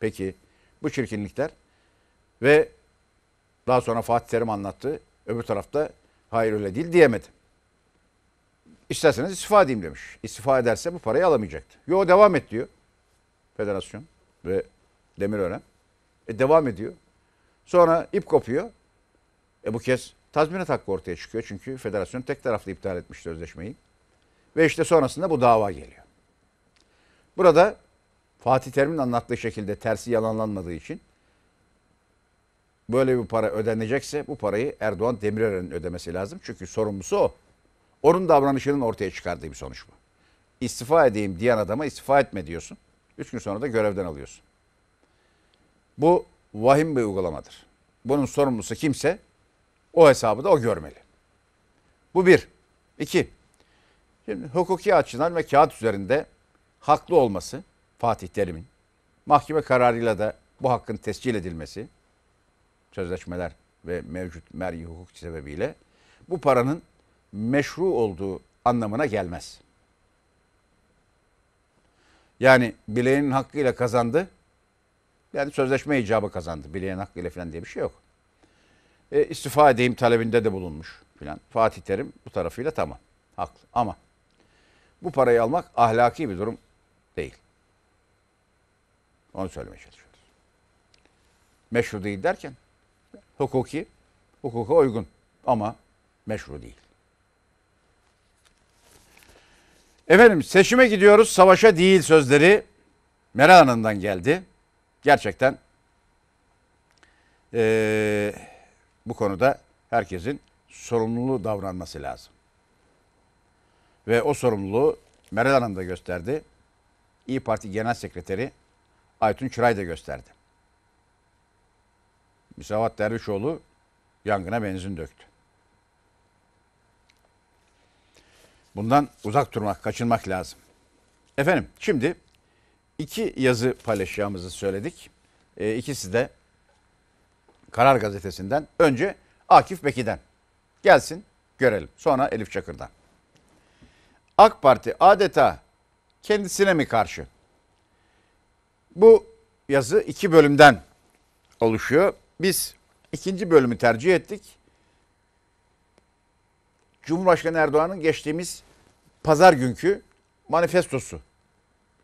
Peki bu çirkinlikler ve daha sonra Fatih Terim anlattı. Öbür tarafta hayır öyle değil diyemedi. İsterseniz istifa edeyim demiş. İstifa ederse bu parayı alamayacaktı. Yo devam et diyor. Federasyon ve Demirören. E, devam ediyor. Sonra ip kopuyor. E bu kez tazminat hakkı ortaya çıkıyor. Çünkü federasyon tek taraflı iptal etmiş sözleşmeyi. Ve işte sonrasında bu dava geliyor. Burada Fatih Terim'in anlattığı şekilde tersi yalanlanmadığı için böyle bir para ödenecekse bu parayı Erdoğan Demirören'in ödemesi lazım. Çünkü sorumlusu o. Onun davranışının ortaya çıkardığı bir sonuç bu. İstifa edeyim diyen adama istifa etme diyorsun. Üç gün sonra da görevden alıyorsun. Bu vahim bir uygulamadır. Bunun sorumlusu kimse o hesabı da o görmeli. Bu bir. İki. Şimdi hukuki açıdan ve kağıt üzerinde haklı olması Fatih Terim'in mahkeme kararıyla da bu hakkın tescil edilmesi sözleşmeler ve mevcut mer'i hukuk sebebiyle bu paranın meşru olduğu anlamına gelmez. Yani bileğinin hakkıyla kazandı. Yani sözleşme icabı kazandı. Bileğin hakkıyla falan diye bir şey yok. e, istifa edeyim talebinde de bulunmuş filan. Fatih Terim bu tarafıyla tamam. Haklı. Ama bu parayı almak ahlaki bir durum değil. Onu söylemeye çalışıyoruz. Meşru değil derken hukuki, hukuka uygun ama meşru değil. Efendim seçime gidiyoruz savaşa değil sözleri Meral Hanım'dan geldi. Gerçekten eee, bu konuda herkesin sorumluluğu davranması lazım. Ve o sorumluluğu Meral Hanım da gösterdi. İyi Parti Genel Sekreteri Aytun Çıray da gösterdi. Müsavat Dervişoğlu yangına benzin döktü. Bundan uzak durmak, kaçınmak lazım. Efendim şimdi iki yazı paylaşacağımızı söyledik. E, ikisi de Karar Gazetesi'nden. Önce Akif Beki'den. Gelsin görelim. Sonra Elif Çakır'dan. AK Parti adeta kendisine mi karşı? Bu yazı iki bölümden oluşuyor. Biz ikinci bölümü tercih ettik. Cumhurbaşkanı Erdoğan'ın geçtiğimiz pazar günkü manifestosu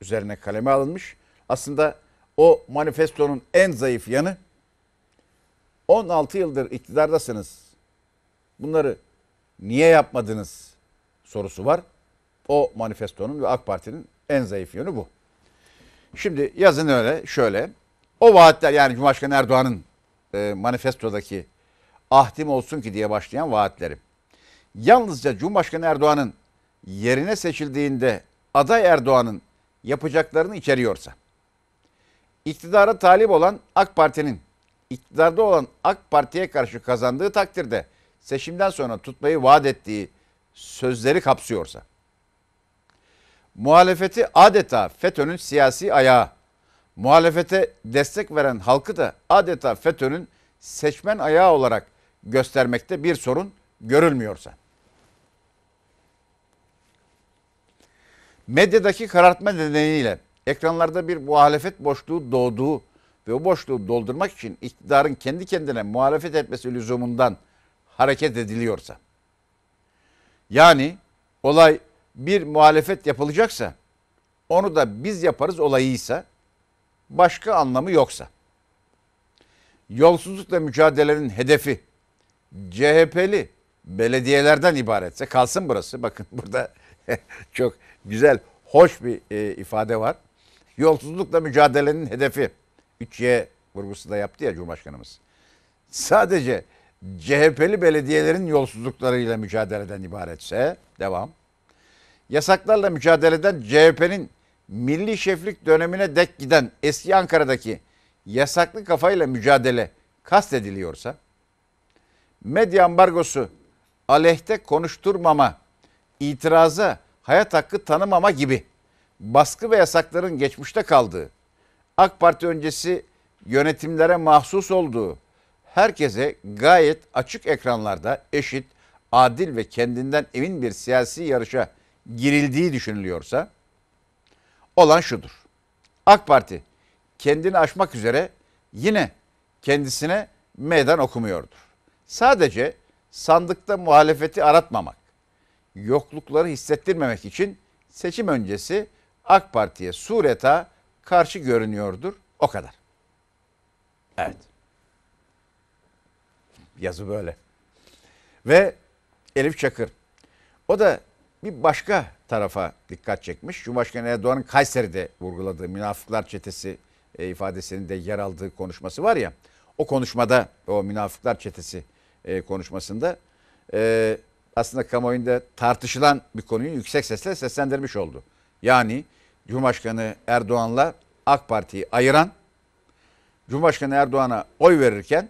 üzerine kaleme alınmış. Aslında o manifestonun en zayıf yanı 16 yıldır iktidardasınız. Bunları niye yapmadınız sorusu var. O manifestonun ve AK Parti'nin en zayıf yönü bu. Şimdi yazın öyle şöyle. O vaatler yani Cumhurbaşkanı Erdoğan'ın e, manifestodaki ahdim olsun ki diye başlayan vaatleri. Yalnızca Cumhurbaşkanı Erdoğan'ın yerine seçildiğinde aday Erdoğan'ın yapacaklarını içeriyorsa, iktidara talip olan AK Parti'nin iktidarda olan AK Parti'ye karşı kazandığı takdirde seçimden sonra tutmayı vaat ettiği sözleri kapsıyorsa, muhalefeti adeta FETÖ'nün siyasi ayağı, muhalefete destek veren halkı da adeta FETÖ'nün seçmen ayağı olarak göstermekte bir sorun görülmüyorsa, medyadaki karartma nedeniyle ekranlarda bir muhalefet boşluğu doğduğu ve o boşluğu doldurmak için iktidarın kendi kendine muhalefet etmesi lüzumundan hareket ediliyorsa, yani olay bir muhalefet yapılacaksa, onu da biz yaparız olayıysa, başka anlamı yoksa, yolsuzlukla mücadelenin hedefi CHP'li belediyelerden ibaretse kalsın burası. Bakın burada çok güzel, hoş bir e, ifade var. Yolsuzlukla mücadelenin hedefi 3Y vurgusu da yaptı ya Cumhurbaşkanımız. Sadece CHP'li belediyelerin yolsuzluklarıyla mücadeleden ibaretse devam. Yasaklarla mücadeleden CHP'nin milli şeflik dönemine dek giden eski Ankara'daki yasaklı kafayla mücadele kastediliyorsa, medya ambargosu, aleyhte konuşturmama, itiraza, hayat hakkı tanımama gibi baskı ve yasakların geçmişte kaldığı, AK Parti öncesi yönetimlere mahsus olduğu, herkese gayet açık ekranlarda eşit, adil ve kendinden emin bir siyasi yarışa girildiği düşünülüyorsa, olan şudur. AK Parti kendini aşmak üzere yine kendisine meydan okumuyordur. Sadece sandıkta muhalefeti aratmamak, yoklukları hissettirmemek için seçim öncesi AK Parti'ye sureta karşı görünüyordur. O kadar. Evet. Yazı böyle. Ve Elif Çakır. O da bir başka tarafa dikkat çekmiş. Cumhurbaşkanı Erdoğan'ın Kayseri'de vurguladığı münafıklar çetesi e, ifadesinin de yer aldığı konuşması var ya. O konuşmada o münafıklar çetesi e, konuşmasında e, aslında kamuoyunda tartışılan bir konuyu yüksek sesle seslendirmiş oldu. Yani Cumhurbaşkanı Erdoğan'la AK Parti'yi ayıran, Cumhurbaşkanı Erdoğan'a oy verirken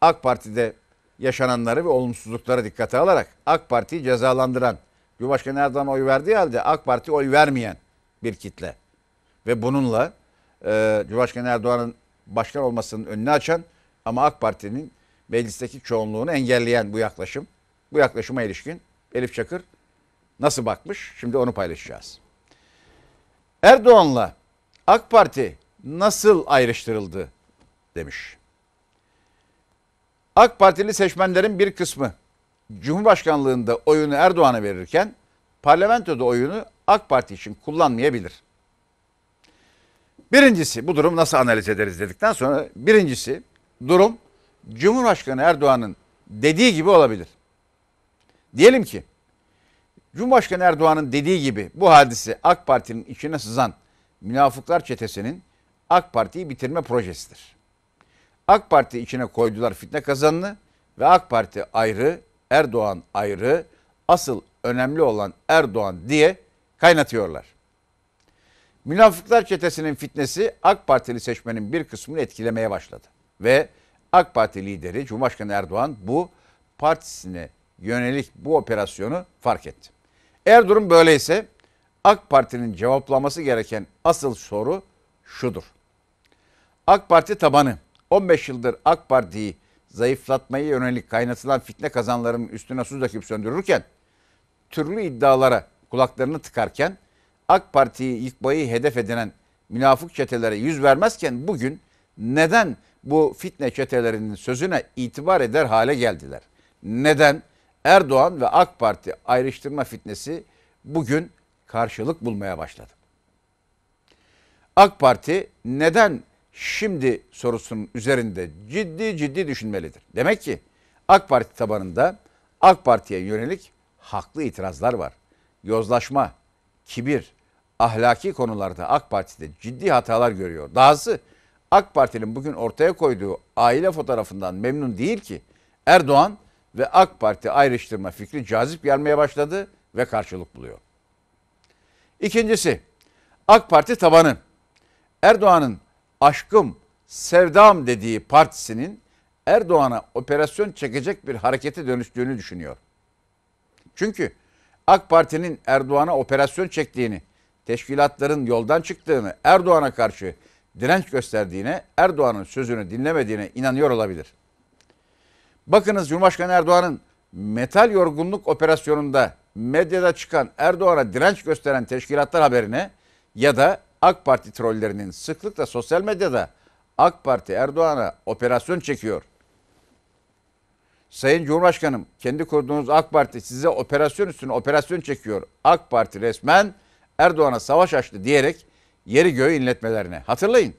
AK Parti'de yaşananları ve olumsuzlukları dikkate alarak AK Parti'yi cezalandıran, Cumhurbaşkanı Erdoğan'a oy verdiği halde AK Parti oy vermeyen bir kitle. Ve bununla e, Cumhurbaşkanı Erdoğan'ın başkan olmasının önünü açan ama AK Parti'nin meclisteki çoğunluğunu engelleyen bu yaklaşım. Bu yaklaşıma ilişkin Elif Çakır nasıl bakmış? Şimdi onu paylaşacağız. Erdoğan'la AK Parti nasıl ayrıştırıldı demiş. AK Partili seçmenlerin bir kısmı Cumhurbaşkanlığında oyunu Erdoğan'a verirken parlamentoda oyunu AK Parti için kullanmayabilir. Birincisi bu durum nasıl analiz ederiz dedikten sonra birincisi durum Cumhurbaşkanı Erdoğan'ın dediği gibi olabilir. Diyelim ki Cumhurbaşkanı Erdoğan'ın dediği gibi bu hadise AK Parti'nin içine sızan münafıklar çetesinin AK Parti'yi bitirme projesidir. AK Parti içine koydular fitne kazanını ve AK Parti ayrı, Erdoğan ayrı, asıl önemli olan Erdoğan diye kaynatıyorlar. Münafıklar çetesinin fitnesi AK Partili seçmenin bir kısmını etkilemeye başladı. Ve AK Parti lideri Cumhurbaşkanı Erdoğan bu partisine yönelik bu operasyonu fark etti. Eğer durum böyleyse AK Parti'nin cevaplaması gereken asıl soru şudur. AK Parti tabanı 15 yıldır AK Parti'yi zayıflatmaya yönelik kaynatılan fitne kazanlarının üstüne su döküp söndürürken, türlü iddialara kulaklarını tıkarken, AK Parti'yi yıkmayı hedef edinen münafık çetelere yüz vermezken bugün neden bu fitne çetelerinin sözüne itibar eder hale geldiler? Neden Erdoğan ve AK Parti ayrıştırma fitnesi bugün karşılık bulmaya başladı? AK Parti neden şimdi sorusunun üzerinde ciddi ciddi düşünmelidir. Demek ki AK Parti tabanında AK Parti'ye yönelik haklı itirazlar var. Yozlaşma, kibir, ahlaki konularda AK Parti'de ciddi hatalar görüyor. Dahası AK Parti'nin bugün ortaya koyduğu aile fotoğrafından memnun değil ki Erdoğan ve AK Parti ayrıştırma fikri cazip gelmeye başladı ve karşılık buluyor. İkincisi AK Parti tabanı Erdoğan'ın aşkım, sevdam dediği partisinin Erdoğan'a operasyon çekecek bir harekete dönüştüğünü düşünüyor. Çünkü AK Parti'nin Erdoğan'a operasyon çektiğini, teşkilatların yoldan çıktığını, Erdoğan'a karşı direnç gösterdiğine, Erdoğan'ın sözünü dinlemediğine inanıyor olabilir. Bakınız Cumhurbaşkanı Erdoğan'ın metal yorgunluk operasyonunda medyada çıkan Erdoğan'a direnç gösteren teşkilatlar haberine ya da AK Parti trollerinin sıklıkla sosyal medyada AK Parti Erdoğan'a operasyon çekiyor. Sayın Cumhurbaşkanım kendi kurduğunuz AK Parti size operasyon üstüne operasyon çekiyor. AK Parti resmen Erdoğan'a savaş açtı diyerek yeri göğü inletmelerine. Hatırlayın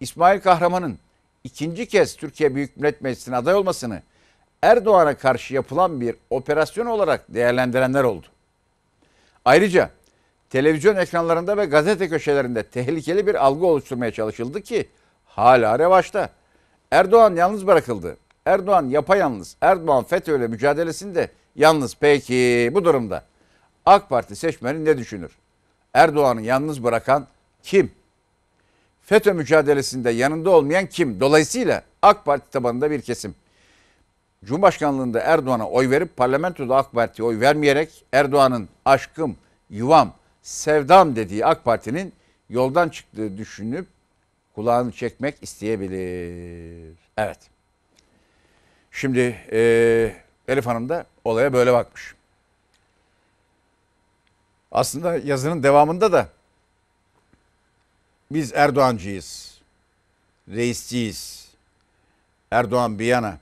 İsmail Kahraman'ın ikinci kez Türkiye Büyük Millet Meclisi'ne aday olmasını Erdoğan'a karşı yapılan bir operasyon olarak değerlendirenler oldu. Ayrıca televizyon ekranlarında ve gazete köşelerinde tehlikeli bir algı oluşturmaya çalışıldı ki hala revaçta. Erdoğan yalnız bırakıldı. Erdoğan yapayalnız. Erdoğan FETÖ'yle mücadelesinde yalnız. Peki bu durumda AK Parti seçmeni ne düşünür? Erdoğan'ı yalnız bırakan kim? FETÖ mücadelesinde yanında olmayan kim? Dolayısıyla AK Parti tabanında bir kesim. Cumhurbaşkanlığında Erdoğan'a oy verip parlamentoda AK Parti'ye oy vermeyerek Erdoğan'ın aşkım, yuvam, sevdam dediği AK Parti'nin yoldan çıktığı düşünüp kulağını çekmek isteyebilir. Evet. Şimdi e, Elif Hanım da olaya böyle bakmış. Aslında yazının devamında da biz Erdoğancıyız, reisciyiz, Erdoğan bir yana,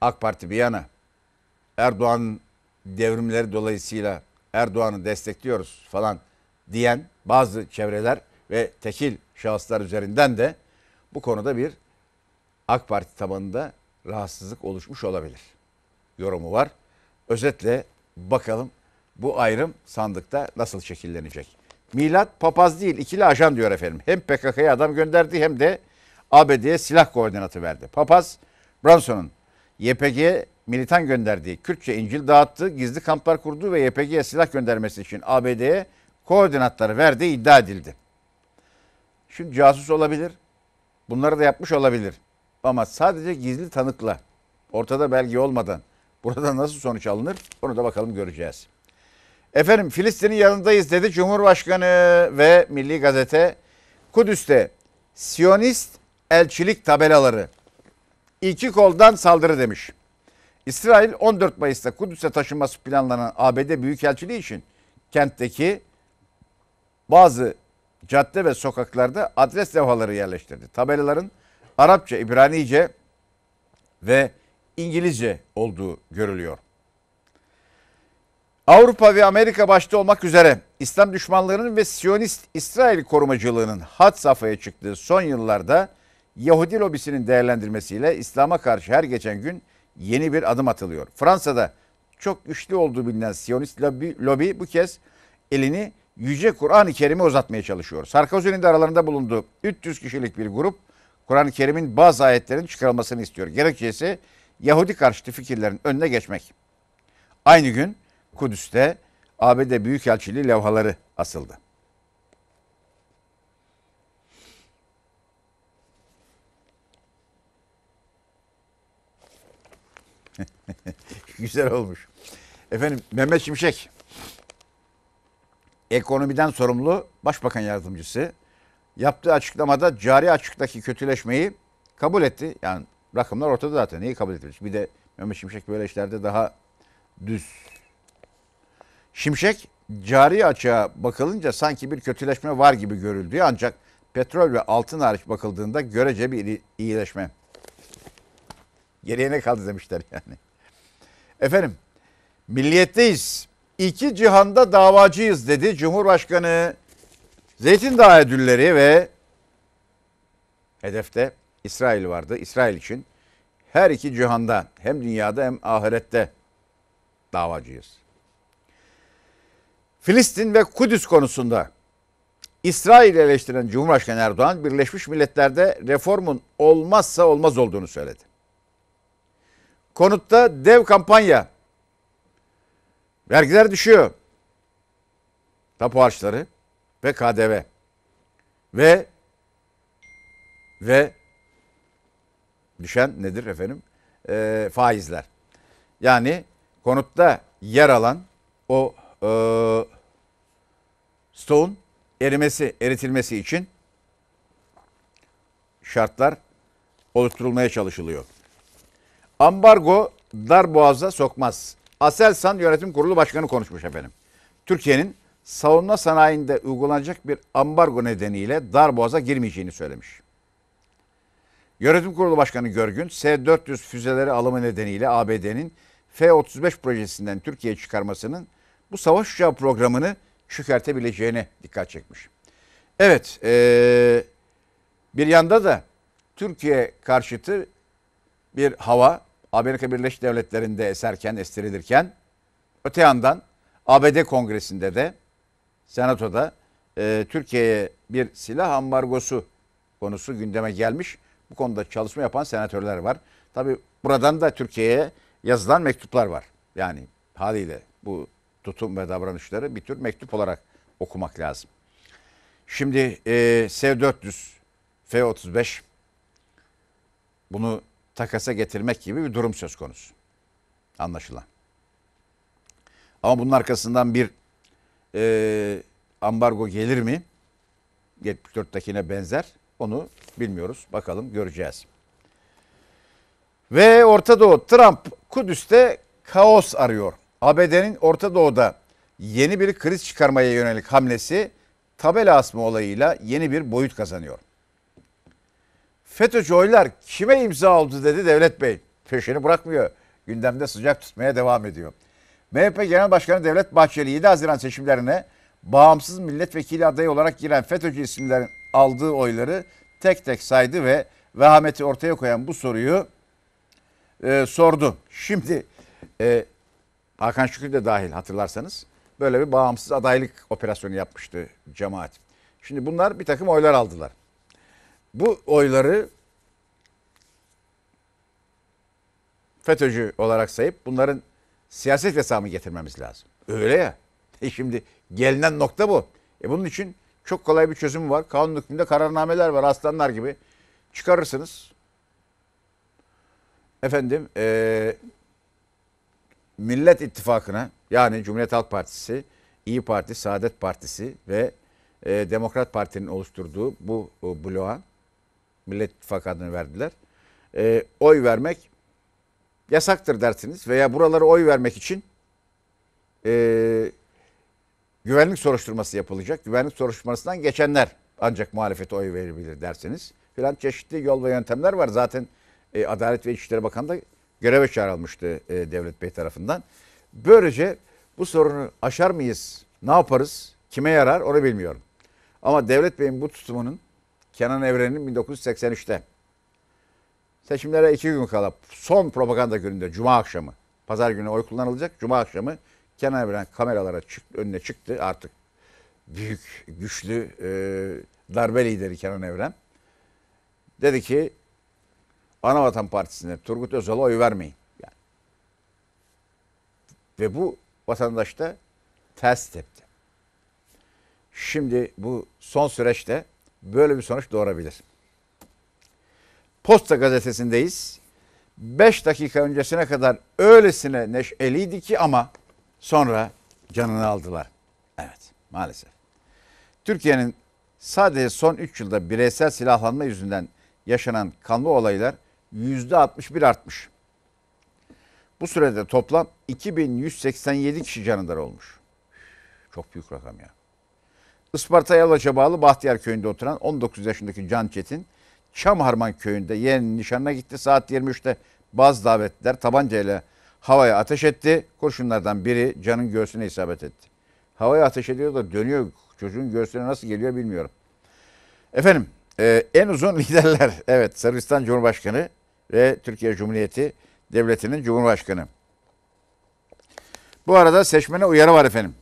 AK Parti bir yana, Erdoğan devrimleri dolayısıyla Erdoğan'ı destekliyoruz falan diyen bazı çevreler ve tekil şahıslar üzerinden de bu konuda bir AK Parti tabanında rahatsızlık oluşmuş olabilir. Yorumu var. Özetle bakalım bu ayrım sandıkta nasıl şekillenecek. Milat papaz değil ikili ajan diyor efendim. Hem PKK'ya adam gönderdi hem de ABD'ye silah koordinatı verdi. Papaz Branson'un YPG'ye militan gönderdiği Kürtçe İncil dağıttı, gizli kamplar kurdu ve YPG'ye silah göndermesi için ABD'ye koordinatları verdiği iddia edildi. Şimdi casus olabilir, bunları da yapmış olabilir. Ama sadece gizli tanıkla, ortada belge olmadan burada nasıl sonuç alınır onu da bakalım göreceğiz. Efendim Filistin'in yanındayız dedi Cumhurbaşkanı ve Milli Gazete Kudüs'te Siyonist elçilik tabelaları iki koldan saldırı demiş. İsrail 14 Mayıs'ta Kudüs'e taşınması planlanan ABD Büyükelçiliği için kentteki bazı cadde ve sokaklarda adres levhaları yerleştirdi. Tabelaların Arapça, İbranice, ve İngilizce olduğu görülüyor. Avrupa ve Amerika başta olmak üzere İslam düşmanlarının ve Siyonist İsrail korumacılığının hat safhaya çıktığı son yıllarda Yahudi lobisinin değerlendirmesiyle İslam'a karşı her geçen gün yeni bir adım atılıyor. Fransa'da çok güçlü olduğu bilinen Siyonist lobi, lobi bu kez elini Yüce Kur'an-ı Kerim'e uzatmaya çalışıyor. Sarkozy'nin de aralarında bulunduğu 300 kişilik bir grup Kur'an-ı Kerim'in bazı ayetlerin çıkarılmasını istiyor. Gerekçesi Yahudi karşıtı fikirlerin önüne geçmek. Aynı gün Kudüs'te ABD Büyükelçiliği levhaları asıldı. Güzel olmuş. Efendim Mehmet Şimşek ekonomiden sorumlu başbakan yardımcısı yaptığı açıklamada cari açıktaki kötüleşmeyi kabul etti. Yani rakamlar ortada zaten. Neyi kabul edilir? Bir de Mehmet Şimşek böyle işlerde daha düz. Şimşek cari açığa bakılınca sanki bir kötüleşme var gibi görüldüğü ancak petrol ve altın hariç bakıldığında görece bir iyileşme. Geriye ne kaldı demişler yani. Efendim milliyetteyiz. İki cihanda davacıyız dedi Cumhurbaşkanı Zeytin Dağı ödülleri ve hedefte İsrail vardı. İsrail için her iki cihanda hem dünyada hem ahirette davacıyız. Filistin ve Kudüs konusunda İsrail'i eleştiren Cumhurbaşkanı Erdoğan Birleşmiş Milletler'de reformun olmazsa olmaz olduğunu söyledi. Konutta dev kampanya. Vergiler düşüyor. Tapu harçları ve KDV ve ve düşen nedir efendim? E, faizler. Yani konutta yer alan o e, stoğun erimesi, eritilmesi için şartlar oluşturulmaya çalışılıyor. Ambargo dar boğaza sokmaz. Aselsan Yönetim Kurulu Başkanı konuşmuş efendim. Türkiye'nin savunma sanayinde uygulanacak bir ambargo nedeniyle dar boğaza girmeyeceğini söylemiş. Yönetim Kurulu Başkanı Görgün, S-400 füzeleri alımı nedeniyle ABD'nin F-35 projesinden Türkiye'ye çıkarmasının bu savaş uçağı programını çökertebileceğine dikkat çekmiş. Evet, ee, bir yanda da Türkiye karşıtı bir hava Amerika Birleşik Devletleri'nde eserken, estirilirken öte yandan ABD Kongresi'nde de Senato'da e, Türkiye'ye bir silah ambargosu konusu gündeme gelmiş. Bu konuda çalışma yapan senatörler var. Tabi buradan da Türkiye'ye yazılan mektuplar var. Yani haliyle bu tutum ve davranışları bir tür mektup olarak okumak lazım. Şimdi e, S-400, F-35 bunu takasa getirmek gibi bir durum söz konusu. Anlaşılan. Ama bunun arkasından bir e, ambargo gelir mi? 74'tekine benzer. Onu bilmiyoruz. Bakalım göreceğiz. Ve Orta Doğu Trump Kudüs'te kaos arıyor. ABD'nin Orta Doğu'da yeni bir kriz çıkarmaya yönelik hamlesi tabela asma olayıyla yeni bir boyut kazanıyor. FETÖ'cü oylar kime imza oldu dedi Devlet Bey. Peşini bırakmıyor. Gündemde sıcak tutmaya devam ediyor. MHP Genel Başkanı Devlet Bahçeli 7 Haziran seçimlerine bağımsız milletvekili adayı olarak giren FETÖ'cü isimlerin aldığı oyları tek tek saydı ve vehameti ortaya koyan bu soruyu e, sordu. Şimdi e, Hakan Şükür de dahil hatırlarsanız böyle bir bağımsız adaylık operasyonu yapmıştı cemaat. Şimdi bunlar bir takım oylar aldılar. Bu oyları FETÖ'cü olarak sayıp bunların siyaset hesabı getirmemiz lazım. Öyle ya. E şimdi gelinen nokta bu. E bunun için çok kolay bir çözüm var. Kanun hükmünde kararnameler var aslanlar gibi. Çıkarırsınız. Efendim e, Millet İttifakı'na yani Cumhuriyet Halk Partisi, İyi Parti, Saadet Partisi ve e, Demokrat Parti'nin oluşturduğu bu bloğa Millet İttifakı adını verdiler. E, oy vermek yasaktır dersiniz veya buraları oy vermek için e, güvenlik soruşturması yapılacak. Güvenlik soruşturmasından geçenler ancak muhalefete oy verebilir dersiniz. Filan çeşitli yol ve yöntemler var. Zaten e, Adalet ve İçişleri Bakanı da göreve çağrılmıştı e, Devlet Bey tarafından. Böylece bu sorunu aşar mıyız? Ne yaparız? Kime yarar? Onu bilmiyorum. Ama Devlet Bey'in bu tutumunun Kenan Evren'in 1983'te seçimlere iki gün kala son propaganda gününde Cuma akşamı Pazar günü oy kullanılacak. Cuma akşamı Kenan Evren kameralara çıktı, önüne çıktı artık büyük, güçlü e, darbe lideri Kenan Evren. Dedi ki Anavatan Partisi'ne Turgut Özal'a oy vermeyin. Yani. Ve bu vatandaş da ters tepti. Şimdi bu son süreçte böyle bir sonuç doğurabilir. Posta gazetesindeyiz. 5 dakika öncesine kadar öylesine neşeliydi ki ama sonra canını aldılar. Evet maalesef. Türkiye'nin sadece son 3 yılda bireysel silahlanma yüzünden yaşanan kanlı olaylar %61 artmış. Bu sürede toplam 2187 kişi canından olmuş. Çok büyük rakam ya. Isparta Yalaç'a bağlı Bahtiyar köyünde oturan 19 yaşındaki Can Çetin, Çamharman köyünde yeğeninin nişanına gitti. Saat 23'te bazı davetliler tabancayla havaya ateş etti. Kurşunlardan biri Can'ın göğsüne isabet etti. Havaya ateş ediyor da dönüyor. Çocuğun göğsüne nasıl geliyor bilmiyorum. Efendim e, en uzun liderler. Evet Sırbistan Cumhurbaşkanı ve Türkiye Cumhuriyeti Devleti'nin Cumhurbaşkanı. Bu arada seçmene uyarı var efendim.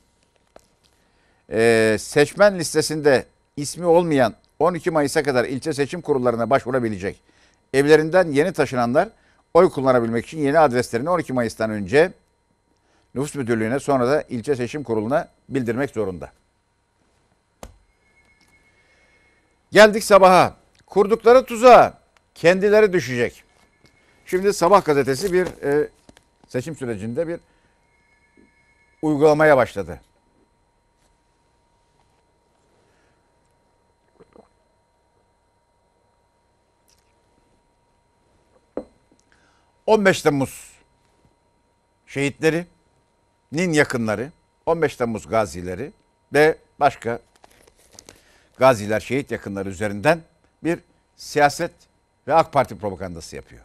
Ee, seçmen listesinde ismi olmayan 12 Mayıs'a kadar ilçe seçim kurullarına başvurabilecek. Evlerinden yeni taşınanlar oy kullanabilmek için yeni adreslerini 12 Mayıs'tan önce nüfus müdürlüğüne sonra da ilçe seçim kuruluna bildirmek zorunda. Geldik sabaha. Kurdukları tuzağa kendileri düşecek. Şimdi Sabah gazetesi bir e, seçim sürecinde bir uygulamaya başladı. 15 Temmuz şehitlerinin yakınları, 15 Temmuz gazileri ve başka gaziler, şehit yakınları üzerinden bir siyaset ve AK Parti propagandası yapıyor.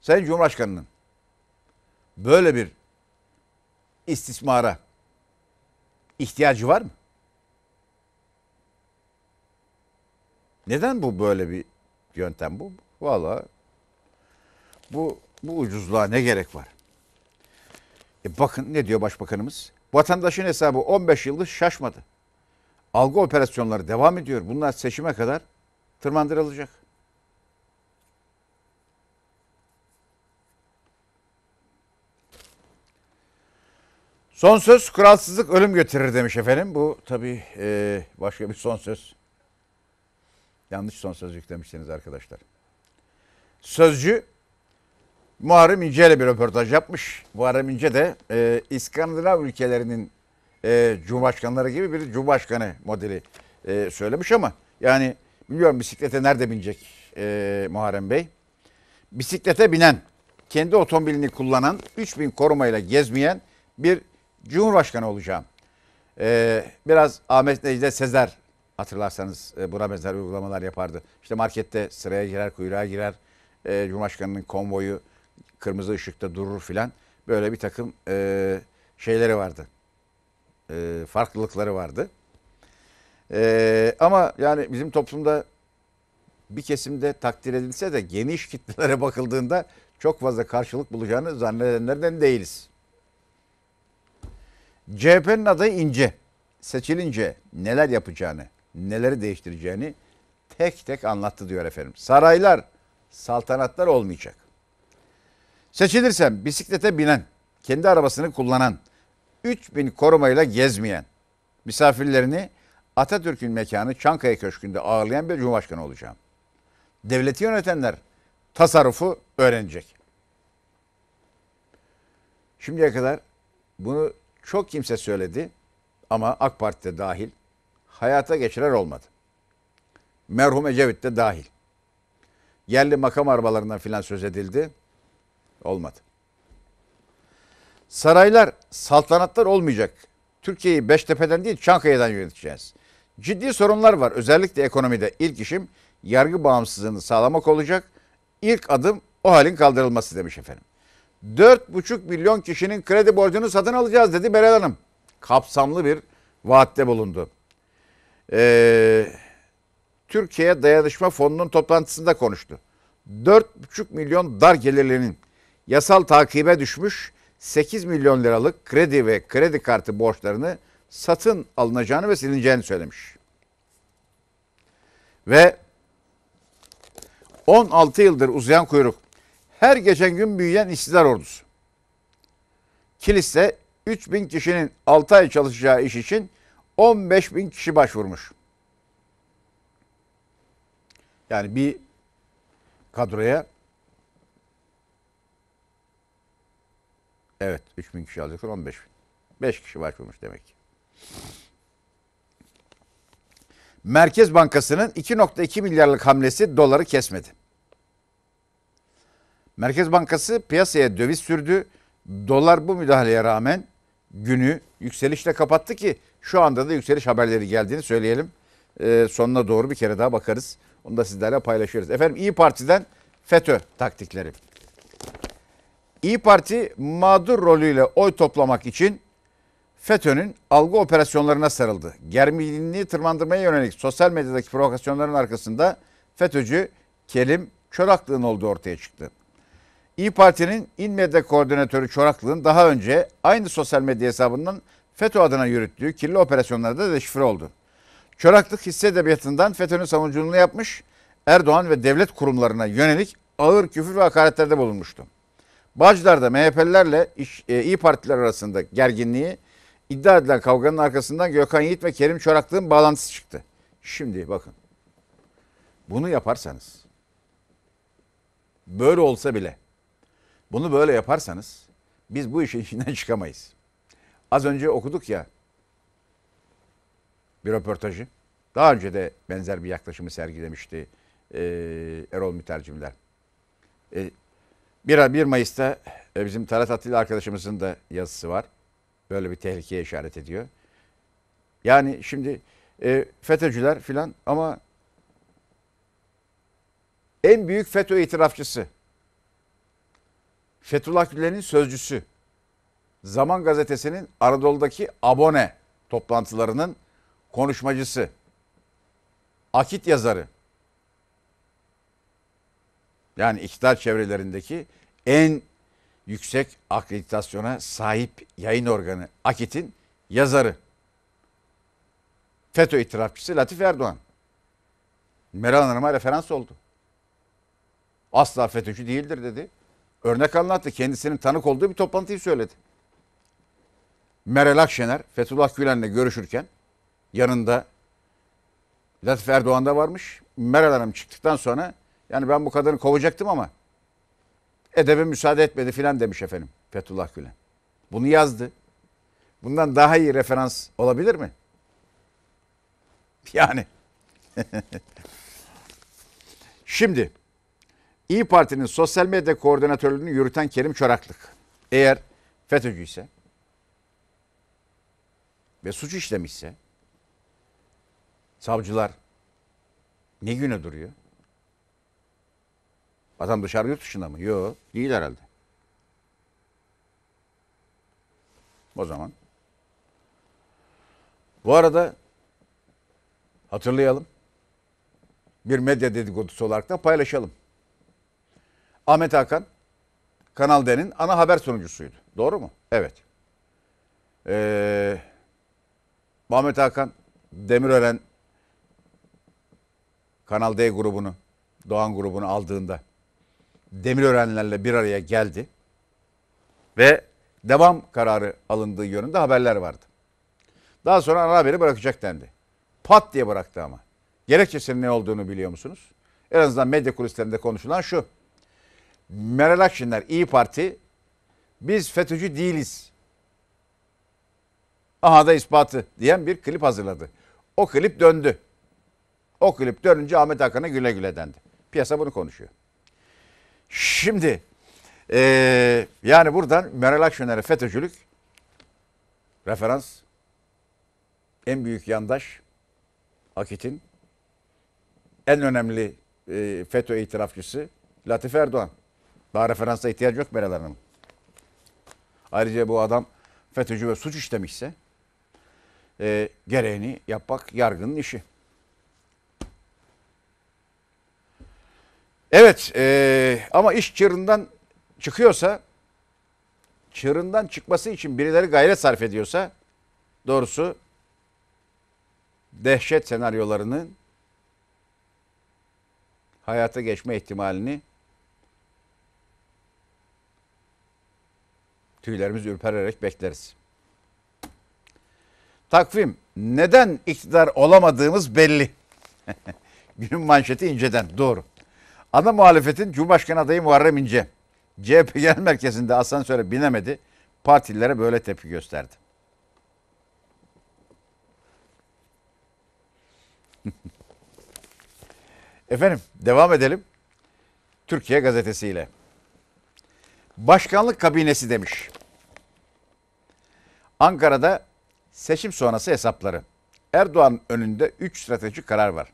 Sayın Cumhurbaşkanı'nın böyle bir istismara ihtiyacı var mı? Neden bu böyle bir yöntem bu? Vallahi bu, bu ucuzluğa ne gerek var? E bakın ne diyor başbakanımız? Vatandaşın hesabı 15 yıldır şaşmadı. Algı operasyonları devam ediyor. Bunlar seçime kadar tırmandırılacak. Son söz kuralsızlık ölüm götürür demiş efendim. Bu tabii e, başka bir son söz. Yanlış son söz yüklemişsiniz arkadaşlar. Sözcü Muharrem İnce ile bir röportaj yapmış. Muharrem İnce de e, İskandinav ülkelerinin e, cumhurbaşkanları gibi bir cumhurbaşkanı modeli e, söylemiş ama yani biliyorum bisiklete nerede binecek e, Muharrem Bey. Bisiklete binen, kendi otomobilini kullanan, 3000 korumayla gezmeyen bir cumhurbaşkanı olacağım. E, biraz Ahmet Necdet Sezer hatırlarsanız e, buna benzer uygulamalar yapardı. İşte markette sıraya girer, kuyruğa girer. E, Cumhurbaşkanının konvoyu kırmızı ışıkta durur filan. Böyle bir takım e, şeyleri vardı. E, farklılıkları vardı. E, ama yani bizim toplumda bir kesimde takdir edilse de geniş kitlelere bakıldığında çok fazla karşılık bulacağını zannedenlerden değiliz. CHP'nin adayı İnce seçilince neler yapacağını, neleri değiştireceğini tek tek anlattı diyor efendim. Saraylar, saltanatlar olmayacak. Seçilirsem bisiklete binen, kendi arabasını kullanan, 3000 korumayla gezmeyen, misafirlerini Atatürk'ün mekanı Çankaya Köşkü'nde ağırlayan bir cumhurbaşkanı olacağım. Devleti yönetenler tasarrufu öğrenecek. Şimdiye kadar bunu çok kimse söyledi ama AK Parti'de dahil hayata geçirer olmadı. Merhum Ecevit de dahil. Yerli makam arabalarından filan söz edildi. Olmadı. Saraylar, saltanatlar olmayacak. Türkiye'yi Beştepe'den değil Çankaya'dan yöneteceğiz. Ciddi sorunlar var. Özellikle ekonomide ilk işim yargı bağımsızlığını sağlamak olacak. İlk adım o halin kaldırılması demiş efendim. 4,5 milyon kişinin kredi borcunu satın alacağız dedi Meral Hanım. Kapsamlı bir vaatte bulundu. Ee, Türkiye Dayanışma Fonu'nun toplantısında konuştu. 4,5 milyon dar gelirlinin yasal takibe düşmüş 8 milyon liralık kredi ve kredi kartı borçlarını satın alınacağını ve silineceğini söylemiş. Ve 16 yıldır uzayan kuyruk, her geçen gün büyüyen işsizler ordusu. Kilis'te 3 bin kişinin 6 ay çalışacağı iş için 15 bin kişi başvurmuş. Yani bir kadroya evet 3 bin kişi alacaklar 15 bin. 5 kişi başvurmuş demek ki. Merkez Bankası'nın 2.2 milyarlık hamlesi doları kesmedi. Merkez Bankası piyasaya döviz sürdü. Dolar bu müdahaleye rağmen günü yükselişle kapattı ki şu anda da yükseliş haberleri geldiğini söyleyelim. Ee, sonuna doğru bir kere daha bakarız. Onu da sizlerle paylaşıyoruz. Efendim İyi Parti'den FETÖ taktikleri. İyi Parti mağdur rolüyle oy toplamak için FETÖ'nün algı operasyonlarına sarıldı. Gerginliği tırmandırmaya yönelik sosyal medyadaki provokasyonların arkasında FETÖ'cü Kelim Çoraklı'nın olduğu ortaya çıktı. İyi Parti'nin İl Medya Koordinatörü Çoraklı'nın daha önce aynı sosyal medya hesabından FETÖ adına yürüttüğü kirli operasyonlarda deşifre oldu. Çoraklık hisse edebiyatından FETÖ'nün savunuculuğunu yapmış, Erdoğan ve devlet kurumlarına yönelik ağır küfür ve hakaretlerde bulunmuştu. Bağcılar'da MHP'lilerle e, İyi Partiler arasında gerginliği iddia edilen kavganın arkasından Gökhan Yiğit ve Kerim Çoraklı'nın bağlantısı çıktı. Şimdi bakın. Bunu yaparsanız böyle olsa bile bunu böyle yaparsanız biz bu işin içinden çıkamayız. Az önce okuduk ya bir röportajı. Daha önce de benzer bir yaklaşımı sergilemişti e, Erol Mütercimler. E, 1, 1 Mayıs'ta e, bizim Talat Atilla arkadaşımızın da yazısı var. Böyle bir tehlikeye işaret ediyor. Yani şimdi e, FETÖ'cüler filan ama en büyük FETÖ itirafçısı Fethullah Gülen'in sözcüsü Zaman Gazetesi'nin Anadolu'daki abone toplantılarının konuşmacısı Akit yazarı yani iktidar çevrelerindeki en yüksek akreditasyona sahip yayın organı Akit'in yazarı. FETÖ itirafçısı Latif Erdoğan. Meral Hanım'a referans oldu. Asla FETÖ'cü değildir dedi. Örnek anlattı. Kendisinin tanık olduğu bir toplantıyı söyledi. Meral Akşener Fethullah Gülen'le görüşürken yanında Latif Erdoğan da varmış. Meral Hanım çıktıktan sonra yani ben bu kadını kovacaktım ama edebe müsaade etmedi filan demiş efendim Fethullah Gülen. Bunu yazdı. Bundan daha iyi referans olabilir mi? Yani. Şimdi İyi Parti'nin sosyal medya koordinatörlüğünü yürüten Kerim Çoraklık eğer FETÖ'cü ise ve suç işlemişse savcılar ne güne duruyor? Adam dışarı yurt dışında mı? Yok değil herhalde. O zaman. Bu arada hatırlayalım. Bir medya dedikodusu olarak da paylaşalım. Ahmet Hakan Kanal D'nin ana haber sunucusuydu. Doğru mu? Evet. Ee, Ahmet Hakan Demirören Kanal D grubunu, Doğan grubunu aldığında Demirörenlerle bir araya geldi ve devam kararı alındığı yönünde haberler vardı. Daha sonra ana haberi bırakacak dendi. Pat diye bıraktı ama. Gerekçesinin ne olduğunu biliyor musunuz? En azından medya kulislerinde konuşulan şu. Meral Akşener İyi Parti biz FETÖ'cü değiliz. Aha da ispatı diyen bir klip hazırladı. O klip döndü. O klip dönünce Ahmet Hakan'a güle güle dendi. Piyasa bunu konuşuyor. Şimdi eee, yani buradan Meral Akşener'e FETÖ'cülük referans en büyük yandaş Akit'in en önemli e, FETÖ itirafçısı Latife Erdoğan. Daha referansa ihtiyacı yok Meral Hanım. Ayrıca bu adam FETÖ'cü ve suç işlemişse e, gereğini yapmak yargının işi. Evet e, ama iş çığırından çıkıyorsa çığırından çıkması için birileri gayret sarf ediyorsa doğrusu dehşet senaryolarının hayata geçme ihtimalini tüylerimiz ürpererek bekleriz. Takvim. Neden iktidar olamadığımız belli. Günün manşeti inceden. Doğru. Ana muhalefetin Cumhurbaşkanı adayı Muharrem İnce. CHP Genel Merkezi'nde asansöre binemedi. Partililere böyle tepki gösterdi. Efendim devam edelim. Türkiye gazetesiyle. Başkanlık kabinesi demiş. Ankara'da seçim sonrası hesapları. Erdoğan önünde 3 stratejik karar var.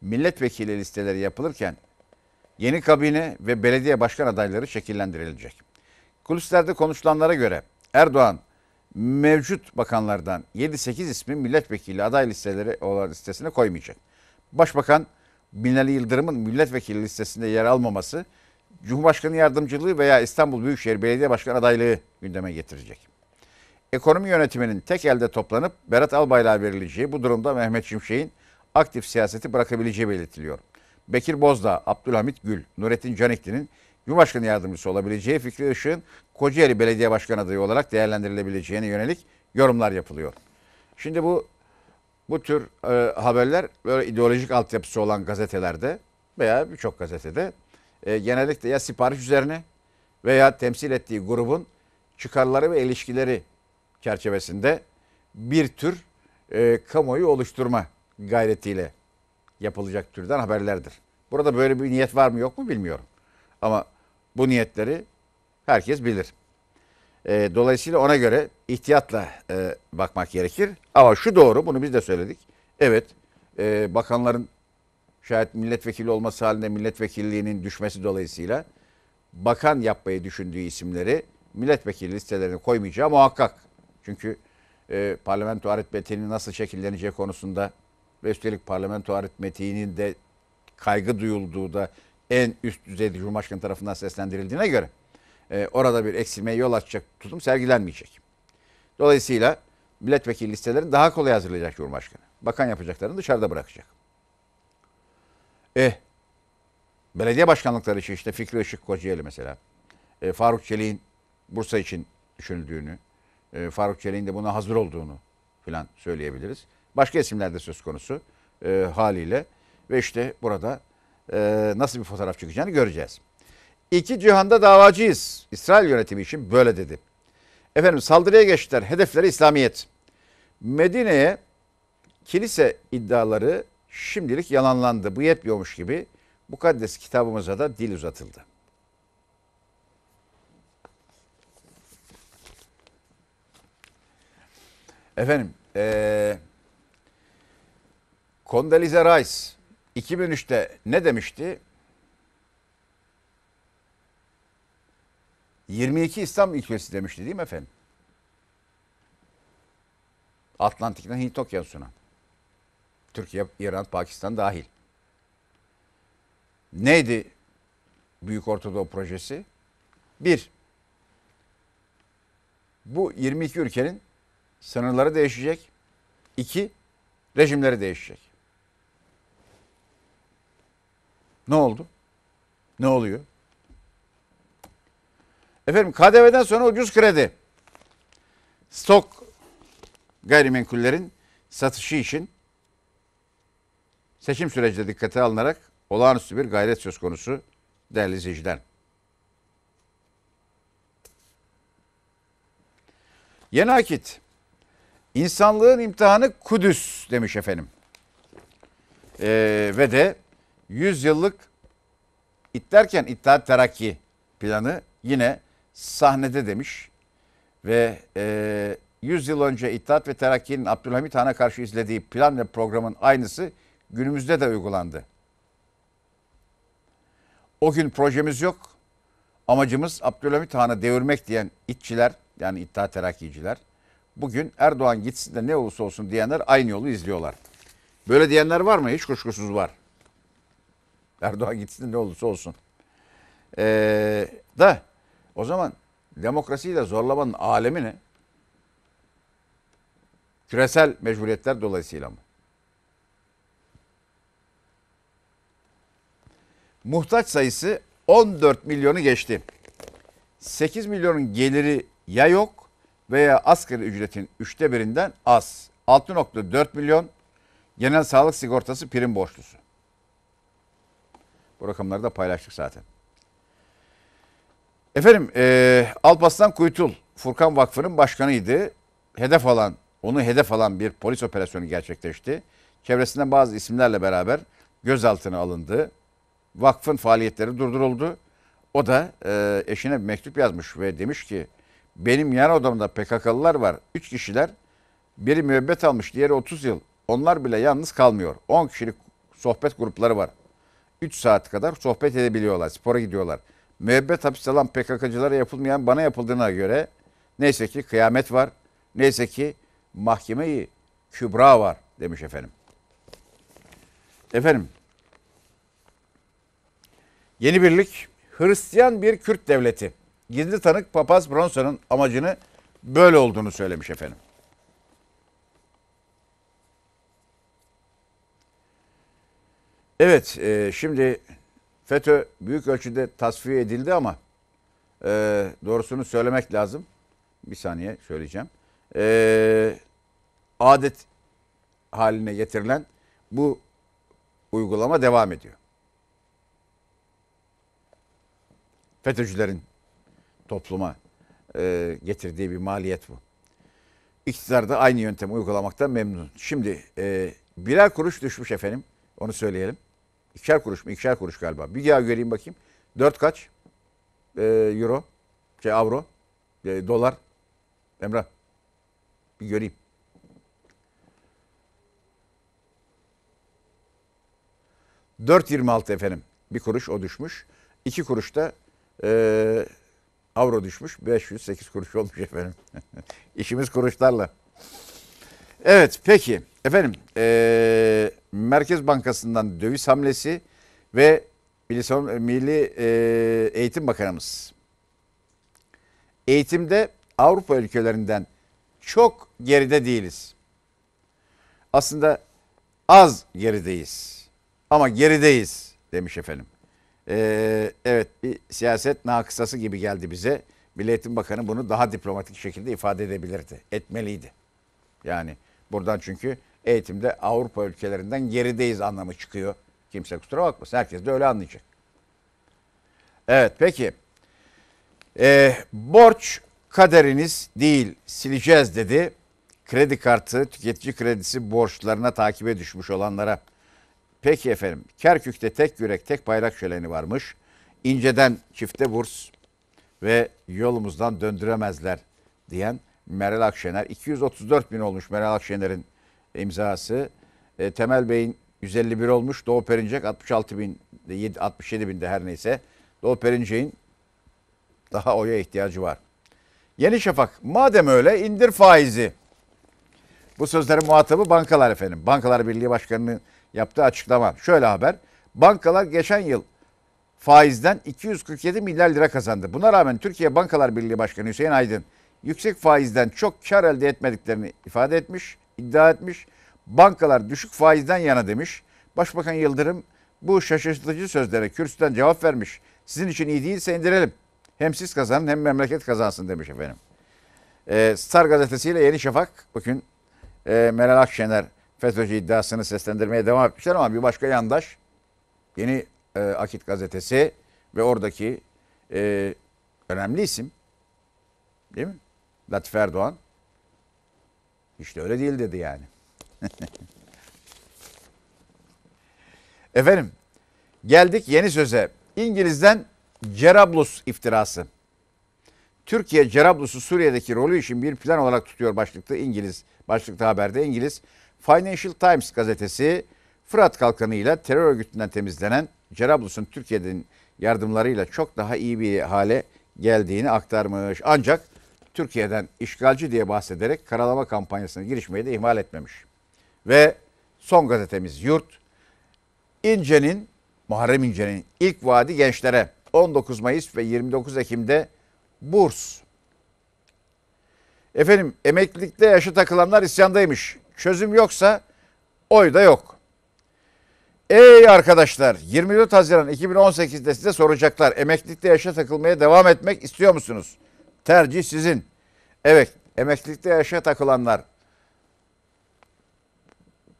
Milletvekili listeleri yapılırken yeni kabine ve belediye başkan adayları şekillendirilecek. Kulislerde konuşulanlara göre Erdoğan mevcut bakanlardan 7-8 ismin milletvekili aday listeleri olan listesine koymayacak. Başbakan Binali Yıldırım'ın milletvekili listesinde yer almaması Cumhurbaşkanı yardımcılığı veya İstanbul Büyükşehir Belediye Başkanı adaylığı gündeme getirecek. Ekonomi yönetiminin tek elde toplanıp Berat Albayrak'a verileceği bu durumda Mehmet Şimşek'in aktif siyaseti bırakabileceği belirtiliyor. Bekir Bozdağ, Abdülhamit Gül, Nurettin Canikli'nin Cumhurbaşkanı yardımcısı olabileceği Fikri Işık'ın Kocaeli Belediye Başkanı adayı olarak değerlendirilebileceğine yönelik yorumlar yapılıyor. Şimdi bu bu tür e, haberler böyle ideolojik altyapısı olan gazetelerde veya birçok gazetede e, genellikle ya sipariş üzerine veya temsil ettiği grubun çıkarları ve ilişkileri çerçevesinde bir tür e, kamuoyu oluşturma gayretiyle yapılacak türden haberlerdir. Burada böyle bir niyet var mı yok mu bilmiyorum. Ama bu niyetleri herkes bilir. E, dolayısıyla ona göre ihtiyatla e, bakmak gerekir. Ama şu doğru, bunu biz de söyledik. Evet, e, bakanların şayet milletvekili olması halinde milletvekilliğinin düşmesi dolayısıyla bakan yapmayı düşündüğü isimleri milletvekili listelerine koymayacağı muhakkak. Çünkü e, parlamento aritmetiğinin nasıl şekilleneceği konusunda ve üstelik parlamento aritmetiğinin de kaygı duyulduğu da en üst düzeyde Cumhurbaşkanı tarafından seslendirildiğine göre e, orada bir eksilmeye yol açacak tutum sergilenmeyecek. Dolayısıyla milletvekili listelerini daha kolay hazırlayacak Cumhurbaşkanı. Bakan yapacaklarını dışarıda bırakacak. Eh, belediye başkanlıkları için işte Fikri Işık Kocaeli mesela. E, Faruk Çelik'in Bursa için düşünüldüğünü, e, Faruk Çelik'in de buna hazır olduğunu falan söyleyebiliriz. Başka isimler de söz konusu e, haliyle. Ve işte burada e, nasıl bir fotoğraf çıkacağını göreceğiz. İki cihanda davacıyız. İsrail yönetimi için böyle dedi. Efendim saldırıya geçtiler. Hedefleri İslamiyet. Medine'ye kilise iddiaları şimdilik yalanlandı. Bu yetmiyormuş gibi mukaddes kitabımıza da dil uzatıldı. Efendim, ee, Condoleezza Rice 2003'te ne demişti? 22 İslam ülkesi demişti değil mi efendim? Atlantik'ten Hint Okyanusu'na. Türkiye, İran, Pakistan dahil. Neydi Büyük Ortadoğu projesi? Bir, bu 22 ülkenin sınırları değişecek. İki, rejimleri değişecek. Ne oldu? Ne oluyor? Efendim KDV'den sonra ucuz kredi. Stok gayrimenkullerin satışı için seçim sürecinde dikkate alınarak olağanüstü bir gayret söz konusu değerli izleyiciler. Yeni Akit, insanlığın imtihanı Kudüs demiş efendim. Ee, ve de 100 yıllık itlerken İttihat Terakki planı yine sahnede demiş. Ve e, 100 yıl önce İttihat ve Terakki'nin Abdülhamit Han'a karşı izlediği plan ve programın aynısı günümüzde de uygulandı. O gün projemiz yok. Amacımız Abdülhamit Han'ı devirmek diyen itçiler yani İttihat Terakkiciler bugün Erdoğan gitsin de ne olursa olsun diyenler aynı yolu izliyorlar. Böyle diyenler var mı? Hiç kuşkusuz var. Erdoğan gitsin ne olursa olsun. Ee, da o zaman demokrasiyi de zorlamanın alemi ne? Küresel mecburiyetler dolayısıyla mı? Muhtaç sayısı 14 milyonu geçti. 8 milyonun geliri ya yok veya asgari ücretin üçte birinden az. 6.4 milyon genel sağlık sigortası prim borçlusu. Bu rakamları da paylaştık zaten. Efendim e, Alparslan Kuytul Furkan Vakfı'nın başkanıydı. Hedef alan, onu hedef alan bir polis operasyonu gerçekleşti. Çevresinden bazı isimlerle beraber gözaltına alındı. Vakfın faaliyetleri durduruldu. O da e, eşine bir mektup yazmış ve demiş ki benim yan odamda PKK'lılar var. Üç kişiler. Biri müebbet almış, diğeri 30 yıl. Onlar bile yalnız kalmıyor. 10 kişilik sohbet grupları var. 3 saat kadar sohbet edebiliyorlar, spora gidiyorlar. Müebbet hapis alan PKK'cılara yapılmayan bana yapıldığına göre neyse ki kıyamet var. Neyse ki mahkemeyi kübra var demiş efendim. Efendim Yeni birlik Hristiyan bir Kürt devleti. Gizli tanık Papaz Bronson'un amacını böyle olduğunu söylemiş efendim. Evet, e, şimdi FETÖ büyük ölçüde tasfiye edildi ama e, doğrusunu söylemek lazım. Bir saniye söyleyeceğim. E, adet haline getirilen bu uygulama devam ediyor. FETÖ'cülerin topluma e, getirdiği bir maliyet bu. İktidar da aynı yöntemi uygulamaktan memnun. Şimdi e, birer kuruş düşmüş efendim. Onu söyleyelim. İkişer kuruş mu? İkişer kuruş galiba. Bir daha göreyim bakayım. Dört kaç? E, euro. Şey avro. E, dolar. Emrah. Bir göreyim. Dört yirmi altı efendim. Bir kuruş o düşmüş. İki kuruş da e, avro düşmüş. 508 kuruş olmuş efendim. İşimiz kuruşlarla. Evet peki efendim e, Merkez Bankası'ndan döviz hamlesi ve Milli e, Eğitim Bakanımız eğitimde Avrupa ülkelerinden çok geride değiliz. Aslında az gerideyiz ama gerideyiz demiş efendim. Ee, evet bir siyaset nakısası gibi geldi bize. Milli Eğitim Bakanı bunu daha diplomatik şekilde ifade edebilirdi. Etmeliydi. Yani buradan çünkü eğitimde Avrupa ülkelerinden gerideyiz anlamı çıkıyor. Kimse kusura bakmasın. Herkes de öyle anlayacak. Evet peki. Ee, borç kaderiniz değil sileceğiz dedi. Kredi kartı, tüketici kredisi borçlarına takibe düşmüş olanlara Peki efendim. Kerkük'te tek yürek, tek bayrak şöleni varmış. İnceden çifte burs ve yolumuzdan döndüremezler diyen Meral Akşener. 234 bin olmuş Meral Akşener'in imzası. E, Temel Bey'in 151 olmuş. Doğu Perinçek 66 bin, 67 binde her neyse. Doğu Perinçek'in daha oya ihtiyacı var. Yeni Şafak madem öyle indir faizi. Bu sözlerin muhatabı bankalar efendim. Bankalar Birliği Başkanı'nın yaptığı açıklama. Şöyle haber. Bankalar geçen yıl faizden 247 milyar lira kazandı. Buna rağmen Türkiye Bankalar Birliği Başkanı Hüseyin Aydın yüksek faizden çok kar elde etmediklerini ifade etmiş, iddia etmiş. Bankalar düşük faizden yana demiş. Başbakan Yıldırım bu şaşırtıcı sözlere kürsüden cevap vermiş. Sizin için iyi değilse indirelim. Hem siz kazanın hem memleket kazansın demiş efendim. Ee, Star gazetesiyle Yeni Şafak bugün e, Meral Akşener FETÖ'cü iddiasını seslendirmeye devam etmişler ama bir başka yandaş Yeni e, Akit gazetesi ve oradaki e, önemli isim değil mi? Latif Erdoğan işte öyle değil dedi yani. Efendim geldik yeni söze. İngiliz'den Cerablus iftirası. Türkiye Cerablus'u Suriye'deki rolü için bir plan olarak tutuyor başlıkta İngiliz. Başlıkta haberde İngiliz Financial Times gazetesi Fırat Kalkanı ile terör örgütünden temizlenen Cerablus'un Türkiye'den yardımlarıyla çok daha iyi bir hale geldiğini aktarmış. Ancak Türkiye'den işgalci diye bahsederek karalama kampanyasına girişmeyi de ihmal etmemiş. Ve son gazetemiz Yurt, İnce'nin, Muharrem İnce'nin ilk vaadi gençlere 19 Mayıs ve 29 Ekim'de burs. Efendim emeklilikte yaşa takılanlar isyandaymış. Çözüm yoksa oy da yok. Ey arkadaşlar 24 Haziran 2018'de size soracaklar. Emeklilikte yaşa takılmaya devam etmek istiyor musunuz? Tercih sizin. Evet emeklilikte yaşa takılanlar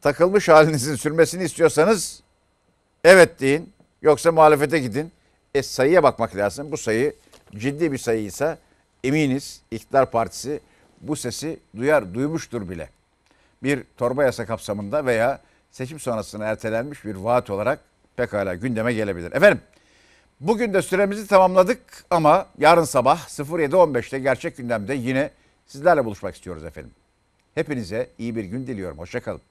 takılmış halinizin sürmesini istiyorsanız evet deyin. Yoksa muhalefete gidin. E sayıya bakmak lazım. Bu sayı ciddi bir sayıysa eminiz iktidar partisi bu sesi duyar, duymuştur bile. Bir torba yasa kapsamında veya seçim sonrasına ertelenmiş bir vaat olarak pekala gündeme gelebilir. Efendim bugün de süremizi tamamladık ama yarın sabah 07.15'te gerçek gündemde yine sizlerle buluşmak istiyoruz efendim. Hepinize iyi bir gün diliyorum. Hoşçakalın.